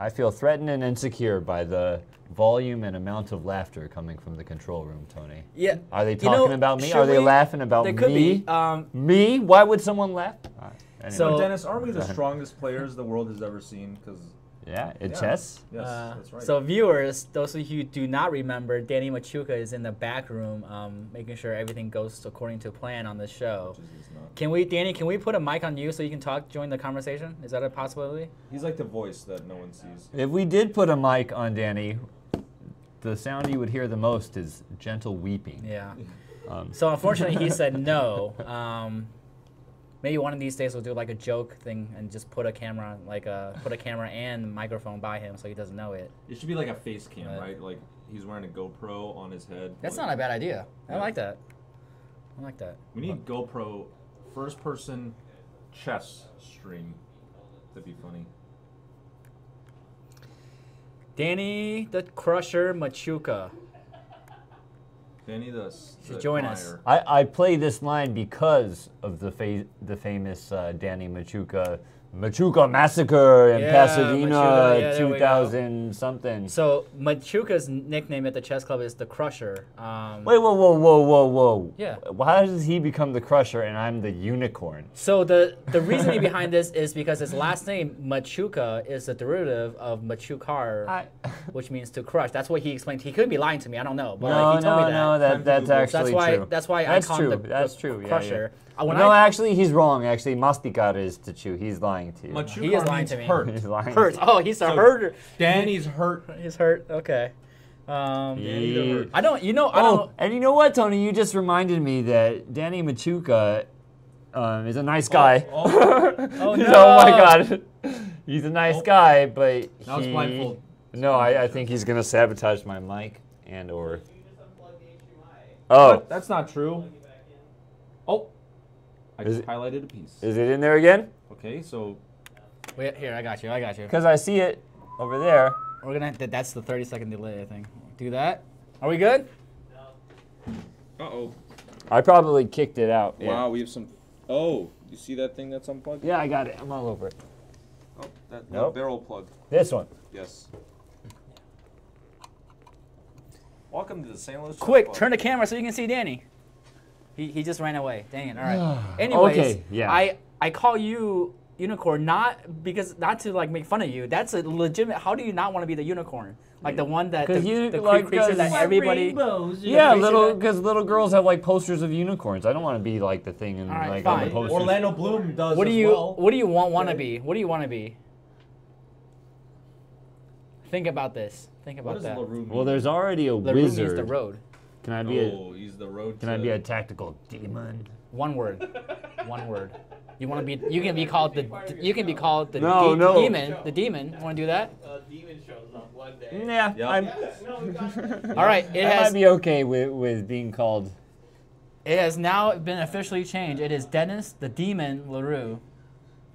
Speaker 1: I feel threatened and insecure by the volume and amount of laughter coming from the control room, Tony.
Speaker 10: Yeah.
Speaker 1: Are they
Speaker 10: You
Speaker 1: talking
Speaker 10: know,
Speaker 1: about me? Are they
Speaker 10: we-
Speaker 1: laughing about
Speaker 10: They
Speaker 1: me?
Speaker 10: could be. Um,
Speaker 1: Me? Why would someone laugh? Uh, anyway.
Speaker 10: So-
Speaker 2: Dennis, aren't we the strongest players the world has ever seen? Because
Speaker 1: yeah, in
Speaker 2: Yeah.
Speaker 1: chess.
Speaker 2: yes,
Speaker 10: Uh,
Speaker 2: that's right.
Speaker 10: So viewers, those of you who do not remember, Danny Machuca is in the back room, um, making sure everything goes according to plan on this show.
Speaker 2: Which is not-
Speaker 10: Can we, Danny? Can we put a mic on you so you can talk, join the conversation? Is that a possibility?
Speaker 2: He's like the voice that no one sees.
Speaker 1: If we did put a mic on Danny, the sound you would hear the most is gentle weeping.
Speaker 10: Yeah.
Speaker 1: Um,
Speaker 10: So unfortunately, he said no. Um, maybe one of these days we'll do like a joke thing and just put a camera, like a put a camera and microphone by him so he doesn't know it.
Speaker 2: It should be like a face cam,
Speaker 10: Right.
Speaker 2: right? Like he's wearing a GoPro on his head.
Speaker 10: That's
Speaker 2: like-
Speaker 10: not a bad idea. I
Speaker 2: Yeah.
Speaker 10: like that. I like that.
Speaker 2: We need GoPro first person chess stream. That'd be funny.
Speaker 10: Danny the Crusher Machuca.
Speaker 2: Danny the, s-
Speaker 10: Should
Speaker 2: the
Speaker 10: join us.
Speaker 1: I, I play this line because of the fa- the famous uh, Danny Machuca Machuca massacre in
Speaker 10: Yeah,
Speaker 1: Pasadena,
Speaker 10: Machuca, yeah, there we go.
Speaker 1: 2000 something.
Speaker 10: So Machuca's nickname at the chess club is the Crusher. Um,
Speaker 1: Wait, whoa, whoa, whoa, whoa, whoa.
Speaker 10: Yeah.
Speaker 1: How does he become the crusher and I'm the unicorn?
Speaker 10: So the the reasoning behind this is because his last name Machuca is a derivative of machucar,
Speaker 1: I,
Speaker 10: which means to crush. That's what he explained. He could be lying to me. I don't know, but
Speaker 1: no,
Speaker 10: like, he told
Speaker 1: no,
Speaker 10: me that.
Speaker 1: no,
Speaker 2: Time
Speaker 1: that, that's
Speaker 2: Google.
Speaker 1: actually
Speaker 10: that's why.
Speaker 1: true.
Speaker 10: That's why
Speaker 1: That's
Speaker 10: I call him
Speaker 1: true.
Speaker 10: the,
Speaker 1: That's
Speaker 10: the
Speaker 1: true. Yeah,
Speaker 10: Crusher. Uh, when
Speaker 1: no,
Speaker 10: I,
Speaker 1: actually, he's wrong. Actually, masticar is to chew. He's lying to you.
Speaker 2: Machuca
Speaker 10: He is lying to me.
Speaker 2: hurt.
Speaker 1: He's lying.
Speaker 10: hurt. Oh, he's a
Speaker 2: So-
Speaker 10: herder.
Speaker 2: Danny's hurt.
Speaker 10: He's hurt. Okay. Um,
Speaker 1: He-
Speaker 10: I don't. You know. I
Speaker 1: Oh,
Speaker 10: don't.
Speaker 1: and you know what, Tony? You just reminded me that Danny Machuca um, is a nice guy.
Speaker 2: Oh,
Speaker 10: Oh,
Speaker 1: oh
Speaker 10: no.
Speaker 1: my God, he's a nice
Speaker 2: Oh.
Speaker 1: guy, but
Speaker 2: Now it's
Speaker 1: he-
Speaker 2: blindfold.
Speaker 1: No, I, I think he's gonna sabotage my mic and or.
Speaker 6: You just unplug the HDMI.
Speaker 1: Oh,
Speaker 2: That's not true.
Speaker 6: Plug it back in.
Speaker 2: Oh, I
Speaker 1: Is
Speaker 2: just
Speaker 1: it-
Speaker 2: highlighted a piece.
Speaker 1: is it in there again?
Speaker 2: Okay, so
Speaker 10: Wait, here, I got you. I got you.
Speaker 1: Because I see it over there.
Speaker 10: We're gonna. That, that's the 30 second delay. I think. Do that. Are we good? No.
Speaker 2: Uh oh.
Speaker 1: I probably kicked it out. yeah.
Speaker 2: Wow, we have some. Oh, you see that thing that's unplugged?
Speaker 1: Yeah, I got it. I'm all over it.
Speaker 2: Oh, that
Speaker 1: Nope.
Speaker 2: barrel plug.
Speaker 1: This one.
Speaker 2: Yes. Welcome to the St. Louis.
Speaker 10: Quick, turn the camera so you can see Danny. He, he just ran away. Dang it. All right. Anyways,
Speaker 1: Okay, yeah.
Speaker 10: I I call you unicorn not because not to like make fun of you. That's a legitimate. How do you not want to be the unicorn? Like the one that the,
Speaker 1: 'Cause you-
Speaker 10: the
Speaker 1: like,
Speaker 10: creature that everybody.
Speaker 1: Yeah, little because little girls have like posters of unicorns. I don't want to be like the thing in
Speaker 10: All right,
Speaker 1: like on the
Speaker 10: fine.
Speaker 1: posters.
Speaker 2: Orlando Bloom does
Speaker 10: What do
Speaker 2: as
Speaker 10: you
Speaker 2: well.
Speaker 10: What do you want want to be? What do you want to be? Think about this. Think
Speaker 3: What
Speaker 10: about
Speaker 3: does
Speaker 10: that.
Speaker 3: Mean?
Speaker 1: Well, there's already a
Speaker 10: The room means
Speaker 1: wizard.
Speaker 10: the road.
Speaker 1: Can I be a
Speaker 3: Oh, he's the road
Speaker 1: Can
Speaker 3: to...
Speaker 1: I be a tactical demon?
Speaker 10: One word. One word. You want to be? You can be called the. You can be called the,
Speaker 1: No,
Speaker 10: de-
Speaker 1: no.
Speaker 10: demon. The demon. You want to do that?
Speaker 6: A demon shows up one day.
Speaker 1: Yeah,
Speaker 2: Yep.
Speaker 1: I'm.
Speaker 6: No, we got
Speaker 10: All right. It
Speaker 1: I
Speaker 10: has.
Speaker 1: might be okay with with being called.
Speaker 10: It has now been officially changed. It is Dennis the Demon LaRue.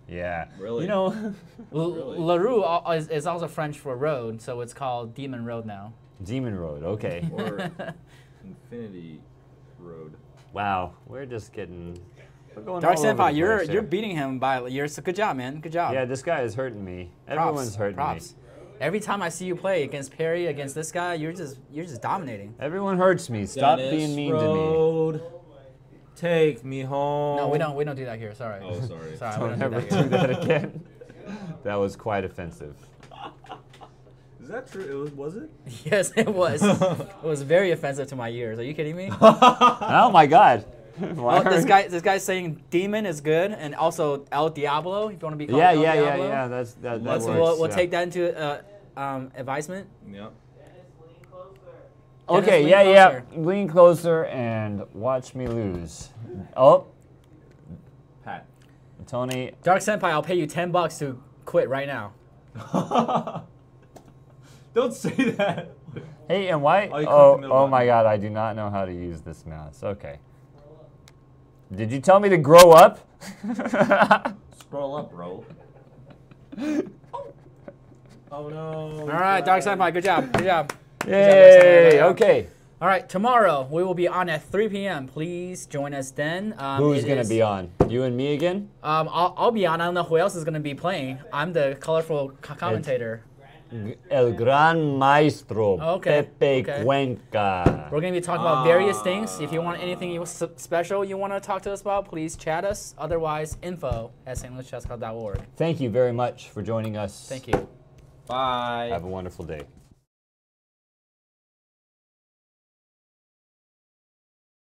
Speaker 1: Yeah.
Speaker 3: Really?
Speaker 1: You know,
Speaker 3: Really?
Speaker 10: LaRue is, is also French for road, so it's called Demon Road now.
Speaker 1: Demon Road. Okay.
Speaker 3: Or Infinity Road.
Speaker 1: wow, we're just getting. We're going
Speaker 10: Dark
Speaker 1: all
Speaker 10: Senpai, you're
Speaker 1: place
Speaker 10: you're beating him by you're so good job, man. Good job.
Speaker 1: Yeah, this guy is hurting me.
Speaker 10: Props,
Speaker 1: Everyone's hurting
Speaker 10: props.
Speaker 1: me.
Speaker 10: Every time I see you play against Perry, against this guy, you're just you're just dominating.
Speaker 1: Everyone hurts me. Stop
Speaker 2: Dennis
Speaker 1: being mean to me.
Speaker 2: Road, Take me home.
Speaker 10: No, we don't we don't do that here. Sorry.
Speaker 3: Oh, sorry.
Speaker 10: Sorry,
Speaker 1: Don't
Speaker 10: don't
Speaker 1: ever
Speaker 10: do that
Speaker 1: do that again. That was quite offensive.
Speaker 3: Is that true? It was, was it?
Speaker 10: yes, it was. it was very offensive to my ears. Are you kidding me?
Speaker 1: Oh my God. Why
Speaker 10: Oh, this guy, this guy's saying demon is good, and also El Diablo. If you want to be called
Speaker 1: Yeah,
Speaker 10: El
Speaker 1: yeah, yeah,
Speaker 10: Diablo.
Speaker 1: yeah. That's that. that works,
Speaker 10: we'll, we'll
Speaker 1: yeah.
Speaker 10: take that into uh, um, advisement.
Speaker 3: Yep.
Speaker 10: Dennis,
Speaker 1: Okay,
Speaker 10: lean
Speaker 1: yeah, yeah. Lean closer and watch me lose. Oh,
Speaker 3: Pat.
Speaker 1: Tony.
Speaker 10: Dark Senpai, I'll pay you ten bucks to quit right now.
Speaker 2: Don't say that.
Speaker 1: Hey, and why?
Speaker 2: Oh, you
Speaker 1: Oh,
Speaker 2: middle
Speaker 1: oh my. God! I do not know how to use this mouse. Okay. Did you tell me to grow up?
Speaker 3: Scroll up, bro.
Speaker 2: Oh no.
Speaker 10: All right, Dark Senpai, good job, good job.
Speaker 1: Yay! Okay.
Speaker 10: All right, tomorrow we will be on at 3 p.m. Please join us then. Um,
Speaker 1: Who's gonna be on? You and me again?
Speaker 10: Um, I'll, I'll be on. I don't know who else is gonna be playing. I'm the colorful co- commentator.
Speaker 1: El Gran Maestro
Speaker 10: Okay,
Speaker 1: Pepe
Speaker 10: okay.
Speaker 1: Cuenca.
Speaker 10: We're gonna be talking about various ah. things. If you want anything you, special you want to talk to us about, please chat us. Otherwise, info at stlouischessclub.org.
Speaker 1: Thank you very much for joining us.
Speaker 10: Thank you.
Speaker 2: Bye.
Speaker 1: Have a wonderful day.